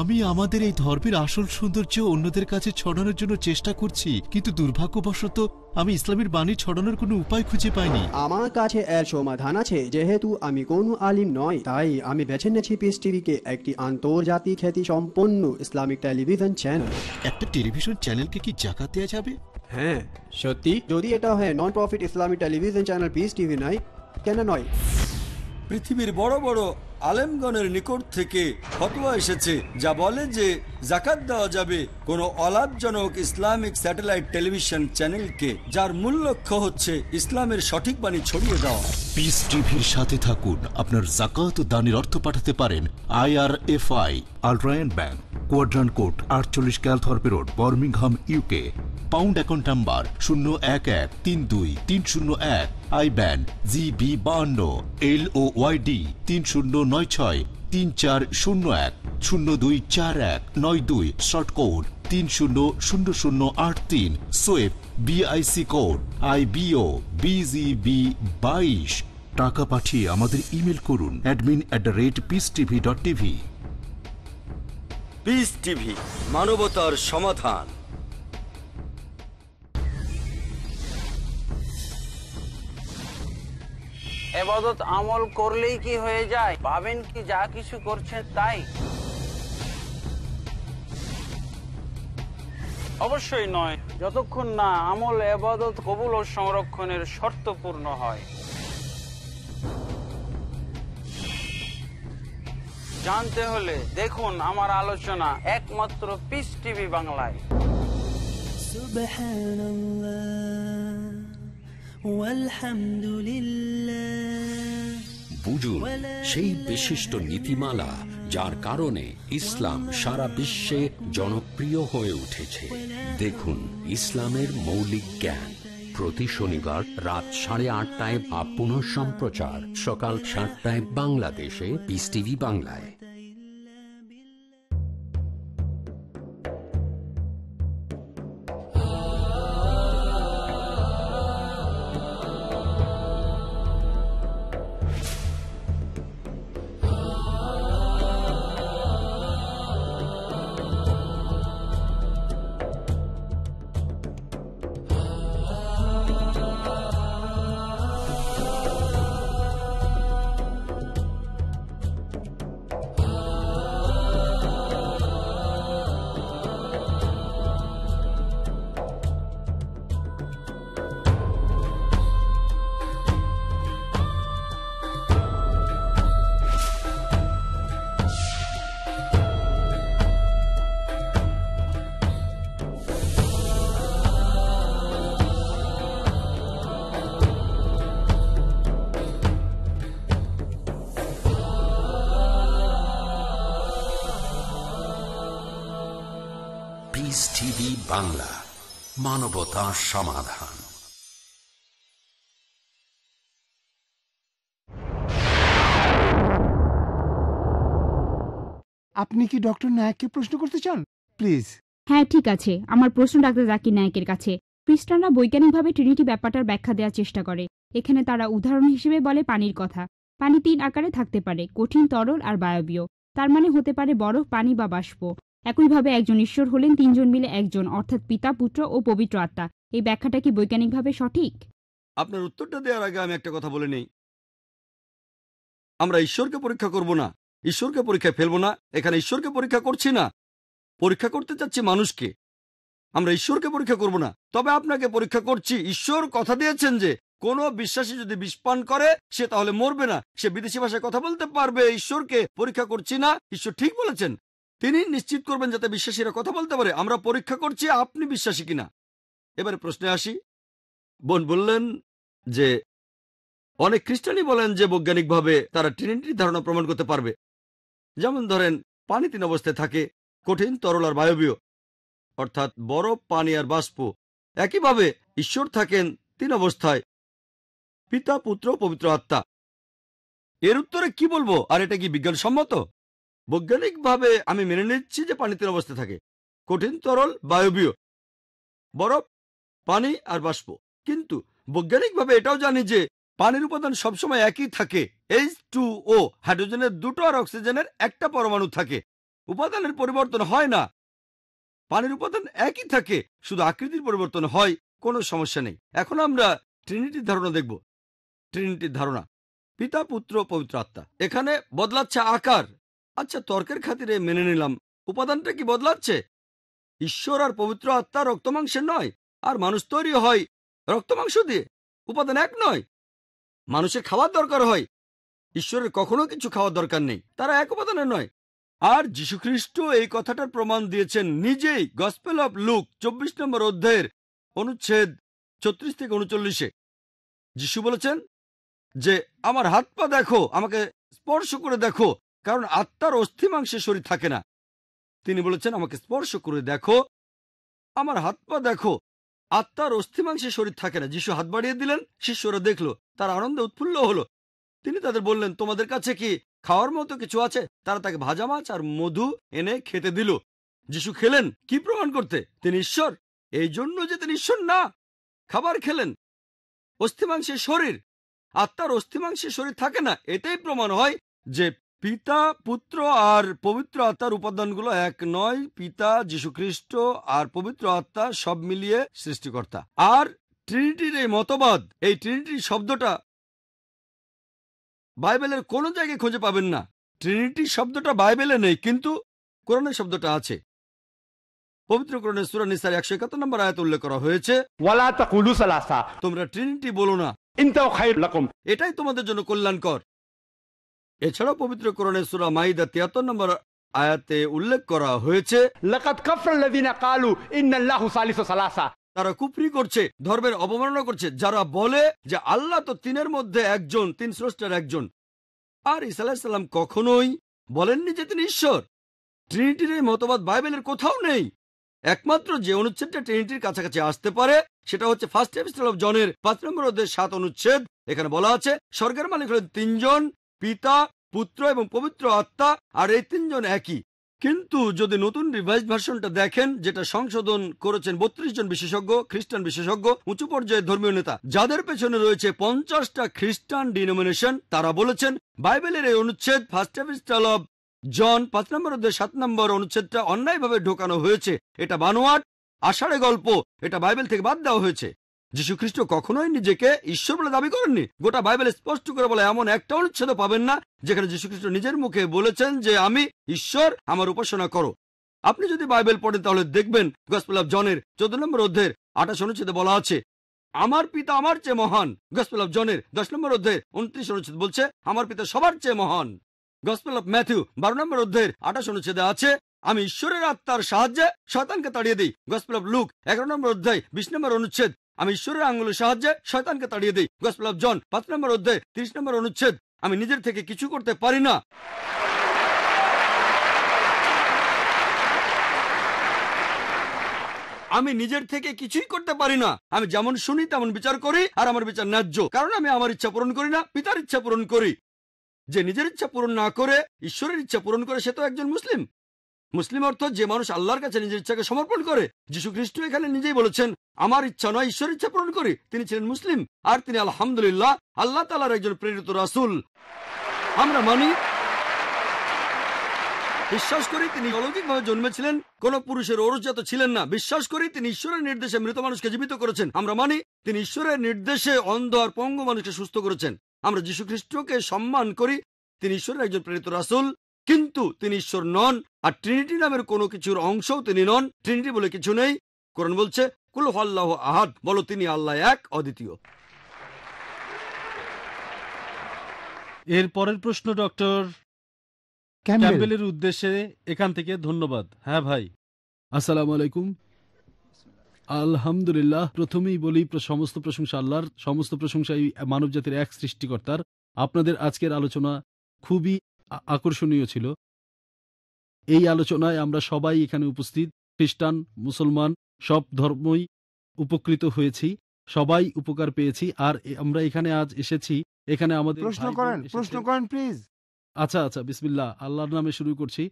[SPEAKER 28] আমি আমাদের এই ধর্মের আসল সৌন্দর্য অন্যদের কাছে ছড়ানোর জন্য চেষ্টা করছি কিন্তু দুর্ভাগ্যবশত আমি ইসলামের বাণী ছড়ানোর কোনো উপায় খুঁজে পাইনি।
[SPEAKER 29] আমার কাছে এর সমাধান আছে যেহেতু আমি কোনো আলিম নয় তাই আমি বেছে নিয়েছি পিস টিভিকে একটি আন্তর্জাতিক খ্যাতি সম্পন্ন ইসলামিক টেলিভিশন চ্যানেল।
[SPEAKER 28] একটা টেলিভিশন চ্যানেলকে কি জাকাত দেওয়া যাবে?
[SPEAKER 29] হ্যাঁ সত্যি? যদি এটা হয় non profit Islamic television channel Peace TV নয় কেন নয়?
[SPEAKER 8] পৃথিবীর বড় বড় আলেমগণের নিকট থেকে ফতোয়া এসেছে, যা বলে যে জাকাত দেওয়া যাবে কোনো অলাভজনক ইসলামিক স্যাটেলাইট টেলিভিশন চ্যানেলকে, যার মূল লক্ষ্য হচ্ছে ইসলামের সঠিক বাণী ছড়িয়ে দেওয়া।
[SPEAKER 21] পিস টিভির সাথে থাকুন। আপনার জাকাত দানের অর্থ পাঠাতে পারেন আইআরএফআই আলট্রায়ন ব্যাংক কোয়াড্রান কোড আটচল্লিশ Calthorpe road, Birmingham, UK. Pound account number শূন্য এক এক তিন দুই তিন শূন্য এক আই ব্যান জিবি বাহান্ন এল ও ওয়াইডি তিন শূন্য নয় ছয় তিন চার শূন্য এক শূন্য দুই চার এক নয় দুই শর্ট কোড তিন শূন্য শূন্য শূন্য আট তিন সোয়েব BIC code I BO BGB বাইশ টাকা পাঠিয়ে আমাদের ইমেল করুন admin at the rate Peace TV dot TV
[SPEAKER 8] Peace TV মানবতার সমাধান।
[SPEAKER 30] এবাদত আমল করলেই কি হয়ে যায়? ভাবেন কি যা কিছু করছেন তাই? অবশ্যই নয়। যতক্ষণ না আমল, এবাদত, কবুল ও সংরক্ষণের শর্ত পূর্ণ হয়। জানতে হলে দেখুন আমার আলোচনা একমাত্র পিস টিভি বাংলায়।
[SPEAKER 2] বুঝুন সেই বিশিষ্ট নীতিমালা যার কারণে ইসলাম সারা বিশ্বে জনপ্রিয় হয়ে উঠেছে। দেখুন ইসলামের মৌলিক জ্ঞান। প্রতি শনিবার রাত সাড়ে আটটায় বা সম্প্রচার সকাল সাতটায় বাংলাদেশে পিস টিভি বাংলায়। বাংলা মানবতা সমাধান।
[SPEAKER 9] আপনি কি ডক্টর নায়ককে প্রশ্ন করতে চান? প্লিজ।
[SPEAKER 31] হ্যাঁ ঠিক আছে। আমার প্রশ্ন ডাক্তার জাকির নায়কের কাছে। খ্রিস্টানরা বৈজ্ঞানিকভাবে ট্রিনিটি ব্যাপারটার ব্যাখ্যা দেওয়ার চেষ্টা করে। এখানে তারা উদাহরণ হিসেবে বলে পানির কথা। পানি তিন আকারে থাকতে পারে কঠিন তরল আর বায়বীয়। তার মানে হতে পারে বরফ পানি বা বাষ্প। একইভাবে একজন ঈশ্বর হলেন তিনজন মিলে একজন, অর্থাৎ পিতা, পুত্র ও পবিত্র আত্মা। এই ব্যাখ্যাটা কি বৈজ্ঞানিকভাবে সঠিক?
[SPEAKER 8] আপনার উত্তরটা দেওয়ার আগে আমি একটা কথা বলে নেই। আমরা ঈশ্বরকে পরীক্ষা করব না। ঈশ্বরকে পরীক্ষায় ফেলব না। এখানে ঈশ্বরকে পরীক্ষা করছি না। পরীক্ষা করতে চাচ্ছি মানুষকে। আমরা ঈশ্বরকে পরীক্ষা করব না। তবে আপনাকে পরীক্ষা করছি। ঈশ্বর কথা দিয়েছেন যে, কোনো বিশ্বাসী যদি বিষপান করে, সে তাহলে মরবে না। সে বিদেশি ভাষায় কথা বলতে পারবে। ঈশ্বরকে পরীক্ষা করছি না। ঈশ্বর ঠিক বলেছেন। তিনি নিশ্চিত করবেন যাতে বিশ্বাসীরা কথা বলতে পারে। আমরা পরীক্ষা করছি আপনি বিশ্বাসী কিনা। এবারে প্রশ্নে আসি। বোন বললেন যে, অনেক খ্রিস্টানই বলেন যে, বৈজ্ঞানিকভাবে তারা ট্রিনিটির ধারণা প্রমাণ করতে পারবে। যেমন ধরেন, পানি তিন অবস্থায় থাকে, কঠিন, তরল আর বায়বীয়। অর্থাৎ বরফ, পানি আর বাষ্প। একইভাবে ঈশ্বর থাকেন তিন অবস্থায়, পিতা, পুত্র, পবিত্র আত্মা। এর উত্তরে কি বলব? আর এটা কি বিজ্ঞানসম্মত? বৈজ্ঞানিকভাবে আমি মেনে নিচ্ছি যে পানি তিন অবস্থায় থাকে। কঠিন, তরল, বায়বীয়। বরফ, পানি আর বাষ্প। কিন্তু বৈজ্ঞানিকভাবে এটাও জানি যে পানির উপাদান সবসময় একই থাকে। এইচ টু ও হাইড্রোজেনের দুটো আর অক্সিজেনের একটা পরমাণু থাকে। উপাদানের পরিবর্তন হয় না। পানির উপাদান একই থাকে, শুধু আকৃতির পরিবর্তন হয়, কোনো সমস্যা নেই। এখন আমরা ট্রিনিটির ধারণা দেখব। ট্রিনিটির ধারণা। পিতা, পুত্র, পবিত্র আত্মা। এখানে বদলাচ্ছে আকার। আচ্ছা তর্কের খাতিরে মেনে নিলাম। উপাদানটা কি বদলাচ্ছে? ঈশ্বর আর পবিত্র আত্মা রক্তমাংসের নয়, আর মানুষ তৈরি হয় রক্তমাংস দিয়ে। উপাদান এক নয়। মানুষের খাওয়ার দরকার হয়। ঈশ্বরের কখনো কিছু খাওয়ার দরকার নেই, তারা এক উপাদানের নয়। আর যীশুখ্রিস্ট এই কথাটার প্রমাণ দিয়েছেন নিজেই। গসপেল অফ লুক, চব্বিশ নম্বর অধ্যায়ের অনুচ্ছেদ ছত্রিশ থেকে উনচল্লিশে। যিশু বলেছেন যে, আমার হাত পা দেখো, আমাকে স্পর্শ করে দেখো কারণ আত্মার অস্থি মাংসের শরীর থাকে না। তিনি বলেছেন, আমাকে স্পর্শ করে দেখো, আমার হাত পা দেখো, আত্মার অস্থি মাংসের শরীর থাকে না। যিশু হাত বাড়িয়ে দিলেন, শিষ্যরা দেখল, তার আনন্দে উৎফুল্ল হলো। তিনি তাদের বললেন, তোমাদের কাছে কি খাওয়ার মতো কিছু আছে? তারা তাকে ভাজা মাছ আর মধু এনে খেতে দিল। যিশু খেলেন, কি প্রমাণ করতে? তিনি ঈশ্বর। এই জন্য যে তিনি ঈশ্বর না, খাবার খেলেন। অস্থিমাংসের শরীর, আত্মার অস্থিমাংসের শরীর থাকে না। এটাই প্রমাণ হয় যে পিতা পুত্র আর পবিত্র আত্মার উপাদানগুলো এক নয়। পিতা যীশুখ্রিস্ট আর পবিত্র আত্মা সব মিলিয়ে সৃষ্টিকর্তা। আর ট্রিনিটির এই মতবাদ এই ট্রিনিটির শব্দটা বাইবেলের কোনো জায়গায় খুঁজে পাবেন না। ট্রিনিটি শব্দটা বাইবেলে নেই কিন্তু কোরআনের শব্দটা আছে। পবিত্র কোরআনের সুরা নিসার একশো একাত্তর নম্বর আয়াত উল্লেখ করা হয়েছে তোমরা ট্রিনিটি বলো না। এটাই তোমাদের জন্য কল্যাণকর। এছাড়াও পবিত্র কোরআনের সুরা মাইদা তিয়াত্তর নম্বর আয়াতে উল্লেখ করা হয়েছে তারা কুফরি করছে ধর্মের অবমাননা করছে। যারা বলে যে আল্লাহ তো তিনের মধ্যে একজন তিন স্রষ্টার একজন। আর ইসাল্লাম কখনোই বলেননি যে তিনি ঈশ্বর। ট্রিনিটির এই মতবাদ বাইবেলের কোথাও নেই। একমাত্র যে অনুচ্ছেদটা ট্রিনিটির কাছাকাছি আসতে পারে সেটা হচ্ছে ফার্স্ট এপিস্টল অফ জনের পাঁচ নম্বর অধ্যায় সাত অনুচ্ছেদ। এখানে বলা আছে স্বর্গের মালিক হলেন তিনজন পিতা, পুত্র এবং পবিত্র আত্মা আর এই তিনজন একই। কিন্তু যদি নতুন রিভাইজ ভার্সনটা দেখেন, যেটা সংশোধন করেছেন বত্রিশ জন বিশেষজ্ঞ, খ্রিস্টান বিশেষজ্ঞ, উঁচু পর্যায়ের ধর্মীয় নেতা, যাদের পেছনে রয়েছে পঞ্চাশটা খ্রিস্টান ডিনোমিনেশন তারা বলেছেন, বাইবেলের এই অনুচ্ছেদ ফার্স্ট এপিস্টল অব জন পাঁচ নম্বর অধ্যায়, সাত নম্বর অনুচ্ছেদটা অন্যায়ভাবে ঢোকানো হয়েছে। এটা বানোয়াট আষাঢ়ে গল্প, এটা বাইবেল থেকে বাদ দেওয়া হয়েছে। যীশু খ্রিস্ট কখনোই নিজেকে ঈশ্বর বলে দাবি করেননি। গোটা বাইবেল স্পষ্ট করে বলে, এমন একটা অনুচ্ছেদ পাবেন না, যেখানে যীশু খ্রিস্ট নিজের মুখে বলেছেন যে, আমি ঈশ্বর, আমার উপাসনা করো। আপনি যদি বাইবেল পড়েন, তাহলে দেখবেন গসপেল অফ জনের চোদ্দ নম্বর অধ্যায়ের আঠাশ অনুচ্ছেদে বলা আছে, আমার পিতা আমার চেয়ে মহান। গসপেল অফ জনের দশ নম্বর অধ্যায়ের উনত্রিশ অনুচ্ছেদ বলছে, আমার পিতা সবার চেয়ে মহান। গসপেল অফ ম্যাথিউ বারো নম্বর অধ্যায়ের আঠাশ অনুচ্ছেদে আছে, আমি ঈশ্বরের আত্মার সাহায্যে শয়তানকে তাড়িয়ে দিই। গসপেল অফ লুক এগারো নম্বর অধ্যায় বিশ নম্বর অনুচ্ছেদ আমি ঈশ্বরের আঙ্গুলের সাহায্যে শয়তানকে তাড়িয়ে দিই। গসপেল অফ জন পাঁচ নম্বর অধ্যায়, তিরিশ নম্বর অনুচ্ছেদ। আমি নিজের থেকে কিছু করতে পারি না। আমি নিজের থেকে কিছুই করতে পারি না। আমি যেমন শুনি, তেমন বিচার করি, আর আমার বিচার ন্যায্য। কারণ আমি আমার ইচ্ছা পূরণ করি না, পিতার ইচ্ছা পূরণ করি। যে নিজের ইচ্ছা পূরণ না করে, ঈশ্বরের ইচ্ছা পূরণ করে, সে তো একজন মুসলিম। মুসলিম অর্থ যে মানুষ আল্লাহর কাছে নিজের ইচ্ছাকে সমর্পণ করে, যীশু খ্রিস্ট এখানে নিজেই বলেছেন, আমার ইচ্ছা নয়, ঈশ্বর ইচ্ছা পূরণ করি। তিনি ছিলেন মুসলিম, আর তিনি আলহামদুলিল্লাহ আল্লাহ তালার একজন প্রেরিত রাসুল। আমরা মানি, বিশ্বাস করি তিনি অলৌকিকভাবে জন্মেছিলেন, কোন পুরুষের অরুজাত ছিলেন না। বিশ্বাস করি তিনি ঈশ্বরের নির্দেশে মৃত মানুষকে জীবিত করেছেন। আমরা মানি, তিনি ঈশ্বরের নির্দেশে অন্ধ আর পঙ্গু মানুষকে সুস্থ করেছেন। আমরা যীশু খ্রিস্টকে সম্মান করি, তিনি ঈশ্বরের একজন প্রেরিত রাসুল। কিন্তু তিনি ঈশ্বর নন আর ট্রিনিটি নামের কোনো কিছুর অংশও তিনি নন। ট্রিনিটি বলে কিছু নেই। কোরআন বলছে কুল আল্লাহ আহাদ বলো তিনি আল্লাহ এক অদ্বিতীয়।
[SPEAKER 10] এর পরের প্রশ্ন ডক্টর। ক্যাম্বেলের উদ্দেশ্যে এখান থেকে ধন্যবাদ। হ্যাঁ ভাই। আসসালামু আলাইকুম। আলহামদুলিল্লাহ প্রথমেই বলি সমস্ত প্রশংসা আল্লাহর সমস্ত প্রশংসা এই মানব জাতির এক সৃষ্টিকর্তার। আপনাদের আজকের আলোচনা খুবই আকর্ষণীয় ছিল। এই আলোচনায় আমরা সবাই এখানে উপস্থিত খ্রিস্টান মুসলমান সব ধর্মই উপকৃত হয়েছি সবাই উপকার পেয়েছি আর আমরা এখানে আজ এসেছি এখানে আমাদের
[SPEAKER 9] প্রশ্ন করেন প্রশ্ন করেন প্লিজ
[SPEAKER 10] আচ্ছা আচ্ছা বিসমিল্লাহ আল্লাহর নামে শুরু করছি।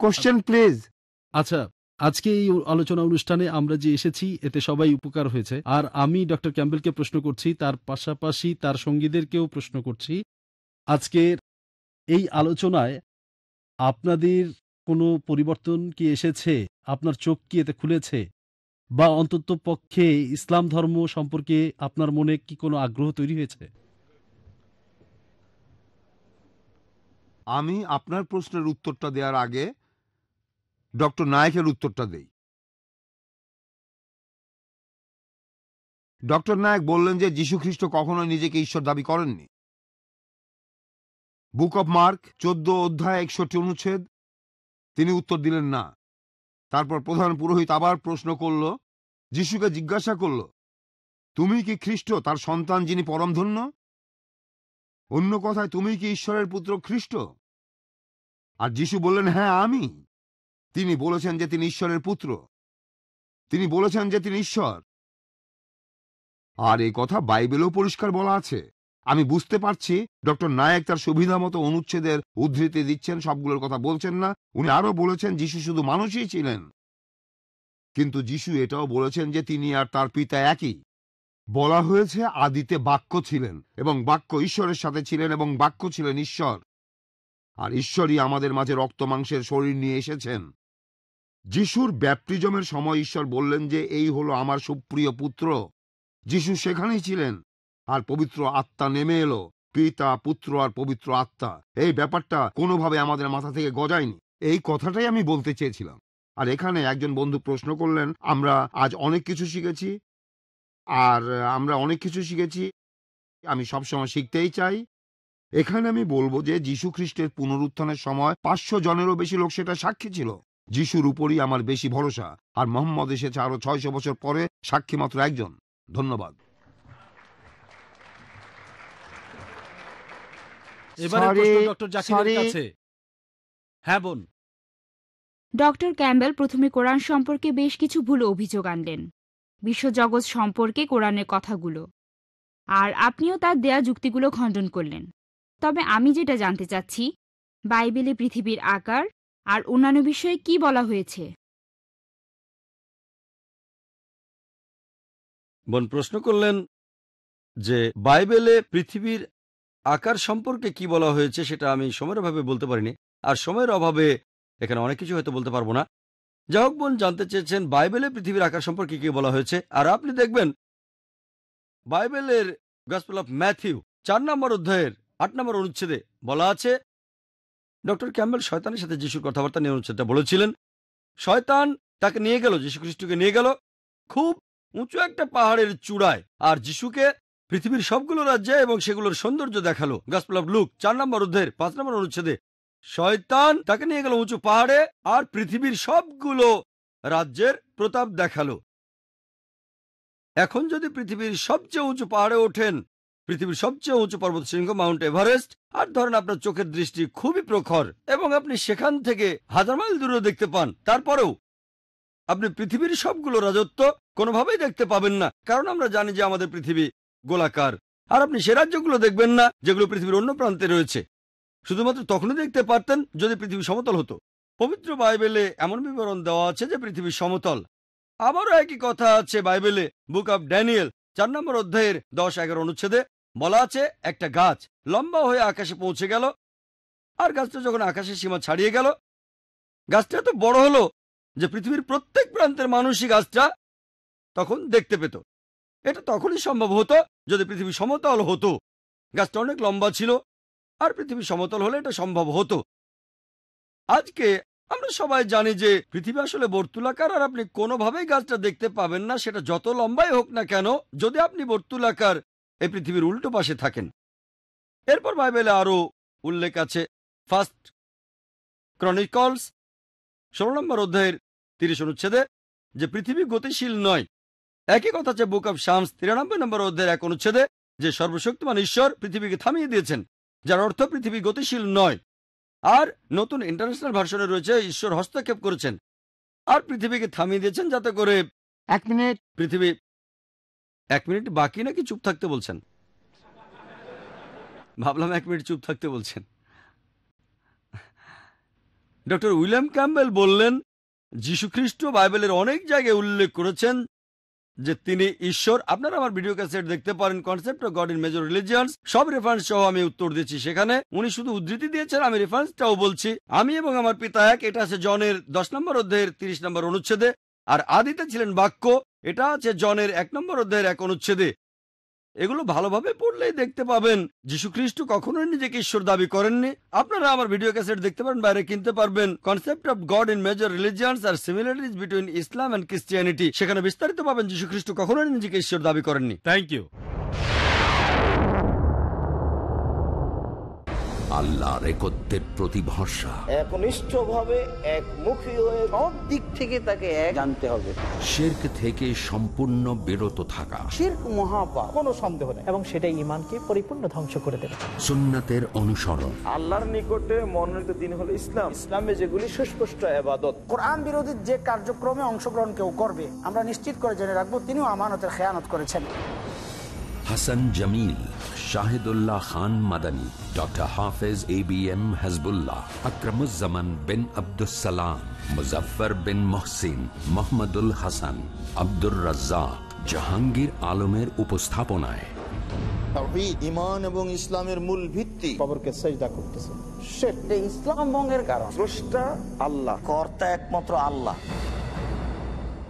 [SPEAKER 9] কোশ্চেন প্লিজ
[SPEAKER 10] আচ্ছা আজকে এই আলোচনা অনুষ্ঠানে আমরা যে এসেছি এতে সবাই উপকার হয়েছে। আর আমি ডক্টর ক্যাম্বেলকে প্রশ্ন করছি তার পাশাপাশি তার সঙ্গীদেরকেও প্রশ্ন করছি। আজকের এই আলোচনায় আপনাদের কোনো পরিবর্তন কি এসেছে? আপনার চোখ কি এতে খুলেছে? বা অন্তত পক্ষে ইসলাম ধর্ম সম্পর্কে আপনার মনে কি কোনো আগ্রহ তৈরি হয়েছে?
[SPEAKER 9] আমি আপনার প্রশ্নের উত্তরটা দেওয়ার আগে ডক্টর নায়কের উত্তরটা দেই। ডক্টর নায়ক বললেন যে যীশু খ্রিস্ট কখনোই নিজেকে ঈশ্বর দাবি করেননি। বুক অব মার্ক চোদ্দ অধ্যায় একষট্টি অনুচ্ছেদ। তিনি উত্তর দিলেন, না। তারপর প্রধান পুরোহিত আবার প্রশ্ন করল, যিশুকে জিজ্ঞাসা করল, তুমি কি খ্রিস্ট, তার সন্তান যিনি পরমধন্য? অন্য কথায়, তুমি কি ঈশ্বরের পুত্র খ্রিস্ট? আর যিশু বললেন হ্যাঁ আমি। তিনি বলেছেন যে তিনি ঈশ্বরের পুত্র। তিনি বলেছেন যে তিনি ঈশ্বর। আর এই কথা বাইবেলেও পরিষ্কার বলা আছে। আমি বুঝতে পারছি ডক্টর নায়ক তার সুবিধা মতো অনুচ্ছেদের উদ্ধৃতি দিচ্ছেন, সবগুলোর কথা বলছেন না। উনি আরও বলেছেন, যিশু শুধু মানুষই ছিলেন। কিন্তু যিশু এটাও বলেছেন যে তিনি আর তার পিতা একই। বলা হয়েছে আদিতে বাক্য ছিলেন এবং বাক্য ঈশ্বরের সাথে ছিলেন এবং বাক্য ছিলেন ঈশ্বর। আর ঈশ্বরই আমাদের মাঝে রক্ত মাংসের শরীর নিয়ে এসেছেন। যিশুর ব্যাপটিজমের সময় ঈশ্বর বললেন যে, এই হলো আমার সুপ্রিয় পুত্র। যিশু সেখানেই ছিলেন। আর পবিত্র আত্মা নেমে এলো। পিতা, পুত্র আর পবিত্র আত্মা। এই ব্যাপারটা কোনোভাবে আমাদের মাথা থেকে গজায়নি। এই কথাটাই আমি বলতে চেয়েছিলাম। আর এখানে একজন বন্ধু প্রশ্ন করলেন, আমরা আজ অনেক কিছু শিখেছি, আর আমরা অনেক কিছু শিখেছি, আমি সবসময় শিখতেই চাই। এখানে আমি বলব যে যীশু খ্রিস্টের পুনরুত্থানের সময় পাঁচশো জনেরও বেশি লোক সেটা সাক্ষী ছিল। যিশুর উপরই আমার বেশি ভরসা, আর মোহাম্মদ এসেছে আরও ছয়শো বছর পরে সাক্ষী মাত্র একজন। ধন্যবাদ।
[SPEAKER 10] এবারে প্রশ্ন ডক্টর জাকিরের কাছে। হ্যাঁ বোন
[SPEAKER 31] ডক্টর ক্যাম্বেল প্রথমে কোরআন সম্পর্কে বেশ কিছু ভুল অভিযোগ আনলেন। বিশ্বজগৎ সম্পর্কে কোরআনের কথাগুলো। আর আপনিও তার দেয়া যুক্তিগুলো খণ্ডন করলেন। তবে আমি যেটা জানতে চাচ্ছি বাইবেলে পৃথিবীর আকার আর অন্যান্য বিষয়ে কি বলা হয়েছে?
[SPEAKER 8] বোন প্রশ্ন করলেন যে বাইবেলে পৃথিবীর আকার সম্পর্কে কি বলা হয়েছে সেটা আমি সময়ের অভাবে বলতে পারিনি। আর সময়ের অভাবে এখানে অনেক কিছু হয়তো বলতে পারব না। যাই হোক বোন, জানতে চেয়েছেন বাইবেলে পৃথিবীর আকার সম্পর্কে কি বলা হয়েছে। আর আপনি দেখবেন বাইবেলের গসপেল অফ ম্যাথিউ চার নম্বর অধ্যায়ের আট নম্বর অনুচ্ছেদে বলা আছে, ডক্টর ক্যাম্বেল শয়তানের সাথে যিশুর কথাবার্তা নিয়ে অনুচ্ছেদটা বলেছিলেন। শয়তান তাকে নিয়ে গেল যীশু খ্রিস্টকে নিয়ে গেল, খুব উঁচু একটা পাহাড়ের চূড়ায়। আর যিশুকে পৃথিবীর সবগুলো রাজ্যে এবং সেগুলোর সৌন্দর্য দেখাল। গসপেল অফ লুক চার নম্বর অধ্যায়ের পাঁচ নম্বর অনুচ্ছেদে, শয়তান তাকে নিয়ে গেল উঁচু পাহাড়ে আর পৃথিবীর সবগুলো রাজ্যের প্রতাপ দেখাল। এখন যদি পৃথিবীর সবচেয়ে উঁচু পাহাড়ে ওঠেন, পৃথিবীর সবচেয়ে উঁচু পর্বত শৃঙ্গ মাউন্ট এভারেস্ট, আর ধরেন আপনার চোখের দৃষ্টি খুবই প্রখর এবং আপনি সেখান থেকে হাজার মাইল দূরে দেখতে পান, তারপরেও আপনি পৃথিবীর সবগুলো রাজত্ব কোনোভাবেই দেখতে পাবেন না। কারণ আমরা জানি যে আমাদের পৃথিবী গোলাকার। আর আপনি সে রাজ্যগুলো দেখবেন না, যেগুলো পৃথিবীর অন্য প্রান্তে রয়েছে। শুধুমাত্র তখনই দেখতে পারতেন যদি পৃথিবী সমতল হতো। পবিত্র বাইবেলে এমন বিবরণ দেওয়া আছে যে পৃথিবী সমতল। আবারও একই কথা আছে বাইবেলে, বুক অব ড্যানিয়েল, চার নম্বর অধ্যায়ের দশ এগারো অনুচ্ছেদে। বলা আছে, একটা গাছ লম্বা হয়ে আকাশে পৌঁছে গেল, আর গাছটা যখন আকাশের সীমা ছাড়িয়ে গেল, গাছটা এত বড় হলো যে পৃথিবীর প্রত্যেক প্রান্তের মানুষই গাছটা তখন দেখতে পেত। এটা তখনই সম্ভব হতো যদি পৃথিবী সমতল হতো। গাছটা অনেক লম্বা ছিল, আর পৃথিবী সমতল হলে এটা সম্ভব হতো। আজকে আমরা সবাই জানি যে পৃথিবী আসলে বর্তুলাকার, আর আপনি কোনোভাবেই গাছটা দেখতে পাবেন না, সেটা যত লম্বাই হোক না কেন, যদি আপনি বর্তুলাকার, এই পৃথিবীর উল্টো পাশে থাকেন। এরপর বাইবেলে আরও উল্লেখ আছে, ফার্স্ট ক্রনিকলস, ষোলো নম্বর অধ্যায়ের তিরিশ অনুচ্ছেদে, যে পৃথিবী গতিশীল নয় একই কথা আছে বুক অব শামস তিরানব্বই নম্বর অধ্যায়ের এক অনুচ্ছেদে, যে সর্বশক্তিমান ঈশ্বর পৃথিবীকে থামিয়ে দিয়েছেন, যার অর্থ পৃথিবী গতিশীল নয়। আর নতুন ইন্টারন্যাশনাল ভার্সনে রয়েছে, ঈশ্বর হস্তক্ষেপ করেছেন। আর পৃথিবীকে থামিয়ে দিয়েছেন যাতে করে
[SPEAKER 9] এক মিনিট,
[SPEAKER 8] পৃথিবী, এক মিনিট বাকি নাকি চুপ থাকতে বলছেন? ভাবলাম এক মিনিট চুপ থাকতে বলছেন। ডক্টর উইলিয়াম ক্যাম্বেল বললেন, যীশুখ্রিস্ট বাইবেলের অনেক জায়গায় উল্লেখ করেছেন যে তিনি ঈশ্বর, আপনারা আমার ভিডিও ক্যাসেট দেখতে পারেন concept of God in major religions সব রেফারেন্স সহ আমি উত্তর দিচ্ছি সেখানে। উনি শুধু উদ্ধৃতি দিয়েছেন, আমি রেফারেন্সটাও বলছি। আমি এবং আমার পিতা এক, এটা আছে জনের দশ নম্বর অধ্যায়ের তিরিশ নম্বর অনুচ্ছেদে। আর আদিতে ছিলেন বাক্য, এটা আছে জনের এক নম্বর অধ্যায়ের এক অনুচ্ছেদে। এগুলো ভালোভাবে পড়লেই দেখতে পাবেন। যীশু খ্রিস্ট কখনোই নিজেকে ঈশ্বর দাবি করেননি। আপনারা আমার ভিডিও ক্যাসেট দেখতে পারেন, বাইরে কিনতে পারবেন। Concept of God in major religions R similarities between Islam and Christianity সেখানে বিস্তারিত পাবেন যীশু খ্রিস্ট কখনোই নিজেকে ঈশ্বর দাবি করেননি।
[SPEAKER 10] থ্যাংক ইউ
[SPEAKER 2] আল্লাহর একত্বের প্রতি ভরসা।
[SPEAKER 32] একনিষ্ঠভাবে একমুখী হয়ে সব দিক থেকে তাকে এক জানতে হবে।
[SPEAKER 2] শেরক থেকে সম্পূর্ণ বিরত থাকা।
[SPEAKER 32] শির্ক মহাপাপ কোনো সন্দেহ নেই।
[SPEAKER 24] এবং সেটা ইমানকে পরিপূর্ণ ধ্বংস করে দেবে।
[SPEAKER 2] সুন্নাতের অনুসরণ।
[SPEAKER 32] আল্লাহর নিকটে মনোনীত দিন হলো ইসলাম। ইসলামে যেগুলি সুস্পষ্ট আবাদত
[SPEAKER 33] কোরআন বিরোধী যে কার্যক্রমে অংশগ্রহণ কেউ করবে আমরা নিশ্চিত করে জেনে রাখব তিনিও আমানতের খেয়ানত করেছেন।
[SPEAKER 2] Hasan Jamil. Shahidullah Khan Madani doctor Hafez A B M Hasbullah Akramuzzaman bin Abdussalam Muzaffar bin Mohsin Mohammadul Hasan Abdur Razzak Jahangir আলমের উপস্থাপনায়।
[SPEAKER 32] ইমান এবং ইসলামের মূল ভিত্তি। খবরকে সেজদা করতেছে। সেটা ইসলাম ভঙ্গের কারণ। স্রষ্টা আল্লাহ কর্তা একমাত্র আল্লাহ।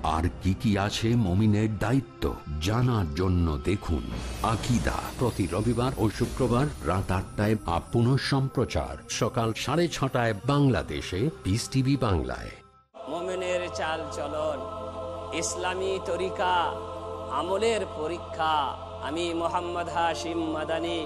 [SPEAKER 2] আর কি কি আছে মমিনের দায়িত্ব জানার জন্য দেখুন আকিদা। প্রতি রবিবার ও শুক্রবার রাত আটটায় আপন সম্প্রচার। সকাল সাড়ে ছটায় বাংলাদেশে। পিস টিভি বাংলায়।
[SPEAKER 34] মোমেনের চাল চলন ইসলামী তরিকা আমলের পরীক্ষা আমি মোহাম্মদ হাশিম মাদানি।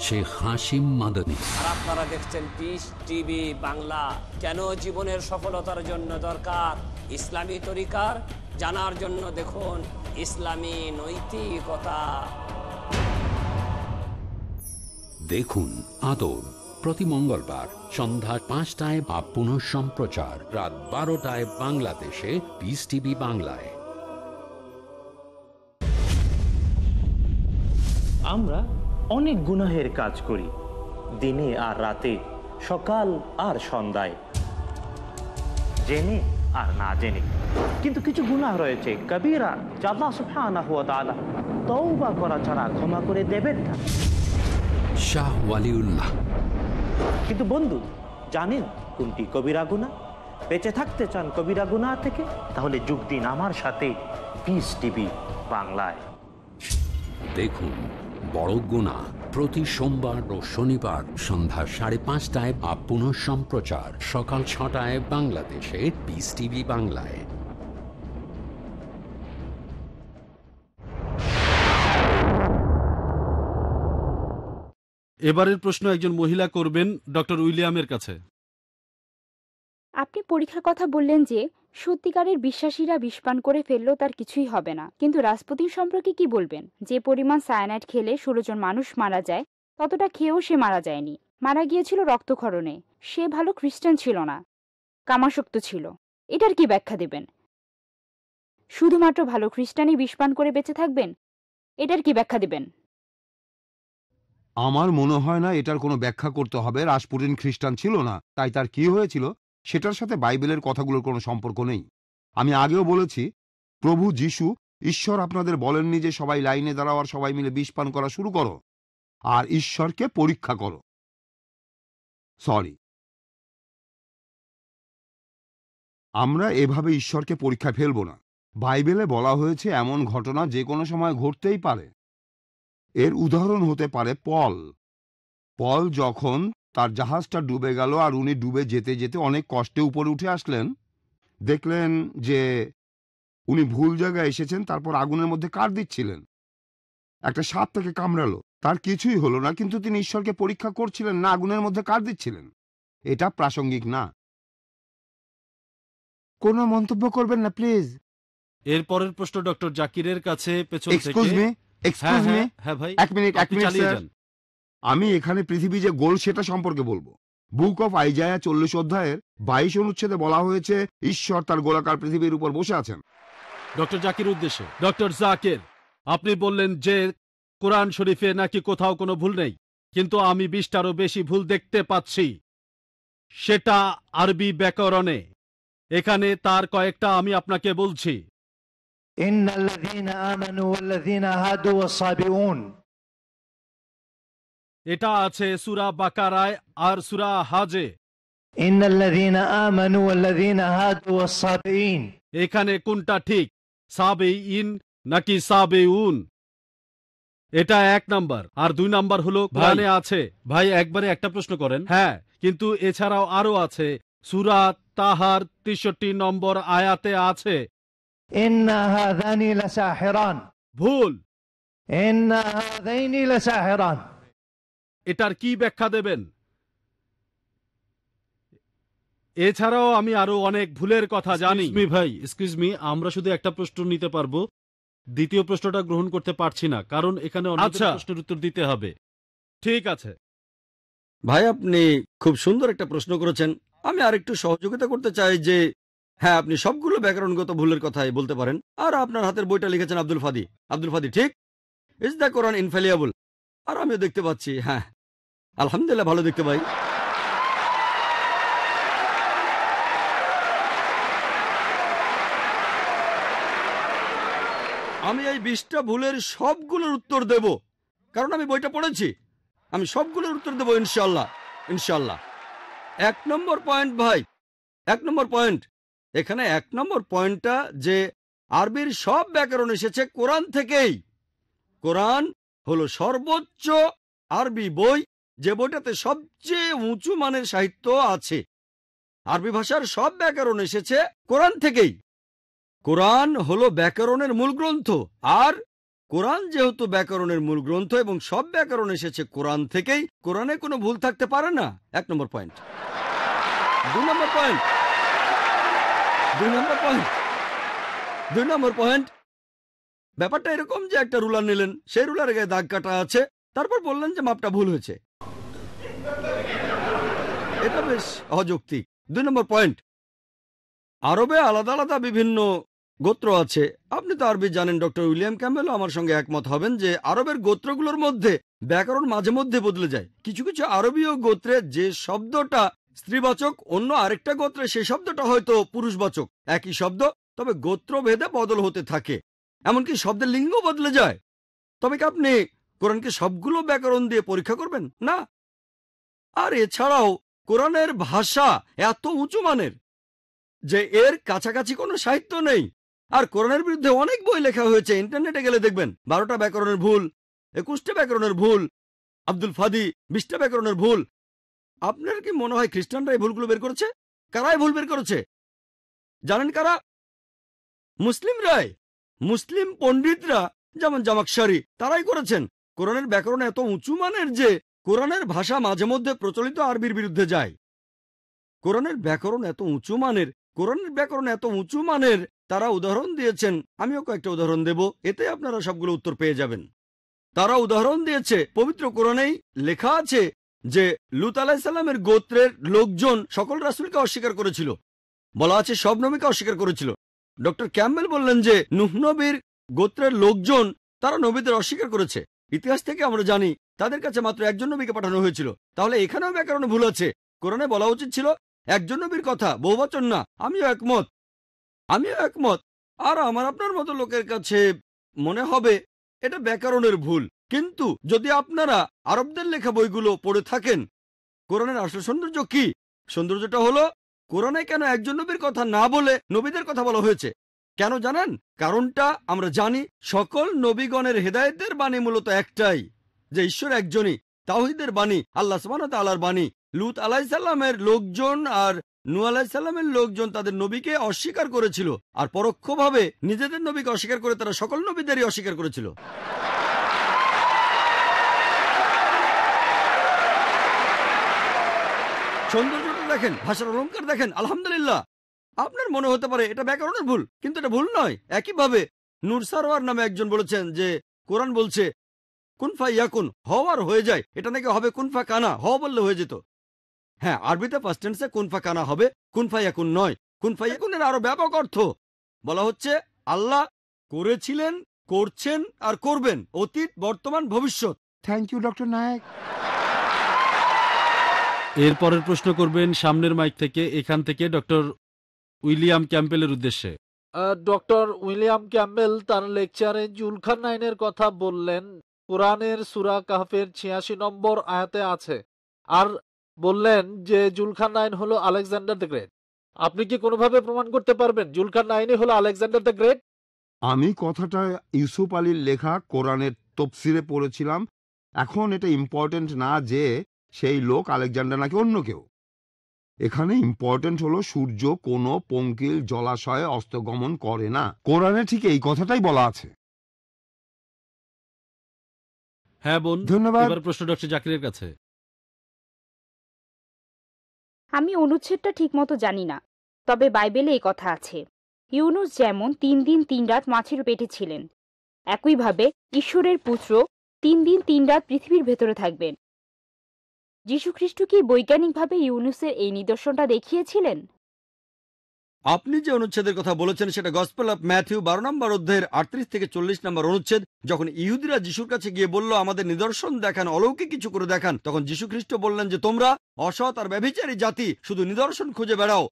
[SPEAKER 2] শেখ হাসিম মাদানী।
[SPEAKER 34] আর আপনারা দেখছেন পিস টিভি বাংলা। কেন জীবনের সফলতার জন্য দরকার? ইসলামী তরিকার জানার জন্য দেখুন ইসলামী নৈতিকতা।
[SPEAKER 2] দেখুন আদব প্রতি মঙ্গলবার সন্ধ্যা পাঁচটায় বা পুনঃ সম্প্রচার। রাত বারোটায় বাংলাদেশে পিস টিভি বাংলায়।
[SPEAKER 35] আমরা অনেক গুনাহের কাজ করি দিনে আর রাতে সকাল আর সন্ধ্যায়। জেনে আর না জেনে। কিন্তু কিছু গুনাহ রয়েছে। কবিরা জাল্লা সুফানা হুয়া তাআলা তওবা করা ছাড়া ক্ষমা করে দেবেন না।
[SPEAKER 2] শাহ ওয়ালিউল্লাহ।
[SPEAKER 35] কিন্তু বন্ধু জানেন কোনটি কবিরা গুনাহ? বেঁচে থাকতে চান কবিরা গুনাহ থেকে? তাহলে যোগ দিন আমার সাথে। পিস টিভি বাংলায়।
[SPEAKER 2] দেখুন বড় গুণা প্রতি সোমবার ও শনিবার সন্ধ্যা সাড়ে পাঁচটায় বা পুনঃ সম্প্রচার। সকাল ছটায় বাংলাদেশে পিস টিভি বাংলায়।
[SPEAKER 10] এবারের প্রশ্ন একজন মহিলা করবেন ডক্টর উইলিয়ামের কাছে।
[SPEAKER 31] আপনি পরীক্ষার কথা বললেন যে সত্যিকারের বিশ্বাসীরা বিষপান করে ফেললেও তার কিছুই হবে না। কিন্তু রাসপুতিন সম্পর্কে কি বলবেন? যে পরিমাণ সায়ানাইড খেলে ষোলো জন মানুষ মারা যায়, ততটা খেয়েও সে মারা যায়নি। মারা গিয়েছিল রক্তক্ষরণে। সে ভালো খ্রিস্টান ছিল না। কামাসক্ত ছিল। এটার কি ব্যাখ্যা দেবেন? শুধুমাত্র ভালো খ্রিস্টানই বিষপান করে বেঁচে থাকবেন? এটার কি ব্যাখ্যা দেবেন?
[SPEAKER 9] আমার মনে হয় না এটার কোনো ব্যাখ্যা করতে হবে। রাসপুটিন খ্রিস্টান ছিল না। তাই তার কি হয়েছিল? সেটার সাথে বাইবেলের কথাগুলোর কোনো সম্পর্ক নেই। আমি আগেও বলেছি, প্রভু যিশু, ঈশ্বর আপনাদের বলেননি যে সবাই লাইনে দাঁড়াও আর সবাই মিলে বিষ পান করা শুরু করো, আর ঈশ্বরকে পরীক্ষা করো। সরি। আমরা এভাবে ঈশ্বরকে পরীক্ষা ফেলব না। বাইবেলে বলা হয়েছে এমন ঘটনা যে কোনো সময় ঘটতেই পারে। এর উদাহরণ হতে পারে পল। পল যখন তার জাহাজটা ডুবে গেল আর উনি ডুবে যেতে যেতে অনেক কষ্টে উপরে উঠে আসলেন। দেখলেন যে উনি ভুল জায়গায় এসেছেন তারপর আগুনের মধ্যে কার দিচ্ছিলেন? একটা সাপ তাকে কামড়ালো। তার কিছুই হলো না কিন্তু তিনি ঈশ্বরকে পরীক্ষা করছিলেন না আগুনের মধ্যে কার দিচ্ছিলেন? এটা প্রাসঙ্গিক না। কোনো মন্তব্য করবেন না প্লিজ।
[SPEAKER 10] এর পরের প্রশ্ন ডক্টর জাকিরের কাছে পেছন থেকে
[SPEAKER 9] এক্সকিউজ মি এক্সকিউজ মি
[SPEAKER 10] হ্যাঁ, ভাই।
[SPEAKER 9] এক মিনিট এক মিনিট
[SPEAKER 10] চালিয়ে
[SPEAKER 9] স্যার।
[SPEAKER 10] যান।
[SPEAKER 9] আমি এখানে পৃথিবী যে গোল সেটা সম্পর্কে বলব। বুক অফ আইজায়া চল্লিশ অধ্যায়ের বাইশ অনুচ্ছেদে বলা হয়েছে ঈশ্বর তার গোলাকার পৃথিবীর উপর বসে আছেন।
[SPEAKER 10] ডক্টর জাকির উদ্দেশ্যে। ডক্টর জাকির আপনি বললেন যে কোরআন শরীফে নাকি কোথাও কোনো ভুল নেই কিন্তু আমি বিশটারও বেশি ভুল দেখতে পাচ্ছি। সেটা আরবি ব্যাকরণে। এখানে তার কয়েকটা আমি আপনাকে বলছি। এটা আছে সুরা বাকারায় আর সুরা হাজে। এখানে কোনটা ঠিক? সাবে ইন নাকি সাবে উন এটা এক নাম্বার। আর দুই নাম্বার হলো কোরআনে আছে। ভাই একবারে একটা প্রশ্ন করেন। হ্যাঁ কিন্তু এছাড়াও আরও আছে। সুরা তাহার তেষট্টি নম্বর আয়াতে আছে। ভুল। এটার কি ব্যাখ্যা দেবেন? এছাড়াও আমি আরও অনেক ভুলের কথা জানি। মি ভাই এক্সকিউজ মি আমরা শুধু একটা প্রশ্ন নিতে পারব। দ্বিতীয় প্রশ্নটা গ্রহণ করতে পারছি না কারণ এখানে অনেক
[SPEAKER 8] আচ্ছা।
[SPEAKER 10] প্রশ্নের উত্তর দিতে হবে। ঠিক আছে।
[SPEAKER 8] ভাই আপনি খুব সুন্দর একটা প্রশ্ন করেছেন। আমি আরেকটু সহযোগিতা করতে চাই যে হ্যাঁ আপনি সবগুলো ব্যাকরণগত ভুলের কথাই বলতে পারেন। আর আপনার হাতের বইটা লিখেছেন আব্দুল ফাদি। আব্দুল ফাদি ঠিক? ইজ দ্য কোরআন ইনফেলিয়াবল আর আমিও দেখতে পাচ্ছি হ্যাঁ। আলহামদুলিল্লাহ, ভালো দেখতে পাই আমি এই বিশটা ভুলের সবগুলোর উত্তর দেব, কারণ আমি বইটা পড়েছি। আমি সবগুলোর উত্তর দেবো ইনশাল্লাহ ইনশাল্লাহ এক নম্বর পয়েন্ট ভাই, এক নম্বর পয়েন্ট। এখানে এক নম্বর পয়েন্টটা যে আরবির সব ব্যাকরণ এসেছে কোরআন থেকেই। কোরআন হলো সর্বোচ্চ আরবি বই যে বইটাতে সবচেয়ে উঁচু মানের সাহিত্য আছে। আরবি ভাষার সব ব্যাকরণ এসেছে কোরআন থেকেই। কোরআন হলো ব্যাকরণের মূল গ্রন্থ, আর কোরআন যেহেতু ব্যাকরণের মূল গ্রন্থ এবং সব ব্যাকরণ এসেছে কোরআন থেকেই, কোরআনে কোনো ভুল থাকতে পারে না। এক নম্বর পয়েন্ট। দুই নম্বর পয়েন্ট। দুই নম্বর পয়েন্ট। দুই নম্বর পয়েন্ট। ব্যাপারটা এরকম যে একটা রুলার নিলেন, সেই রুলারের গায়ে দাগ কাটা আছে, তারপর বললেন যে মাপটা ভুল হয়েছে। এটা বেশ অযৌক্তিক দুই নম্বর পয়েন্ট আরবে আলাদা আলাদা বিভিন্ন গোত্র আছে। আপনি তো আরবি জানেন, ডক্টর উইলিয়াম ক্যাম্বেলও আমার সঙ্গে একমত হবেন যে আরবের গোত্রগুলোর মধ্যে ব্যাকরণ মাঝে মধ্যে বদলে যায়। কিছু কিছু আরবীয় গোত্রে যে শব্দটা স্ত্রীবাচক, অন্য আরেকটা গোত্রে সেই শব্দটা হয়তো পুরুষবাচক। একই শব্দ, তবে গোত্র ভেদে বদল হতে থাকে। এমনকি শব্দের লিঙ্গ বদলে যায়। তবে কি আপনি কোরআনকে সবগুলো ব্যাকরণ দিয়ে পরীক্ষা করবেন? না। আর এছাড়াও কোরআনের ভাষা এত উঁচু মানের যে এর কাছাকাছি কোনো সাহিত্য নেই। আর কোরআনের বিরুদ্ধে অনেক বই লেখা হয়েছে। ইন্টারনেটে গেলে দেখবেন, বারোটা ব্যাকরণের ভুল, একুশটা ব্যাকরণের ভুল, আব্দুল ফাদি বিশটা ব্যাকরণের ভুল। আপনার কি মনে হয় খ্রিস্টানরা এই ভুলগুলো বের করেছে? কারাই ভুল বের করেছে? জানেন কারা? মুসলিমরাই। মুসলিম পণ্ডিতরা, যেমন জামাকশারি তারাই করেছেন। কোরআনের ব্যাকরণ এত উঁচু মানের যে কোরআনের ভাষা মাঝে মধ্যে প্রচলিত আরবির বিরুদ্ধে যায়। কোরআনের ব্যাকরণ এত উঁচু মানের, কোরআনের ব্যাকরণ এত উঁচু মানের, তারা উদাহরণ দিয়েছেন, আমিও কয়েকটা উদাহরণ দেব, এতে আপনারা সবগুলো উত্তর পেয়ে যাবেন। তারা উদাহরণ দিয়েছে, পবিত্র কোরআনেই লেখা আছে যে, লুত আলাহিসাল্লামের গোত্রের লোকজন সকল রাসুলকে অস্বীকার করেছিল। বলা আছে সব নবীকে অস্বীকার করেছিল। ডক্টর ক্যাম্বেল বললেন যে, নুহ নবীর গোত্রের লোকজন তারা নবীদের অস্বীকার করেছে। ইতিহাস থেকে আমরা জানি তাদের কাছে মাত্র একজন নবীকে পাঠানো হয়েছিল। তাহলে এখানেও ব্যাকরণে ভুল আছে। কোরআনে বলা উচিত ছিল, একজন নবীর কথা বহুবচন না, আমিও একমত। আমিও একমত। আর আমার আপনার মতো লোকের কাছে মনে হবে, এটা ব্যাকরণের ভুল। কিন্তু যদি আপনারা আরবদের লেখা বইগুলো পড়ে থাকেন, কোরআনের আসল সৌন্দর্য কি? সৌন্দর্যটা হলো, কোরআনে কেন একজন নবীর কথা না বলে নবীদের কথা বলা হয়েছে? কেন জানেন? কারণটা আমরা জানি, সকল নবীগণের হেদায়েতের বাণী মূলত একটাই। যে ঈশ্বর একজনই, তাওহিদের বাণী, আল্লাহ ওয়া তাআলার বাণী। লুত আলাইসাল্লামের লোকজন আর নু আলাইসাল্লামের লোকজন তাদের নবীকে অস্বীকার করেছিল আর পরোক্ষভাবে নিজেদের নবীকে অস্বীকার করে তারা সকল নবীদেরই অস্বীকার করেছিল। সৌন্দর্যটা দেখেন, ভাষার অলঙ্কার দেখেন, আলহামদুলিল্লাহ। আপনার মনে হতে পারে এটা ব্যাকরণের ভুল, কিন্তু এটা ভুল নয়। একইভাবে নূর সারোয়ার নামে একজন বলেছেন যে কোরআন বলছে কুনফা ইয়াকুন হওয়ার হয়ে যায়। এটা নাকি হবে কুনফা কানা হ বললে হয়ে যেত। হ্যাঁ আরবিতে ফার্স্ট টেন্সে কুনফা কানা হবে কুনফা ইয়াকুন নয়। কুনফা ইয়াকুনের আরও ব্যাপক অর্থ। বলা হচ্ছে আল্লাহ করেছিলেন করছেন আর করবেন অতীত বর্তমান ভবিষ্যৎ।
[SPEAKER 9] থ্যাংক ইউ ডক্টর নায়ক
[SPEAKER 10] এরপরের প্রশ্ন করবেন সামনের মাইক থেকে এখান থেকে ডক্টর উইলিয়াম ক্যাম্পেলের উদ্দেশ্যে।
[SPEAKER 36] ডক্টর উইলিয়াম ক্যাম্বেল তার লেকচারে জুলখান নাইনের কথা বললেন। কোরআনের সুরা কাহফের ছিয়াশি নম্বর আয়াতে আছে। আর বললেন যে জুলখান নাইন হলো আলেকজান্ডার দ্য গ্রেট। আপনি কি কোনোভাবে প্রমাণ করতে পারবেন জুলখান নাইনই হলো আলেকজান্ডার দ্য গ্রেট?
[SPEAKER 9] আমি কথাটা ইউসুফ আলীর লেখা কোরআনের তফসিরে পড়েছিলাম। এখন এটা ইম্পর্টেন্ট না যে সেই লোক আলেকজান্ডার নাকি অন্য কেউ। এখানে ইম্পর্টেন্ট হলো সূর্য কোনো পঙ্কিল জলাশয়ে অস্তগমন করে না। কোরআনে ঠিক এই কথাটাই বলা আছে।
[SPEAKER 10] হ্যাঁ বোন
[SPEAKER 9] ধন্যবাদ।
[SPEAKER 10] এবার প্রশ্ন ডক্টর জাকিরের কাছে।
[SPEAKER 31] আমি অনুচ্ছেদটা ঠিকমতো জানি না তবে বাইবেলে এই কথা আছে। ইউনুস যেমন তিন দিন তিন রাত মাছের পেটে ছিলেন একইভাবে ঈশ্বরের পুত্র তিন দিন তিন রাত পৃথিবীর ভেতরে থাকবেন। যীশুখ্রিস্ট কি বৈজ্ঞানিকভাবে ইউনুসের এই নিদর্শনটা দেখিয়েছিলেন?
[SPEAKER 8] আপনি যে অনুচ্ছেদের কথা বলেছেন, সেটা গসপেল অফ ম্যাথিউ বারো নম্বর অধ্যায়ের আটত্রিশ থেকে চল্লিশ নম্বর অনুচ্ছেদ। যখন ইহুদিরা যিশুর কাছে গিয়ে বলল, আমাদের নিদর্শন দেখান, অলৌকিক কিছু করে দেখান, তখন যীশু খ্রিস্ট বললেন যে, তোমরা অসৎ আর ব্যভিচারী জাতি, শুধু নিদর্শন খুঁজে বেড়াও।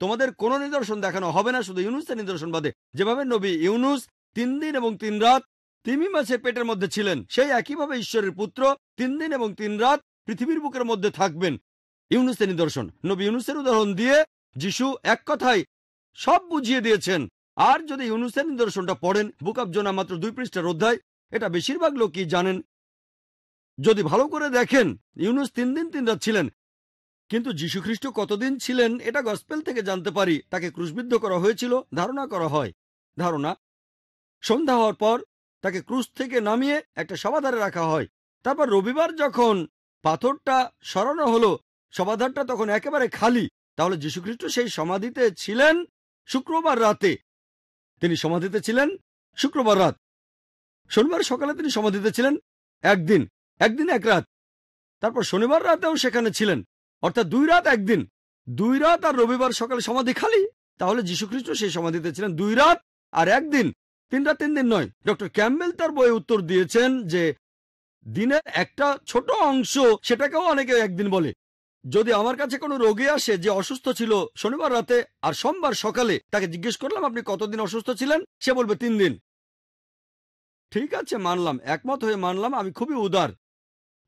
[SPEAKER 8] তোমাদের কোনো নিদর্শন দেখানো হবে না, শুধু ইউনুসের নিদর্শন বাদে। যেভাবে নবী ইউনুস তিন দিন এবং তিন রাত তিমি মাছের পেটের মধ্যে ছিলেন, সেই একইভাবে ঈশ্বরের পুত্র তিন দিন এবং তিন রাত পৃথিবীর বুকের মধ্যে থাকবেন। ইউনুসের নিদর্শন। নবী ইউনুসের উদাহরণ দিয়ে যিশু এক কথায় সব বুঝিয়ে দিয়েছেন। আর যদি ইউনুসের নিদর্শনটা পড়েন, বুক অব জোনা মাত্র দুই পৃষ্ঠার অধ্যায়, এটা বেশিরভাগ লোকই জানেন। যদি ভালো করে দেখেন, ইউনুস তিন দিন তিন রাত ছিলেন। কিন্তু যীশুখ্রিস্ট কতদিন ছিলেন, এটা গসপেল থেকে জানতে পারি। তাকে ক্রুশবিদ্ধ করা হয়েছিল, ধারণা করা হয়। ধারণা, সন্ধ্যা হওয়ার পর তাকে ক্রুশ থেকে নামিয়ে একটা সমাধারে রাখা হয়। তারপর রবিবার যখন পাথরটা সরানো হলো সমাধারটা তখন একেবারে খালি তাহলে যীশুখ্রিস্ট সেই সমাধিতে ছিলেন শুক্রবার রাতে। তিনি সমাধিতে ছিলেন শুক্রবার রাত। শনিবার সকালে তিনি সমাধিতে ছিলেন একদিন একদিন এক রাত। তারপর শনিবার রাতেও সেখানে ছিলেন। অর্থাৎ দুই রাত একদিন। দুই রাত আর রবিবার সকালে সমাধি খালি। তাহলে যীশুখ্রিস্ট সেই সমাধিতে ছিলেন দুই রাত আর একদিন। তিন রাত, তিন দিন নয়। ডক্টর ক্যাম্বেল তার বইয়ে উত্তর দিয়েছেন যে দিনের একটা ছোট অংশ সেটাকেও অনেকে একদিন বলে। যদি আমার কাছে কোনো রোগী আসে যে অসুস্থ ছিল শনিবার রাতে আর সোমবার সকালে তাকে জিজ্ঞেস করলাম, আপনি কতদিন অসুস্থ ছিলেন? সে বলবে, তিন দিন। ঠিক আছে, মানলাম। একমত হয়ে মানলাম, আমি খুবই উদার।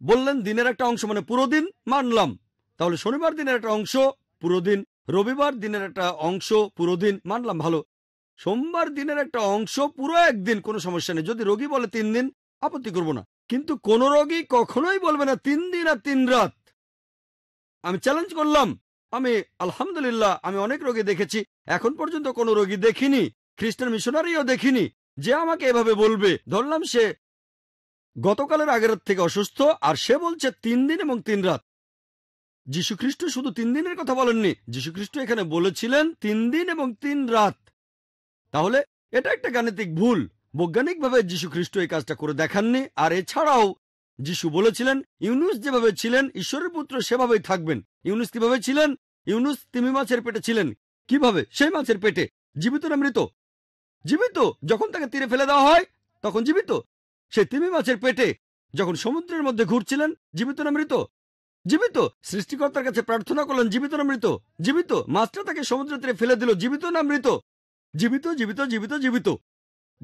[SPEAKER 8] বললেন, দিনের একটা অংশ মানে পুরো দিন? মানলাম। তাহলে শনিবার দিনের একটা অংশ পুরো দিন, রবিবার দিনের একটা অংশ পুরো দিন। মানলাম, ভালো। সোমবার দিনের একটা অংশ পুরো একদিন, কোনো সমস্যা নেই। যদি রোগী বলে তিন দিন, আপত্তি করব না। কিন্তু কোন রোগী কখনোই বলবে না তিন দিন আর তিন রাত। আমি চ্যালেঞ্জ করলাম। আমি আলহামদুলিল্লাহ, আমি অনেক রোগী দেখেছি। এখন পর্যন্ত কোনো রোগী দেখিনি। খ্রিস্টান মিশনারিও দেখিনি। যে আমাকে এভাবে বলবে, ধরলাম সে গতকালের আগের থেকে অসুস্থ, আর সে বলছে তিন দিন এবং তিন রাত। যীশুখ্রিস্ট শুধু তিন দিনের কথা বলেননি, যীশুখ্রিস্ট এখানে বলেছিলেন তিন দিন এবং তিন রাত। তাহলে এটা একটা গাণিতিক ভুল। বৈজ্ঞানিকভাবে যীশুখ্রিস্ট এই কাজটা করে দেখাননি, আর এছাড়াও যিশু বলেছিলেন, ইউনুস যেভাবে ছিলেন, ঈশ্বরের পুত্র সেভাবেই থাকবেন। ইউনুস কীভাবে ছিলেন? ইউনুস তিমি মাছের পেটে ছিলেন। কীভাবে? সেই মাছের পেটে। জীবিত না মৃত? জীবিত। যখন তাকে তীরে ফেলে দেওয়া হয়, তখন জীবিত। সে তিমি মাছের পেটে যখন সমুদ্রের মধ্যে ঘুরছিলেন, জীবিত না মৃত? জীবিত। সৃষ্টিকর্তার কাছে প্রার্থনা করলেন, জীবিত না মৃত? জীবিত। মাছটা তাকে সমুদ্রের তীরে ফেলে দিল। জীবিত না মৃত? জীবিত জীবিত জীবিত জীবিত।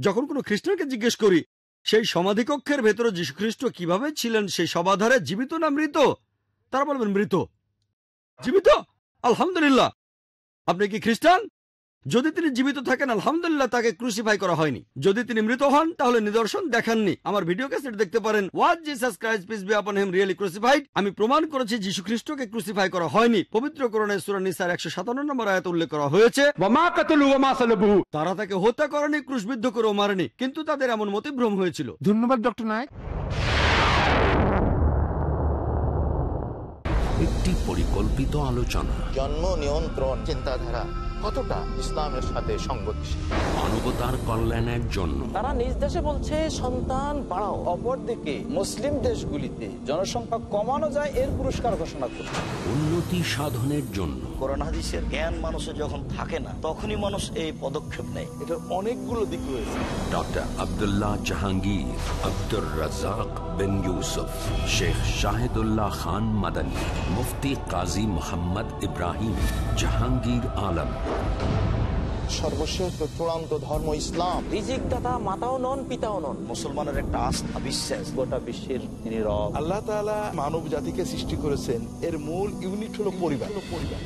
[SPEAKER 8] যখন কোনো খ্রিস্টানকে জিজ্ঞেস করি সেই সমাধিকক্ষের ভেতরে যীশুখ্রিস্ট কীভাবে ছিলেন? সেই সবাধারে জীবিত না মৃত? তারা বলবেন, মৃত। জীবিত? আলহামদুলিল্লাহ। আপনি কি খ্রিস্টান? যদি তিনি জীবিত থাকেন আলহামদুলিল্লাহ তাকে ক্রুসিফাই করা হয়নি। যদি তিনি মৃত হন তাহলে নিদর্শন দেখাননি। আমার ভিডিও ক্যাসেট দেখতে পারেন। Was Jesus Christ peace be upon him really crucified আমি প্রমাণ করেছি যীশু খ্রিস্টকে ক্রুসিফাই করা হয়নি। পবিত্র করণের সূরা নিসার 157 নম্বর আয়াত উল্লেখ করা হয়েছে তারা তাকে হত্যা করেনি ক্রুশবিদ্ধ করেও মারেনি। কিন্তু তাদের এমন মতিভ্রম হয়েছিল।
[SPEAKER 9] ধন্যবাদ ডক্টর নায়ক।
[SPEAKER 2] একটি পরিকল্পিত আলোচনা।
[SPEAKER 32] জন্ম নিয়ন্ত্রণ চিন্তাধারা। কতটা ইসলামের সাথে সঙ্গতিশীল
[SPEAKER 2] মানবতার কল্যাণের জন্য।
[SPEAKER 37] তারা নিজ দেশে বলছে সন্তান বাড়াও। অপরদিকে মুসলিম দেশগুলিতে জনসংখ্যা কমানো যায় এর পুরস্কার ঘোষণা করছে।
[SPEAKER 2] উন্নতি সাধনের জন্য।
[SPEAKER 35] কোরআন জ্ঞান মানুষের যখন থাকে না তখনই মানুষ এই পদক্ষেপ নেয়। এটার অনেকগুলো দিক রয়েছে।
[SPEAKER 2] ডক্টর আব্দুল্লাহ জাহাঙ্গীর আব্দুর রাজাক বিন ইউসুফ শেখ শাহিদুল্লাহ খান মাদানী মুফতি কাজী মোহাম্মদ ইব্রাহিম জাহাঙ্গীর আলম
[SPEAKER 32] সর্বশ্রেষ্ঠ চূড়ান্ত ধর্ম ইসলাম।
[SPEAKER 37] রিজিক দাতা মাতাও নন পিতাও নন।
[SPEAKER 35] মুসলমানের একটা আস্থা বিশ্বাস।
[SPEAKER 37] গোটা বিশ্বের তিনি রব
[SPEAKER 38] আল্লাহ তাআলা মানব জাতিকে সৃষ্টি করেছেন। এর মূল ইউনিট হলো পরিবার। পরিবার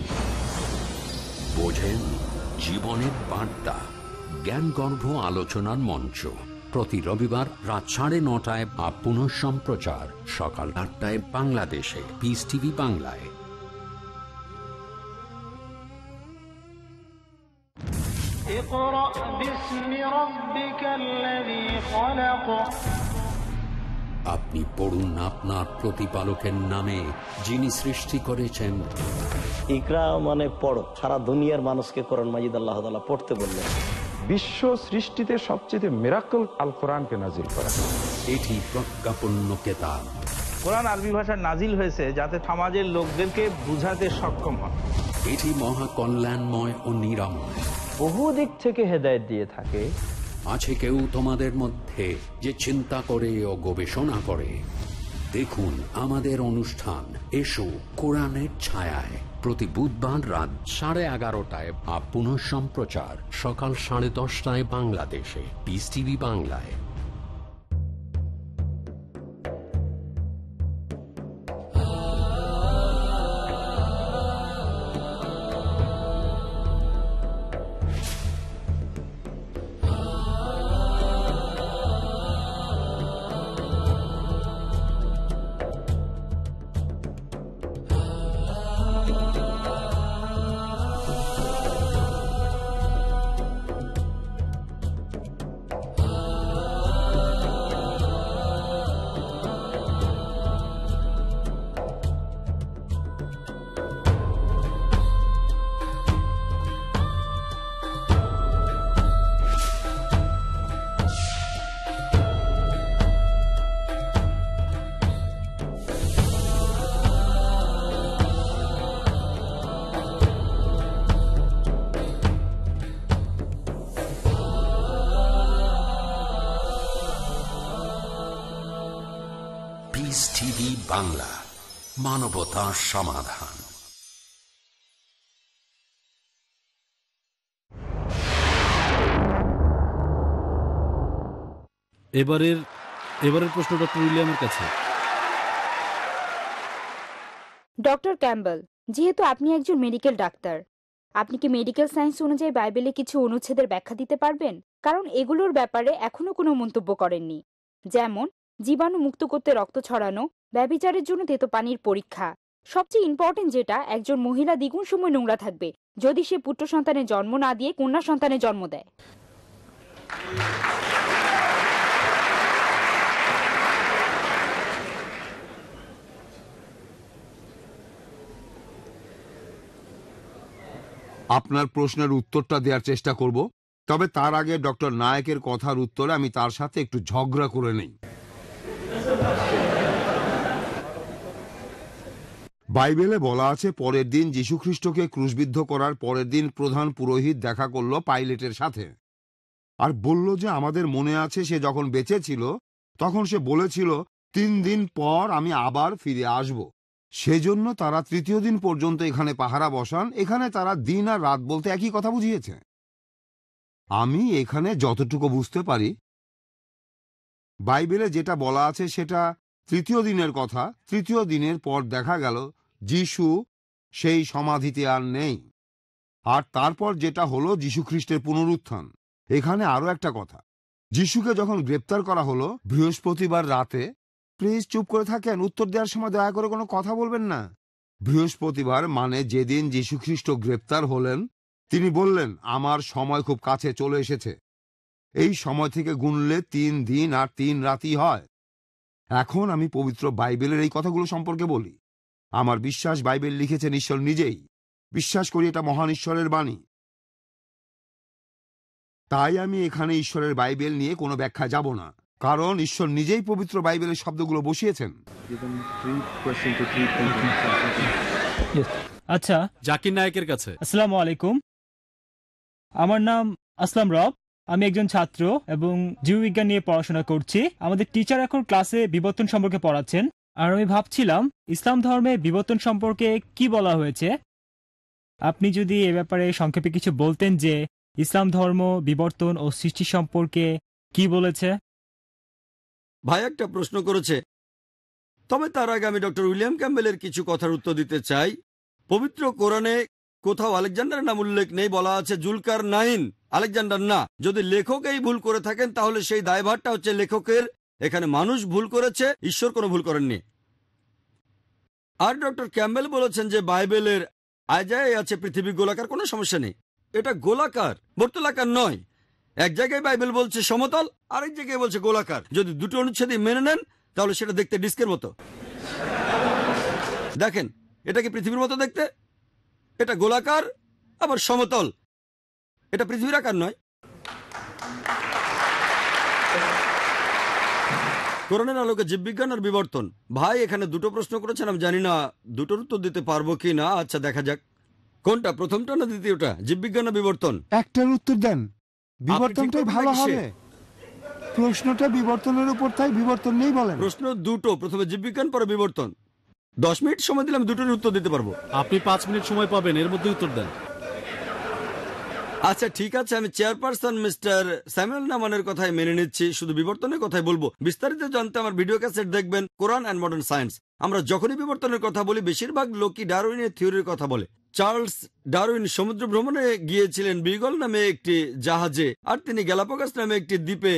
[SPEAKER 2] বোঝেন জীবনের বার্তা। জ্ঞানগর্ভ আলোচনার মঞ্চ। প্রতি রবিবার রাত সাড়ে নটায় বা পুনঃ সম্প্রচার সকাল আটটায় বাংলাদেশে। পিস টিভি বাংলায়। আপনি পড়ুন আপনার প্রতিপালকের নামে যিনি সৃষ্টি করেছেন।
[SPEAKER 35] ইকরা মানে পড়ো সারা দুনিয়ার মানুষকে কোরআন মাজিদ আল্লাহ পড়তে বললেন।
[SPEAKER 39] বিশ্ব সৃষ্টিতে সবচেয়ে মেরাকল আল কোরআনকে নাজিল করা।
[SPEAKER 2] এটি প্রজ্ঞাপন্য কেতাব।
[SPEAKER 40] কোরআন আরবি ভাষায় নাজিল হয়েছে যাতে সমাজের লোকদেরকে বুঝাতে সক্ষম হয়।
[SPEAKER 2] এটি মহা কল্যাণময় ও নিরাময়
[SPEAKER 40] বহু দিক থেকে হেদায়েত দিয়ে থাকে।
[SPEAKER 2] আছে কেউ তোমাদের মধ্যে যে চিন্তা করে ও গবেষণা করে। দেখুন আমাদের অনুষ্ঠান। এসো কোরআনের ছায়ায়। প্রতি বুধবার রাত সাড়ে এগারোটায় বা পুনঃ সম্প্রচার সকাল সাড়ে দশটায় বাংলাদেশে। পিস টিভি বাংলায়। সমাধান।
[SPEAKER 10] এবারের এবারের প্রশ্ন ডক্টর উইলিয়ামের কাছে।
[SPEAKER 31] ডক্টর ক্যাম্বেল যেহেতু আপনি একজন মেডিকেল ডাক্তার আপনি কি মেডিকেল সায়েন্স অনুযায়ী বাইবেলে কিছু অনুচ্ছেদের ব্যাখ্যা দিতে পারবেন? কারণ এগুলোর ব্যাপারে এখনও কোনো মন্তব্য করেননি। যেমন জীবাণু মুক্ত করতে রক্ত ছড়ানো ব্যবিচারের জন্য তেতো পানির পরীক্ষা সবচেয়ে ইম্পর্টেন্ট যেটা, একজন মহিলা দ্বিগুণ সময় নোংরা থাকবে, যদি সে পুত্র সন্তানের জন্ম না দিয়ে কন্যা সন্তানের জন্ম দেয়।
[SPEAKER 9] আপনার প্রশ্নের উত্তরটা দেওয়ার চেষ্টা করব, তবে তার আগে ডক্টর নায়কের কথার উত্তরে আমি তার সাথে একটু ঝগড়া করে নেই। বাইবেলে বলা আছে, পরের দিন যীশুখ্রিস্টকে ক্রুশবিদ্ধ করার পরের দিন প্রধান পুরোহিত দেখা করল পাইলেটের সাথে। আর বলল যে, আমাদের মনে আছে, সে যখন বেঁচে ছিল, তখন সে বলেছিল, তিন দিন পর আমি আবার ফিরে আসব। সেজন্য তারা তৃতীয় দিন পর্যন্ত এখানে পাহারা বসান। এখানে তারা দিন আর রাত বলতে একই কথা বুঝিয়েছে। আমি এখানে যতটুকু বুঝতে পারি, বাইবেলে যেটা বলা আছে সেটা তৃতীয় দিনের কথা। তৃতীয় দিনের পর দেখা গেল যিশু সেই সমাধিতে আর নেই। আর তারপর যেটা হলো যীশুখ্রিস্টের পুনরুত্থান। এখানে আরও একটা কথা। যিশুকে যখন গ্রেপ্তার করা হলো বৃহস্পতিবার রাতে, প্লিজ চুপ করে থাকেন, উত্তর দেওয়ার সময় দয়া করে কোনো কথা বলবেন না। বৃহস্পতিবার মানে যেদিন যীশুখ্রিস্ট গ্রেপ্তার হলেন, তিনি বললেন, আমার সময় খুব কাছে চলে এসেছে। এই সময় থেকে গুনলে তিন দিন আর তিন রাতই হয়। এখন আমি পবিত্র বাইবেলের এই কথাগুলো সম্পর্কে বলি। আমার বিশ্বাস বাইবেল লিখেছেন ঈশ্বর নিজেই। বিশ্বাস করি এটা মহান ঈশ্বরের বাণী। তাই আমি এখানে ঈশ্বরের বাইবেল নিয়ে কোনো ব্যাখ্যা যাব না। কারণ ঈশ্বর নিজেই পবিত্র বাইবেলের শব্দগুলো বসিয়েছেন।
[SPEAKER 41] আচ্ছা
[SPEAKER 10] জাকির নায়কের কাছে।
[SPEAKER 41] আসসালামু আলাইকুম। আমার নাম আসলাম রব। আমি একজন ছাত্র এবং জীববিজ্ঞান নিয়ে পড়াশোনা করছি। আমাদের টিচার এখন ক্লাসে বিবর্তন সম্পর্কে পড়াচ্ছেন। আর আমি ভাবছিলাম, ইসলাম ধর্মে বিবর্তন সম্পর্কে কি বলা হয়েছে? আপনি যদি এ ব্যাপারে সংক্ষেপে কিছু বলতেন যে, ইসলাম ধর্ম, বিবর্তন ও সৃষ্টি সম্পর্কে কি বলেছে।
[SPEAKER 8] ভাই একটা প্রশ্ন করেছে। তবে তার আগে আমি ডক্টর উইলিয়াম ক্যাম্বেলের কিছু কথার উত্তর দিতে চাই। পবিত্র কোরআনে কোথাও আলেকজান্ডার নাম উল্লেখ নেই, বলা আছে জুলকার নাইন আলেকজান্ডার না, যদি লেখক এই ভুল করে থাকেন, তাহলে সেই দায়ভারটা হচ্ছে লেখকের এখানে মানুষ ভুল করেছে, ঈশ্বর কোনো ভুল করেননি। আর ডক্টর ক্যাম্বেল বলেছেন যে বাইবেলের আয়জায় আছে পৃথিবী গোলাকার, কোনো সমস্যা নেই। এটা গোলাকার, বর্তলাকার নয়। এক জায়গায় বাইবেল বলছে সমতল, আরেক জায়গায় বলছে গোলাকার। যদি দুটো অনুচ্ছেদই মেনে নেন, তাহলে সেটা দেখতে ডিস্কের মতো। দেখেন, এটা কি পৃথিবীর মতো দেখতে? এটা গোলাকার, আবার সমতল। এটা পৃথিবীর আকার নয়। করোনার আলোকে জীববিজ্ঞান আর বিবর্তন। ভাই এখানে দুটো প্রশ্ন করেছেন আমি জানি না দুটোর উত্তর দিতে পারব কি না। আচ্ছা দেখা যাক। কোনটা প্রথমটা না দ্বিতীয়টা? জীববিজ্ঞান না বিবর্তন?
[SPEAKER 9] একটার উত্তর দেন। বিবর্তনটাই ভালো হবে। প্রশ্নটা বিবর্তনের উপর তাই বিবর্তন নেই বলেন।
[SPEAKER 8] প্রশ্ন দুটো প্রথমে জীববিজ্ঞান পরে বিবর্তন। দশ মিনিট সময় দিলাম দুটোর উত্তর দিতে পারব।
[SPEAKER 10] আপনি পাঁচ মিনিট সময় পাবেন এর মধ্যে উত্তর দেন।
[SPEAKER 8] আচ্ছা ঠিক আছে, আমি চেয়ারপারসন মিস্টার স্যামুয়েল নামানের কথাই মেনে নিচ্ছি। শুধু বিবর্তনের কথাই বলব। বিস্তারিত জানতে আমার ভিডিও ক্যাসেট দেখবেন কোরআন অ্যান্ড মডার্ন সায়েন্স আমরা যখনই বিবর্তনের কথা বলি, বেশিরভাগ লোকই ডারউইনের থিওরির কথা বলে। চার্লস ডারউইন সমুদ্র ভ্রমণে গিয়েছিলেন বিগল নামে একটি জাহাজে, আর তিনি গ্যালাপাগাস নামে একটি দ্বীপে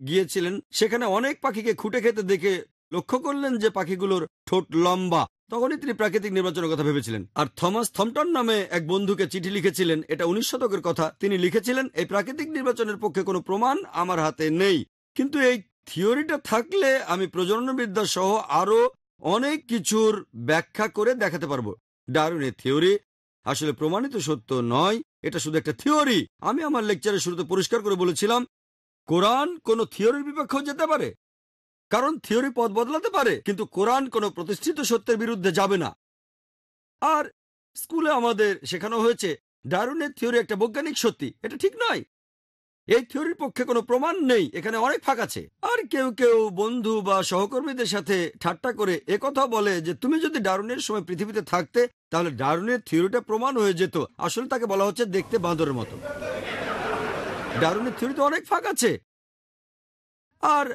[SPEAKER 8] গিয়েছিলেন। সেখানে অনেক পাখিকে খুঁটে খেতে দেখে লক্ষ্য করলেন যে পাখিগুলোর ঠোঁট লম্বা। তখনই তিনি প্রাকৃতিক নির্বাচনের কথা ভেবেছিলেন। আর থমাস থমটন নামে এক বন্ধুকে চিঠি লিখেছিলেন। এটা উনিশ শতকের কথা। তিনি লিখেছিলেন, এই প্রাকৃতিক নির্বাচনের পক্ষে কোনো প্রমাণ আমার হাতে নেই। কিন্তু এই থিওরিটা থাকলে আমি প্রজননবিদ্যা সহ আরও অনেক কিছুর ব্যাখ্যা করে দেখাতে পারব। ডারুনের থিওরি আসলে প্রমাণিত সত্য নয়। এটা শুধু একটা থিওরি। আমি আমার লেকচারের শুরুতে পরিষ্কার করে বলেছিলাম, কোরআন কোনো থিওরির বিপক্ষেও যেতে পারে। কারণ থিওরি পথ বদলাতে পারে, কিন্তু কোরআন কোনো প্রতিষ্ঠিত সত্যের বিরুদ্ধে যাবে না। আর স্কুলে আমাদের শেখানো হয়েছে, ডারুনের থিওরি একটা বৈজ্ঞানিক সত্যি, এটা ঠিক নয়। এই থিওরির পক্ষে কোনো প্রমাণ নেই, এখানে অনেক ফাঁক আছে। আর কেউ কেউ বন্ধু বা সহকর্মীদের সাথে ঠাট্টা করে একথা বলে যে, তুমি যদি ডারুনের সময় পৃথিবীতে থাকতে, তাহলে ডারুনের থিওরিটা প্রমাণ হয়ে যেত। আসলে তাকে বলা হচ্ছে দেখতে বাঁদরের মতো। ডারুনের থিওরিতে অনেক ফাঁক আছে। আর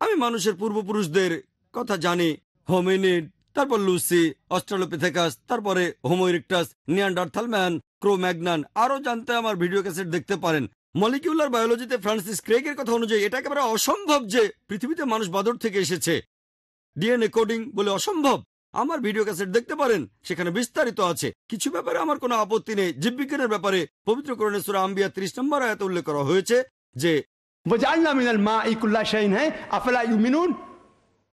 [SPEAKER 8] আমি মানুষের পূর্বপুরুষদের কথা জানি, হোমিনিড, তারপর লুসি, অস্ট্রালোপিথেকাস, তারপরে হোমোইরিকটাস, নিয়ান্ডারথাল ম্যান, ক্রোম্যাগনান, আরও জানতে আমার ভিডিও ক্যাসেট দেখতে পারেন। মলিকিউলার বায়োলজিতে ফ্রান্সিস ক্রেগের কথা অনুযায়ী এটা একেবারে অসম্ভব যে পৃথিবীতে মানুষ বাদর থেকে এসেছে। ডিএনএ কোডিং বলে অসম্ভব। আমার ভিডিও ক্যাসেট দেখতে পারেন, সেখানে বিস্তারিত আছে। কিছু ব্যাপারে আমার কোনো আপত্তি নেই। জীববিজ্ঞানের ব্যাপারে পবিত্র করণে সুরা আম্বিয়া ত্রিশ নম্বর আয়াতে উল্লেখ করা হয়েছে যে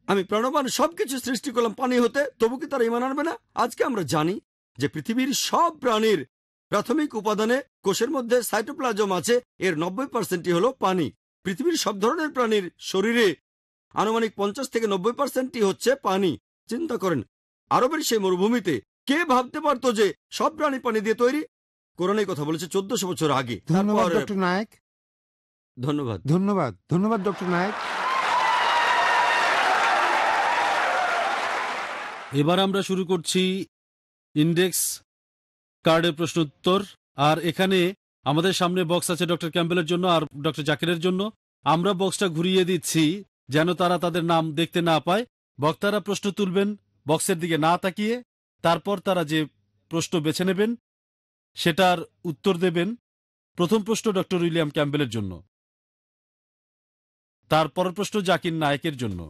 [SPEAKER 8] আমি প্রাণবান সবকিছু সৃষ্টি করলাম পানি হতে তবু কি তারা ইমান আনবে না? আজকে আমরা জানি যে পৃথিবীর সব প্রাণীর প্রাথমিক উপাদানে কোষের মধ্যে সাইটোপ্লাজম আছে এর নব্বই পার্সেন্টই হলো পানি। পৃথিবীর সব ধরনের প্রাণীর শরীরে আনুমানিক পঞ্চাশ থেকে নব্বই পার্সেন্টই হচ্ছে পানি। চিন্তা করেন আরবের সেই মরুভূমিতে কে ভাবতে পারতো যে সব প্রাণী পানি দিয়ে তৈরি? কোরআনে কথা বলেছে চোদ্দশো বছর আগে।
[SPEAKER 9] ধন্যবাদ নায়ক।
[SPEAKER 8] ধন্যবাদ।
[SPEAKER 9] ধন্যবাদ। ধন্যবাদ ডক্টর নায়ক।
[SPEAKER 10] এবার আমরা শুরু করছি ইন্ডেক্স কার্ডের প্রশ্ন উত্তর আর এখানে আমাদের সামনে বক্স আছে ডক্টর ক্যাম্বেলের জন্য আর ডক্টর জাকিরের জন্য। আমরা বক্সটা ঘুরিয়ে দিচ্ছি যেন তারা তাদের নাম দেখতে না পায়। বক্তারা প্রশ্ন তুলবেন বক্সের দিকে না তাকিয়ে তারপর তারা যে প্রশ্ন বেছে নেবেন সেটার উত্তর দেবেন। প্রথম প্রশ্ন ডক্টর উইলিয়াম ক্যাম্বেলের জন্য। তারপরের প্রশ্ন জাকির নায়কের জন্য।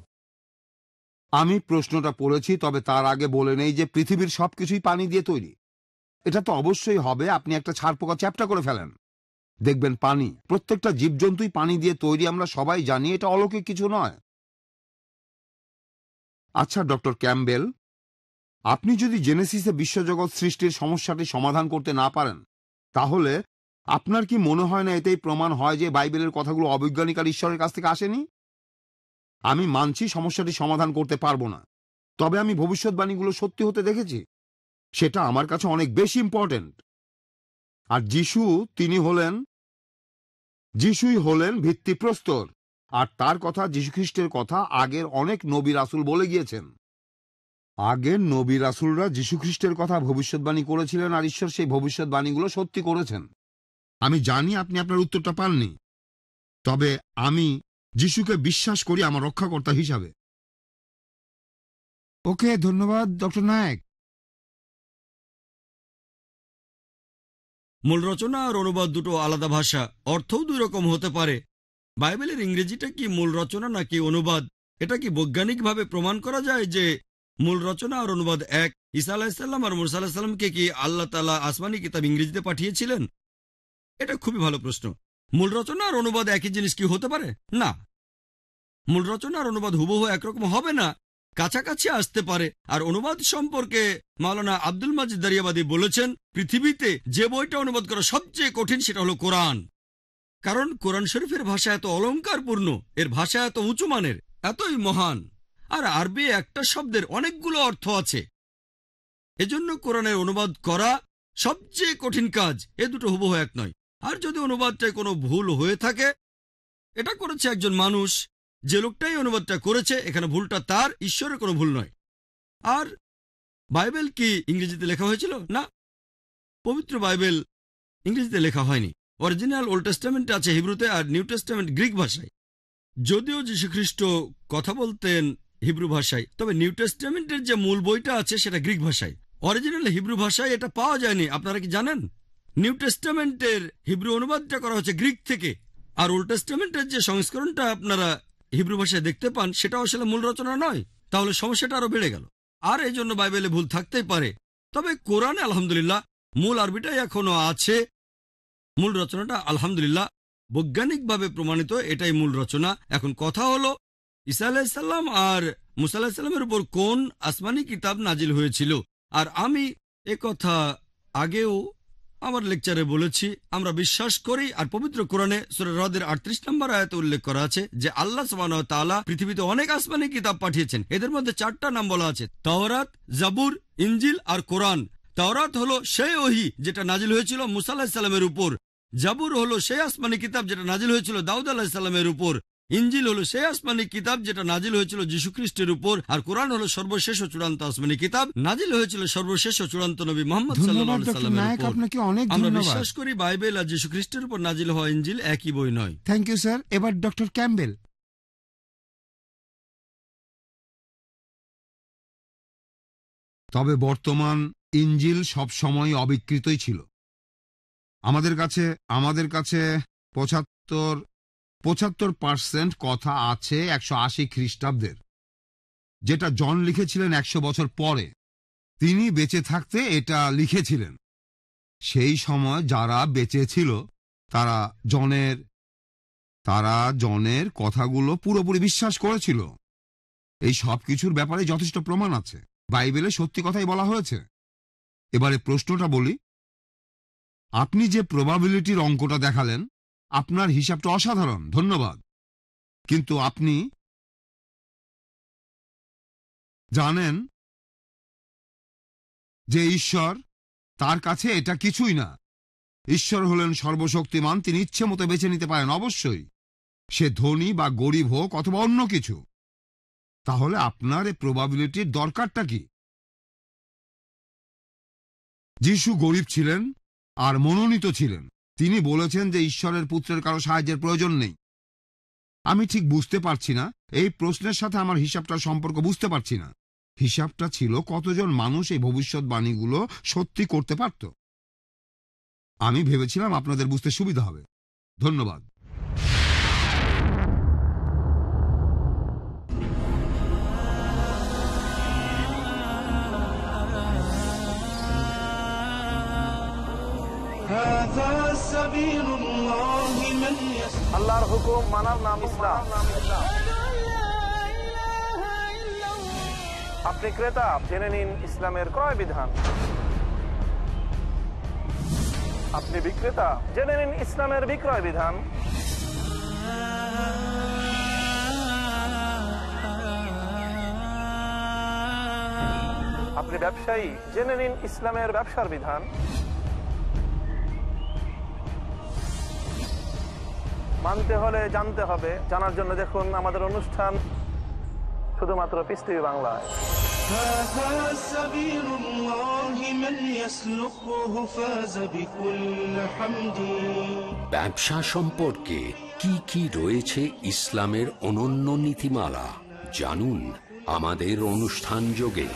[SPEAKER 9] আমি প্রশ্নটা পড়েছি, তবে তার আগে বলে নেই যে পৃথিবীর সবকিছুই পানি দিয়ে তৈরি। এটা তো অবশ্যই হবে, আপনি একটা ছাড় পোকা চ্যাপটা করে ফেলেন। দেখবেন পানি, প্রত্যেকটা জীবজন্তুই পানি দিয়ে তৈরি, আমরা সবাই জানি, এটা অলৌকিক কিছু নয়। আচ্ছা ডক্টর ক্যাম্বেল, আপনি যদি জেনেসিসে বিশ্বজগৎ সৃষ্টির সমস্যাটি সমাধান করতে না পারেন, তাহলে আপনার কি মনে হয় না এতেই প্রমাণ হয় যে বাইবেলের কথাগুলো অবৈজ্ঞানিক আর ঈশ্বরের কাছ থেকে আসেনি? আমি মানছি সমস্যাটি সমাধান করতে পারব না। তবে আমি ভবিষ্যৎবাণীগুলো সত্যি হতে দেখেছি। সেটা আমার কাছে অনেক বেশি ইম্পর্টেন্ট আর যিশু, তিনি হলেন যিশুই হলেন ভিত্তিপ্রস্তর। আর তার কথা যীশুখ্রিস্টের কথা আগের অনেক নবী রাসুল বলে গিয়েছেন। আগের নবী রাসুলরা যীশুখ্রিস্টের কথা ভবিষ্যৎবাণী করেছিলেন আর ঈশ্বর সেই ভবিষ্যৎবাণীগুলো সত্যি করেছেন। আমি জানি আপনি আপনার উত্তরটা পাননি। তবে আমি যিশুকে বিশ্বাস করি আমার রক্ষাকর্তা হিসাবে। ওকে ধন্যবাদ ডক্টর নায়ক।
[SPEAKER 8] মূল রচনা আর অনুবাদ দুটো আলাদা ভাষা অর্থও দুই রকম হতে পারে। বাইবেলের ইংরেজিটা কি মূল রচনা নাকি অনুবাদ? এটা কি বৈজ্ঞানিকভাবে প্রমাণ করা যায় যে মূল রচনা আর অনুবাদ এক? ঈসা আলাহিসাল্লাম আর মুসা আলাহিসাল্লামকে কি আল্লাহ তালা আসমানি কিতাব ইংরেজিতে পাঠিয়েছিলেন? এটা খুবই ভালো প্রশ্ন। মূল রচনা আর অনুবাদ একই জিনিস কি হতে পারে? না। মূল রচনা আর অনুবাদ হুবহু একরকম হবে না। কাছাকাছি আসতে পারে। আর অনুবাদ সম্পর্কে মাওলানা আব্দুল মাজিদ দারিয়াবাদী বলেছেন, পৃথিবীতে যে বইটা অনুবাদ করা সবচেয়ে কঠিন সেটা হলো কোরআন। কারণ কোরআন শরীফের ভাষা এত অলঙ্কারপূর্ণ, এর ভাষা এত উঁচু মানের, এতই মহান। আর আরবি একটা শব্দের অনেকগুলো অর্থ আছে। এজন্য কোরআনের অনুবাদ করা সবচেয়ে কঠিন কাজ, এ দুটো হুবহু এক নয়। আর যদি অনুবাদটায় কোনো ভুল হয়ে থাকে, এটা করেছে একজন মানুষ, যে লোকটাই অনুবাদটা করেছে, এখানে ভুলটা তার, ঈশ্বরের কোনো ভুল নয়। আর বাইবেল কি ইংরেজিতে লেখা হয়েছিল? না। পবিত্র বাইবেল ইংরেজিতে লেখা হয়নি। অরিজিনাল ওল্ড টেস্টামেন্ট আছে হিব্রুতে আর নিউ টেস্টামেন্ট গ্রিক ভাষায়। যদিও যীশুখ্রিস্ট কথা বলতেন হিব্রু ভাষায়, তবে নিউ টেস্টামেন্টের যে মূল বইটা আছে সেটা গ্রিক ভাষায়। অরিজিনাল হিব্রু ভাষায় এটা পাওয়া যায়নি। আপনারা কি জানেন? নিউ টেস্টামেন্টের হিব্রু অনুবাদটা করা হচ্ছে গ্রিক থেকে। আর ওল্ড টেস্টামেন্টের যে সংস্করণটা আপনারা হিব্রু ভাষায় দেখতে পান সেটা আসলে মূল রচনা নয়। তাহলে সমস্যাটা আরও বেড়ে গেল। আর এই জন্য বাইবেলে ভুল থাকতেই পারে। তবে কোরআনে আলহামদুলিল্লাহ মূল আরবিটাই এখনও আছে। মূল রচনাটা আলহামদুলিল্লাহ বৈজ্ঞানিকভাবে প্রমাণিত, এটাই মূল রচনা। এখন কথা হলো ইসা আলাহিসাল্লাম আর মুসা আলাহিসাল্লামের উপর কোন আসমানি কিতাব নাজিল হয়েছিল? আর আমি কথা আগেও আমার লেকচারে বলেছি, আমরা বিশ্বাস করি আর পবিত্র কোরআনে সুরে হ্রদের আটত্রিশ নম্বর আয়াতে উল্লেখ করা আছে যে আল্লাহ সমান তালা পৃথিবীতে অনেক আসমানি কিতাব পাঠিয়েছেন। এদের মধ্যে চারটা নাম বলা আছে, তাওরাত, জাবুর ইঞ্জিল আর কোরআন। তাওরাত হলো সেই ওহি যেটা নাজিল হয়েছিল মুসা আলাহিসাল্লামের উপর। জাবুর হলো সেই আসমানি কিতাব যেটা নাজিল হয়েছিল দাউদ আলাহিসাল্লামের উপর। ইঞ্জিল হলো সেই আসমানি কিতাব যেটা নাজিল হয়েছিল যীশুখ্রিস্টের উপর আর কোরআন হলো সর্বশেষ ও চূড়ান্ত আসমানি কিতাব। নাজিল হয়েছিল সর্বশেষ ও চূড়ান্ত নবী মোহাম্মদ আমরা বিশ্বাস করি বাইবেল আর যীশুখ্রিস্টের উপর নাজিল হওয়া ইঞ্জিল একই বই নয়।
[SPEAKER 9] থ্যাংক ইউ স্যার এবার ডক্টর ক্যাম্বেল তবে বর্তমান ইঞ্জিল সব সময় অবিকৃতই ছিল। আমাদের কাছে আমাদের কাছে পঁচাত্তর পঁচাত্তর পার্সেন্ট কথা আছে একশো আশি খ্রিস্টাব্দের, যেটা জন লিখেছিলেন একশো বছর পরে। তিনি বেঁচে থাকতে এটা লিখেছিলেন। সেই সময় যারা বেঁচে ছিল, তারা জনের তারা জনের কথাগুলো পুরোপুরি বিশ্বাস করেছিল। এই সব কিছুর ব্যাপারে যথেষ্ট প্রমাণ আছে। বাইবেলে সত্যি কথাই বলা হয়েছে। এবারে প্রশ্নটা বলি, আপনি যে প্রবাবিলিটির অঙ্কটা দেখালেন আপনার হিসাবটা অসাধারণ, ধন্যবাদ। কিন্তু আপনি জানেন যে ঈশ্বর তার কাছে এটা কিছুই না। ঈশ্বর হলেন সর্বশক্তিমান, তিনি ইচ্ছে মতো বেছে নিতে পারেন, অবশ্যই। সে ধনী বা গরিব হোক অথবা অন্য কিছু। তাহলে আপনার এই প্রবাবিলিটির দরকারটা কি? যিশু গরিব ছিলেন আর মনোনীত ছিলেন। তিনি বলেছেন যে ঈশ্বরের পুত্রের কারও সাহায্যের প্রয়োজন নেই। আমি ঠিক বুঝতে পারছি না। এই প্রশ্নের সাথে আমার হিসাবটা সম্পর্ক বুঝতে পারছি না। হিসাবটা ছিল কতজন মানুষ এই ভবিষ্যৎবাণীগুলো সত্যি করতে পারত। আমি ভেবেছিলাম আপনাদের বুঝতে সুবিধা হবে। ধন্যবাদ।
[SPEAKER 37] আল্লাহর হুকুম মানার নাম ইসলাম। আপনি ক্রেতা, জেনে নিন ইসলামের ক্রয় বিধান। আপনি বিক্রেতা, জেনে নিন ইসলামের বিক্রয় বিধান। আপনি ব্যবসায়ী, জেনে নিন ইসলামের ব্যবসার বিধান। মানতে হলে জানতে হবে। জানার জন্য দেখুন আমাদের অনুষ্ঠান শুধুমাত্র পিস টিভি বাংলায়।
[SPEAKER 2] ব্যবসা সম্পর্কে কি কি রয়েছে ইসলামের অনন্য নীতিমালা জানুন আমাদের অনুষ্ঠান যোগে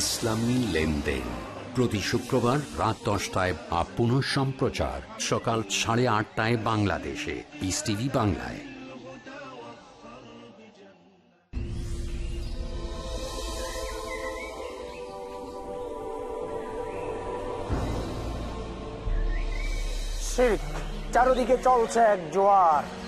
[SPEAKER 2] ইসলামী লেনদেন। প্রতি শুক্রবার রাত দশটায় বা পুনঃ সম্প্রচার সকাল সাড়ে আটটায় বাংলাদেশে। পিস টিভি বাংলায়।
[SPEAKER 33] চারদিকে চলছে এক জোয়ার।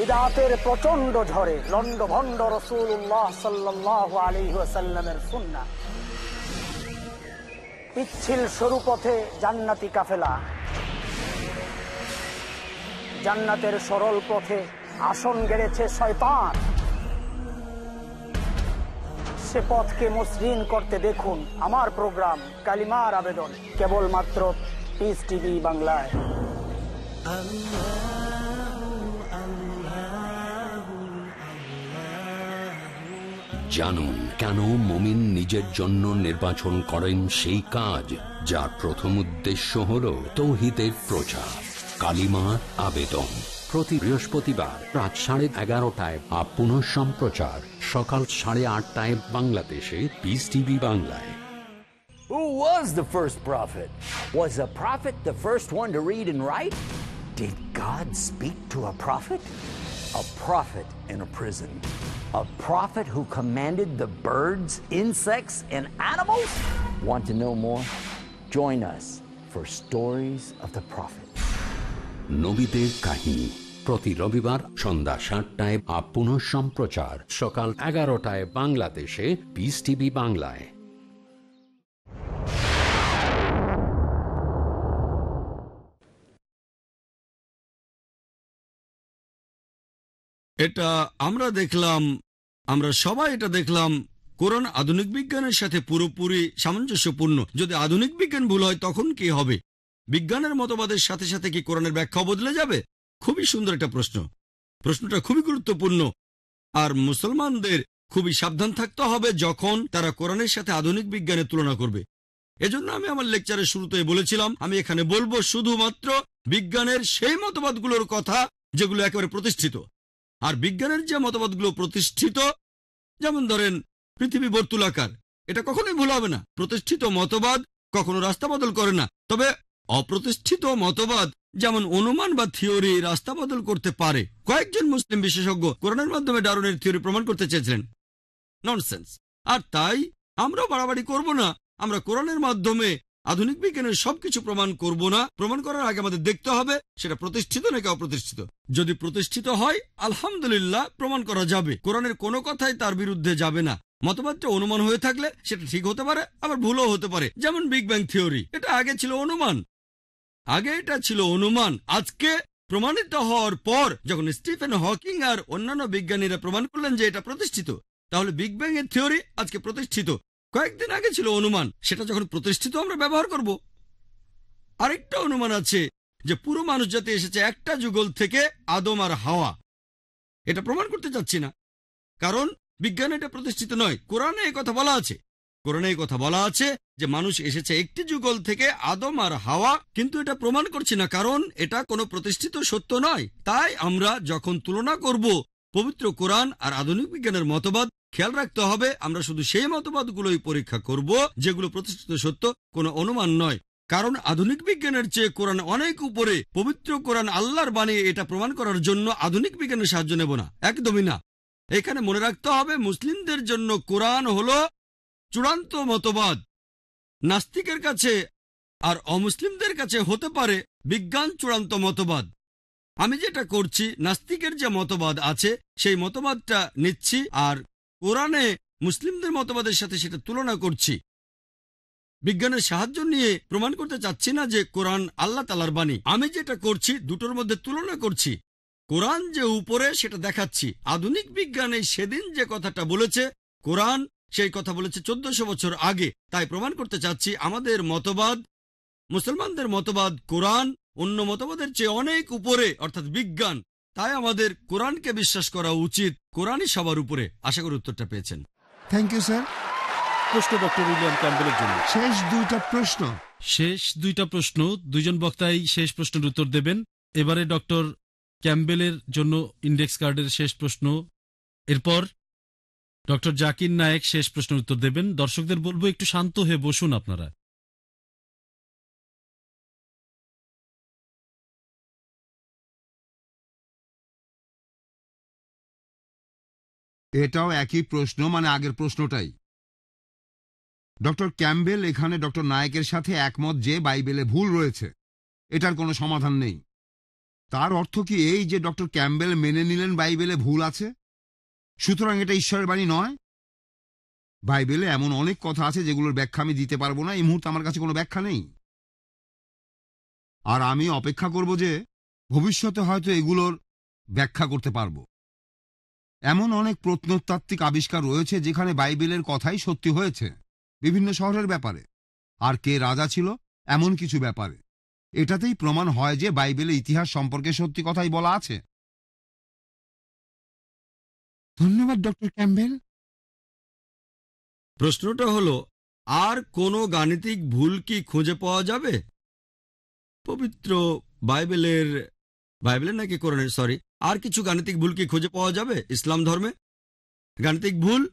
[SPEAKER 33] বিদাতের প্রচণ্ড ঝড়ে লন্ড ভন্ড রসুল্লাহ সাল্লাহ আলী সাল্লামের সুন্না পিচ্ছিল সরু পথে জান্নাতি কাফেলা। জান্নাতের সরল পথে আসন গেড়েছে শয়তান। সে পথকে মসৃণ করতে দেখুন আমার প্রোগ্রাম, কালিমার আবেদন, কেবলমাত্র পিস টিভি বাংলায়।
[SPEAKER 2] জানুন কেন মমিন নিজের জন্য নির্বাচন করেন সেই কাজ, যার প্রথম উদ্দেশ্য হল তৌহিদের প্রচার কালিমার আবেদন প্রতি বৃহস্পতিবার রাত সাড়ে এগারোটায় বা পুনঃ সম্প্রচার সকাল সাড়ে আটটায় বাংলাদেশে পিস টিভি বাংলায়
[SPEAKER 42] Who was the first prophet? Was a prophet the first one to read and write? Did God speak to a prophet? A prophet in a prison. A prophet who commanded the birds, insects, and animals? Want to know more? Join us for Stories of the Prophet.
[SPEAKER 2] নবীদের কাহিনী প্রতি রবিবার সন্ধ্যা সাতটায় পুনঃ সম্প্রচার সকাল এগারোটায় বাংলাদেশে পিস টিভি বাংলায়
[SPEAKER 8] এটা আমরা দেখলাম, আমরা সবাই এটা দেখলাম, কোরআন আধুনিক বিজ্ঞানের সাথে পুরোপুরি সামঞ্জস্যপূর্ণ। যদি আধুনিক বিজ্ঞান ভুল হয়, তখন কি হবে? বিজ্ঞানের মতবাদের সাথে সাথে কি কোরআনের ব্যাখ্যা বদলে যাবে? খুবই সুন্দর একটা প্রশ্ন। প্রশ্নটা খুবই গুরুত্বপূর্ণ। আর মুসলমানদের খুবই সাবধান থাকতে হবে যখন তারা কোরআনের সাথে আধুনিক বিজ্ঞানের তুলনা করবে। এজন্য আমি আমার লেকচারের শুরুতে বলেছিলাম, আমি এখানে বলব শুধুমাত্র বিজ্ঞানের সেই মতবাদগুলোর কথা যেগুলো একেবারে প্রতিষ্ঠিত। আর বিজ্ঞানের যে মতবাদগুলো প্রতিষ্ঠিত, যেমন ধরেন পৃথিবী বর্তুলাকার, এটা কখনোই ভুল হবে না। প্রতিষ্ঠিত মতবাদ কখনো রাস্তা বদল করে না। তবে অপ্রতিষ্ঠিত মতবাদ যেমন অনুমান বা থিওরি রাস্তা বদল করতে পারে। কয়েকজন মুসলিম বিশেষজ্ঞ কোরআনের মাধ্যমে ডারুনের থিওরি প্রমাণ করতে চেয়েছিলেন। ননসেন্স আর তাই আমরাও বাড়াবাড়ি করব না। আমরা কোরআনের মাধ্যমে আধুনিক বিজ্ঞানের সবকিছু প্রমাণ করব না, প্রমাণ করার আগে আমাদের দেখতে হবে সেটা প্রতিষ্ঠিত নাকি অপ্রতিষ্ঠিত। যদি প্রতিষ্ঠিত হয়, আলহামদুলিল্লাহ প্রমাণ করা যাবে। কোরআনের কোনো কথাই তার বিরুদ্ধে যাবে না। মতবাদটা অনুমান হয়ে থাকলে সেটা ঠিক হতে পারে, আবার ভুলও হতে পারে। যেমন বিগ ব্যাং থিওরি, এটা আগে ছিল অনুমান। আগে এটা ছিল অনুমান। আজকে প্রমাণিত হওয়ার পর যখন স্টিফেন হকিং আর অন্যান্য বিজ্ঞানীরা প্রমাণ করলেন যে এটা প্রতিষ্ঠিত, তাহলে বিগ ব্যাং এর থিওরি আজকে প্রতিষ্ঠিত। কয়েকদিন আগে ছিল অনুমান। সেটা যখন প্রতিষ্ঠিত আমরা ব্যবহার করব। আরেকটা অনুমান আছে যে পুরো মানুষ জাতি এসেছে একটা যুগল থেকে আদম আর হাওয়া। এটা প্রমাণ করতে চাচ্ছি না। কারণ বিজ্ঞান এটা প্রতিষ্ঠিত নয়। কোরআনে এই কথা বলা আছে। কোরআনে এই কথা বলা আছে যে মানুষ এসেছে একটি যুগল থেকে আদম আর হাওয়া। কিন্তু এটা প্রমাণ করছি না কারণ এটা কোনো প্রতিষ্ঠিত সত্য নয়। তাই আমরা যখন তুলনা করব পবিত্র কোরআন আর আধুনিক বিজ্ঞানের মতবাদ খেয়াল রাখতে হবে, আমরা শুধু সেই মতবাদগুলোই পরীক্ষা করব যেগুলো প্রতিষ্ঠিত সত্য, কোনো অনুমান নয়। কারণ আধুনিক বিজ্ঞানের চেয়ে কোরআন অনেক উপরে। পবিত্র কোরআন আল্লাহর বাণী, এটা প্রমাণ করার জন্য আধুনিক বিজ্ঞানের সাহায্য নেব না। একদমই না। এখানে মনে রাখতে হবে, মুসলিমদের জন্য কোরআন হল চূড়ান্ত মতবাদ। নাস্তিকের কাছে আর অমুসলিমদের কাছে হতে পারে বিজ্ঞান চূড়ান্ত মতবাদ। আমি যেটা করছি, নাস্তিকের যে মতবাদ আছে, সেই মতবাদটা নিচ্ছি আর কোরআনে মুসলিমদের মতবাদের সাথে সেটা তুলনা করছি। বিজ্ঞানের সাহায্য নিয়ে প্রমাণ করতে চাচ্ছি না যে কোরআন আল্লাহ তালার বাণী। আমি যেটা করছি, দুটোর মধ্যে তুলনা করছি। কোরআন যে উপরে সেটা দেখাচ্ছি। আধুনিক বিজ্ঞানে সেদিন যে কথাটা বলেছে, কোরআন সেই কথা বলেছে চোদ্দশো বছর আগে। তাই প্রমাণ করতে চাচ্ছি আমাদের মতবাদ, মুসলমানদের মতবাদ কোরআন অন্য মতবাদের চেয়ে অনেক উপরে অর্থাৎ বিজ্ঞান। তাই আমাদের কোরআনকে বিশ্বাস করা উচিত কোরআনই সবার উপরে। আশা করি উত্তরটা পেয়েছেন।
[SPEAKER 9] থ্যাংক ইউ স্যার
[SPEAKER 10] প্রশ্ন ডক্টর উইলিয়াম ক্যাম্বেলের জন্য।
[SPEAKER 9] শেষ দুইটা প্রশ্ন।
[SPEAKER 10] শেষ দুইটা প্রশ্ন। দুইজন বক্তাই শেষ প্রশ্নের উত্তর দেবেন। এবারে ডক্টর ক্যাম্বেলের জন্য ইন্ডেক্স কার্ডের শেষ প্রশ্ন। এরপর ডক্টর জাকির নায়েক শেষ প্রশ্নের উত্তর দেবেন। দর্শকদের বলব একটু শান্ত হয়ে বসুন আপনারা।
[SPEAKER 9] এটাও একই প্রশ্ন মানে আগের প্রশ্নটাই। ডক্টর ক্যাম্বেল এখানে ডক্টর নায়কের সাথে একমত যে বাইবেলে ভুল রয়েছে। এটার কোনো সমাধান নেই। তার অর্থ কি এই যে ডক্টর ক্যাম্বেল মেনে নিলেন বাইবেলে ভুল আছে? সুতরাং এটা ঈশ্বরের বাণী নয়। বাইবেলে এমন অনেক কথা আছে যেগুলোর ব্যাখ্যা আমি দিতে পারব না, এই মুহূর্তে আমার কাছে কোনো ব্যাখ্যা নেই। আর আমি অপেক্ষা করব যে ভবিষ্যতে হয়তো এগুলোর ব্যাখ্যা করতে পারব। এমন অনেক প্রত্নতাত্ত্বিক আবিষ্কার রয়েছে যেখানে বাইবেলের কথাই সত্যি হয়েছে বিভিন্ন শহরের ব্যাপারে। আর কে রাজা ছিল? এমন কিছু ব্যাপারে। এটাতেই প্রমাণ হয় যে বাইবেলের ইতিহাস সম্পর্কে সত্যি কথাই বলা আছে। ধন্যবাদ ডক্টর ক্যাম্বেল
[SPEAKER 8] প্রশ্নটা হলো আর কোনো গাণিতিক ভুল কি খুঁজে পাওয়া যাবে? পবিত্র বাইবেলের বাইবেলের নাকি কোরআনের সরি। আর কিছু গাণিতিক ভুল কি খুঁজে পাওয়া যাবে ইসলাম ধর্মে? গাণিতিক ভুল?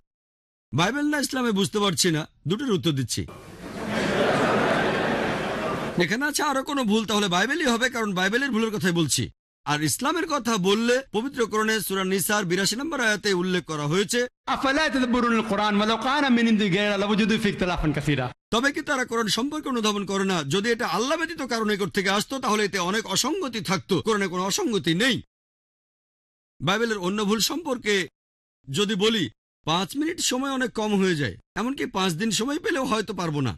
[SPEAKER 8] বাইবেল না ইসলামে বুঝতে পারছি না। দুটোর উত্তর দিচ্ছি। এখানে আছে আরও কোনো ভুল তাহলে বাইবেলই হবে কারণ বাইবেলের ভুলের কথাই বলছি। আর ইসলামের কথা বললে পবিত্র কোরণে সুরা নিসার বিরাশি নম্বর আয়াতে উল্লেখ করা হয়েছে তবে কি তারা কোরআন সম্পর্কে অনুধাবন করে না? যদি এটা আল্লাহ ব্যতীত কারণে থেকে আসতো তাহলে এতে অনেক অসঙ্গতি থাকতো। কোরআনে কোনো অসঙ্গতি নেই। বাইবেলের অন্য ভুল সম্পর্কে যদি বলি, পাঁচ মিনিট সময় অনেক কম হয়ে যায়। এমনকি পাঁচ দিন সময় পেলেও হয়তো পারব না।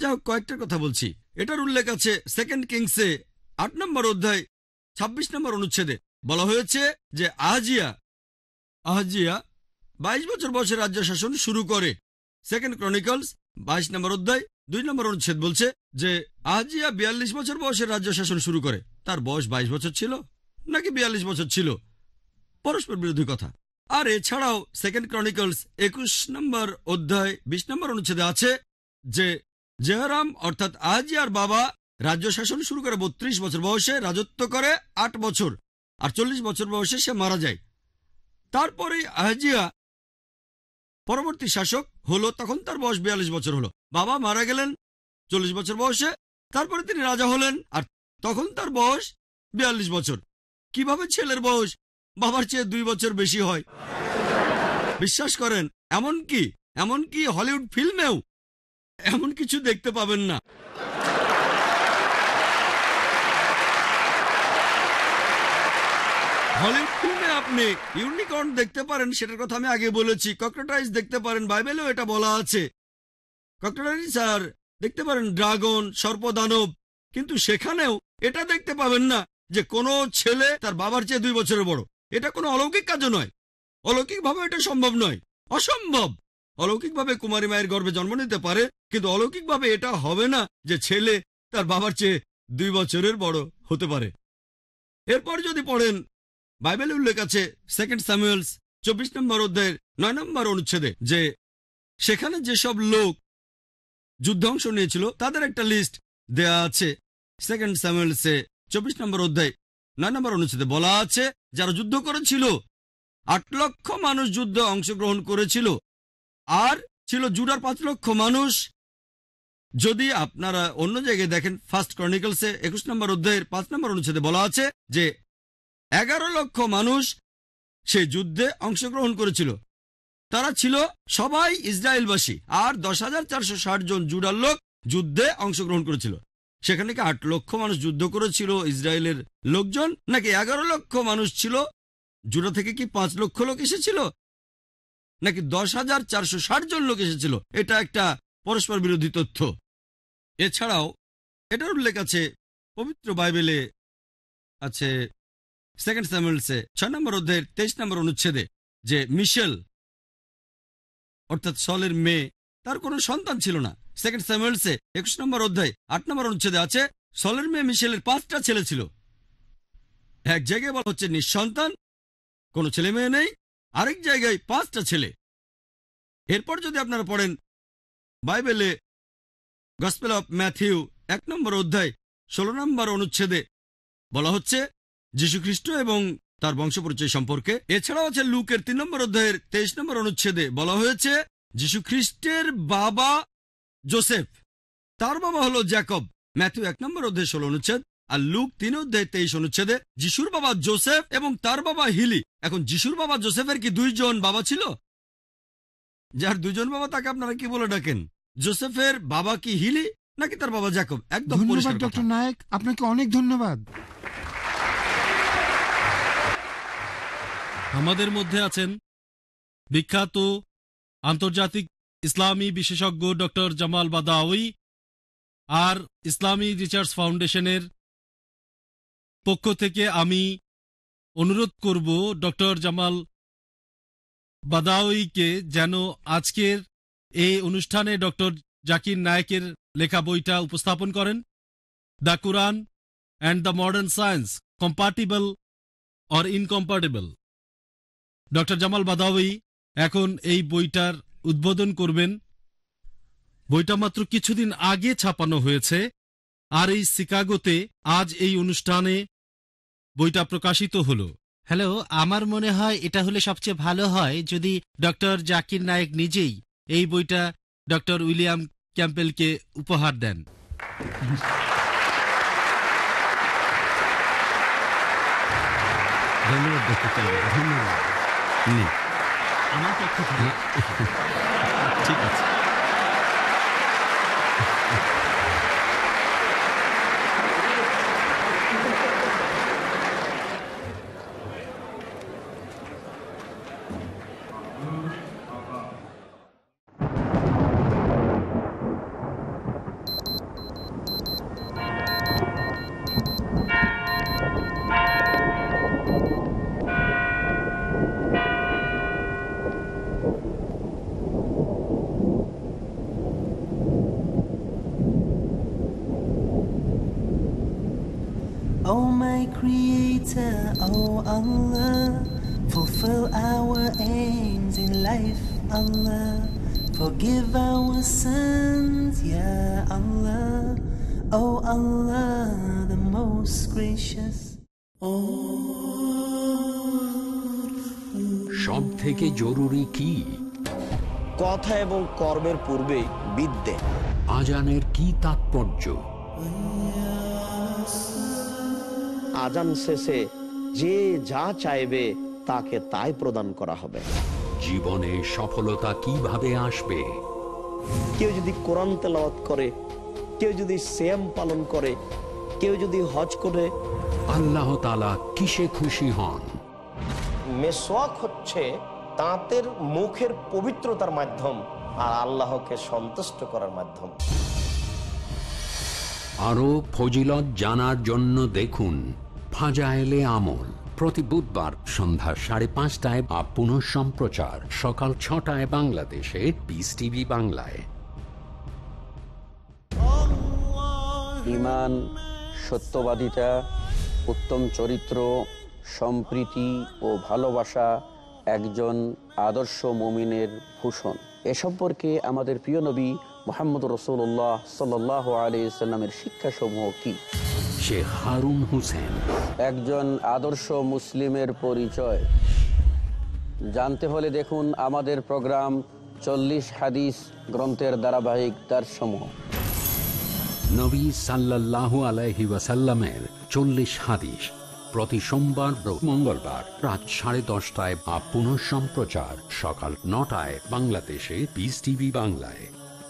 [SPEAKER 8] যা হোক কয়েকটার কথা বলছি। এটার উল্লেখ আছে সেকেন্ড কিংসে আট নম্বর অধ্যায় ২৬ নম্বর অনুচ্ছেদে। বলা হয়েছে যে আহাজিয়া আহাজিয়া বাইশ বছর বয়সে রাজ্য শাসন শুরু করে। সেকেন্ড ক্রনিকলস বাইশ নম্বর অধ্যায়, দুই নম্বর অনুচ্ছেদ বলছে যে আহাজিয়া বিয়াল্লিশ বছর বয়সে রাজ্য শাসন শুরু করে। তার বয়স বাইশ বছর ছিল? নাকি বিয়াল্লিশ বছর ছিল? পরস্পর বিরোধী কথা। আর এছাড়াও সেকেন্ড ক্রনিকলস একুশ নম্বর অধ্যায় বিশ নম্বর অনুচ্ছেদে আছে যে জেহরাম অর্থাৎ আহাজিয়ার বাবা রাজ্য শাসন শুরু করে বত্রিশ বছর বয়সে রাজত্ব করে আট বছর, আর চল্লিশ বছর বয়সে সে মারা যায়। তারপরে আহাজিয়া পরবর্তী শাসক হলো, তখন তার বয়স বিয়াল্লিশ বছর হলো। বাবা মারা গেলেন চল্লিশ বছর বয়সে, তারপরে তিনি রাজা হলেন, আর তখন তার বয়স বিয়াল্লিশ বছর। কীভাবে ছেলের বয়স? বাবার চেয়ে দুই বছর বেশি হয়। বিশ্বাস করেন, এমন কি? এমন কি হলিউড ফিল্মেও? এমন কিছু দেখতে পাবেন না। হলিউড ফিল্মে আপনি ইউনিকর্ন দেখতে পারেন, সেটার কথা আমি আগে বলেছি। কক্রোটাইজ দেখতে পারেন, বাইবেলেও এটা বলা আছে। কক্রোটাইজ আর দেখতে পারেন ড্রাগন, সর্পদানব, কিন্তু সেখানেও এটা দেখতে পাবেন না যে কোনো ছেলে তার বাবার চেয়ে দুই বছরের বড়। এটা কোনো অলৌকিক কাজও নয়। অলৌকিকভাবে এটা সম্ভব নয়। অসম্ভব! অলৌকিকভাবে কুমারী মায়ের গর্ভে জন্ম নিতে পারে, কিন্তু অলৌকিকভাবে এটা হবে না যে ছেলে তার বাবার চেয়ে দুই বছরের বড় হতে পারে। এরপর যদি পড়েন, বাইবেলে উল্লেখ আছে সেকেন্ড স্যামুয়েলস চব্বিশ নম্বর অধ্যায়ের নয় নম্বর অনুচ্ছেদে যে, সেখানে যেসব লোক যুদ্ধে অংশ নিয়েছিল, তাদের একটা লিস্ট দেয়া আছে। সেকেন্ড স্যামুয়েলসে চব্বিশ নম্বর অধ্যায় নয় নম্বর অনুচ্ছেদে বলা আছে যারা যুদ্ধ করেছিল, আট লক্ষ মানুষ যুদ্ধে অংশগ্রহণ করেছিল। আর ছিল জুডার পাঁচ লক্ষ মানুষ। যদি আপনারা অন্য জায়গায় দেখেন ফার্স্ট ক্রনিকলসে একুশ নম্বর অধ্যায়ের পাঁচ নম্বর অনুচ্ছেদে বলা আছে যে, এগারো লক্ষ মানুষ সে যুদ্ধে অংশগ্রহণ করেছিল। তারা ছিল সবাই ইসরায়েলবাসী, আর দশ হাজার চারশো জন জুডার লোক যুদ্ধে অংশগ্রহণ করেছিল। সেখানে কি আট লক্ষ মানুষ যুদ্ধ করেছিল ইসরায়েলের লোকজন, নাকি এগারো লক্ষ মানুষ ছিল? জুডা থেকে কি পাঁচ লক্ষ লোক এসেছিল? নাকি দশ হাজার চারশো ষাট জন লোক এসেছিল? এটা একটা পরস্পর বিরোধী তথ্য। এছাড়াও এটার উল্লেখ আছে, পবিত্র বাইবেলে আছে সেকেন্ড স্যামুয়েলসে ছয় নম্বর অধ্যায়ের তেইশ নম্বর অনুচ্ছেদে যে মিশেল, অর্থাৎ সলের মেয়ে, তার কোনো সন্তান ছিল না। সেকেন্ড স্যামুয়েলসে একুশ নম্বর অধ্যায়, আট নম্বর অনুচ্ছেদে আছে, সলের মেয়ে মিশেলের পাঁচটা ছেলে ছিল। এক জায়গায় বলা হচ্ছে নিঃসন্তান, কোনো ছেলে মেয়ে নেই, আরেক জায়গায় পাঁচটা ছেলে। এরপর যদি আপনারা পড়েন বাইবেলে গসপেল অফ ম্যাথিউ, এক নম্বর অধ্যায়, ষোলো নম্বর অনুচ্ছেদে বলা হচ্ছে, যীশুখ্রিস্ট এবং তার বংশপরিচয় সম্পর্কে। এছাড়াও আছে লুকের তিন নম্বর অধ্যায়ের তেইশ নম্বর অনুচ্ছেদে বলা হয়েছে, যীশুখ্রিস্টের বাবা জোসেফ। তার বাবা হলো জ্যাকব। ম্যাথিউ এক নম্বর অধ্যায় ষোলো অনুচ্ছেদ আর লুক তিন অধ্যায় তেইশ অনুচ্ছেদে যিশুর বাবা জোসেফ এবং তার বাবা হিলি। এখন যিশুর বাবা জোসেফের কি দুইজন বাবা ছিল? যার দুজন বাবা তাকে আপনারা কি বলে ডাকেন? জোসেফের বাবা কি হিলি নাকি তার বাবা জ্যাকব? একদম
[SPEAKER 9] ধন্যবাদ ডক্টর নায়ক। আপনাকে অনেক ধন্যবাদ।
[SPEAKER 10] আমাদের মধ্যে আছেন বিখ্যাত আন্তর্জাতিক ইসলামী বিশেষজ্ঞ ডক্টর জামাল বাদাউই আর ইসলামী রিসার্চ ফাউন্ডেশনের পক্ষ থেকে আমি অনুরোধ করব ডক্টর জামাল বাদাউইকে যেন আজকের এই অনুষ্ঠানে ডক্টর জাকির নায়েকের লেখা বইটা উপস্থাপন করেন। The Quran and the modern science compatible or incompatible doctor Jamal Badawi এখন এই বইটার উদ্বোধন করবেন। বইটা মাত্র কিছুদিন আগে ছাপানো হয়েছে। আর এই শিকাগোতে আজ এই অনুষ্ঠানে বইটা প্রকাশিত হলো।
[SPEAKER 43] হ্যালো আমার মনে হয় এটা হলে সবচেয়ে ভালো হয় যদি ডক্টর জাকির নায়েক নিজেই এই বইটা ডক্টর উইলিয়াম ক্যাম্পেলকে উপহার দেন।
[SPEAKER 8] ধন্যবাদ ডক্টর চান্দ্র ধন্যবাদ
[SPEAKER 32] কর্মের পূর্বে বিদ্যে।
[SPEAKER 2] আজানের কি তাৎপর্য?
[SPEAKER 32] আজান শেষে যে যা চাইবে তাকে তাই প্রদান করা হবে।
[SPEAKER 2] জীবনে সফলতা কীভাবে আসবে?
[SPEAKER 32] কেউ যদি কোরআন তেলাওয়াত করে কেউ যদি শ্যাম পালন করে কেউ যদি হজ করে।
[SPEAKER 2] আল্লাহ তালা কিসে খুশি হন?
[SPEAKER 32] মেসোয়াক হচ্ছে তাঁতের মুখের পবিত্রতার মাধ্যম। আর আল্লাহকে সন্তুষ্ট করার মাধ্যম।
[SPEAKER 2] আরও ফজিলত জানার জন্য দেখুন ফাজায়েলে আমল। প্রতি বুধবার সন্ধ্যা সাড়ে পাঁচটায় বা পুনঃ সম্প্রচার। সকাল ছটায় বাংলাদেশে পিস টিভি বাংলায়।
[SPEAKER 44] ইমান সত্যবাদিতা উত্তম চরিত্র সম্প্রীতি ও ভালোবাসা একজন আদর্শ মমিনের ভূষণ। এ সম্পর্কে আমাদের প্রিয় নবী মোহাম্মদ রসুল্লাহ সাল্লাহ আলি সাল্লামের শিক্ষাসমূহ কি?
[SPEAKER 2] শেখ হারুন হোসেন।
[SPEAKER 44] একজন আদর্শ মুসলিমের পরিচয়। জানতে হলে দেখুন আমাদের প্রোগ্রাম চল্লিশ হাদিস গ্রন্থের ধারাবাহিক দারসমূহ
[SPEAKER 2] নবী সাল্লাল্লাহু আলাইহি ওয়াসাল্লামের চল্লিশ হাদিস। প্রতি সোমবার মঙ্গলবার রাত সাড়ে দশটায় বা পুনঃ সম্প্রচার সকাল নটায় বাংলাদেশে পিস টিভি বাংলায়।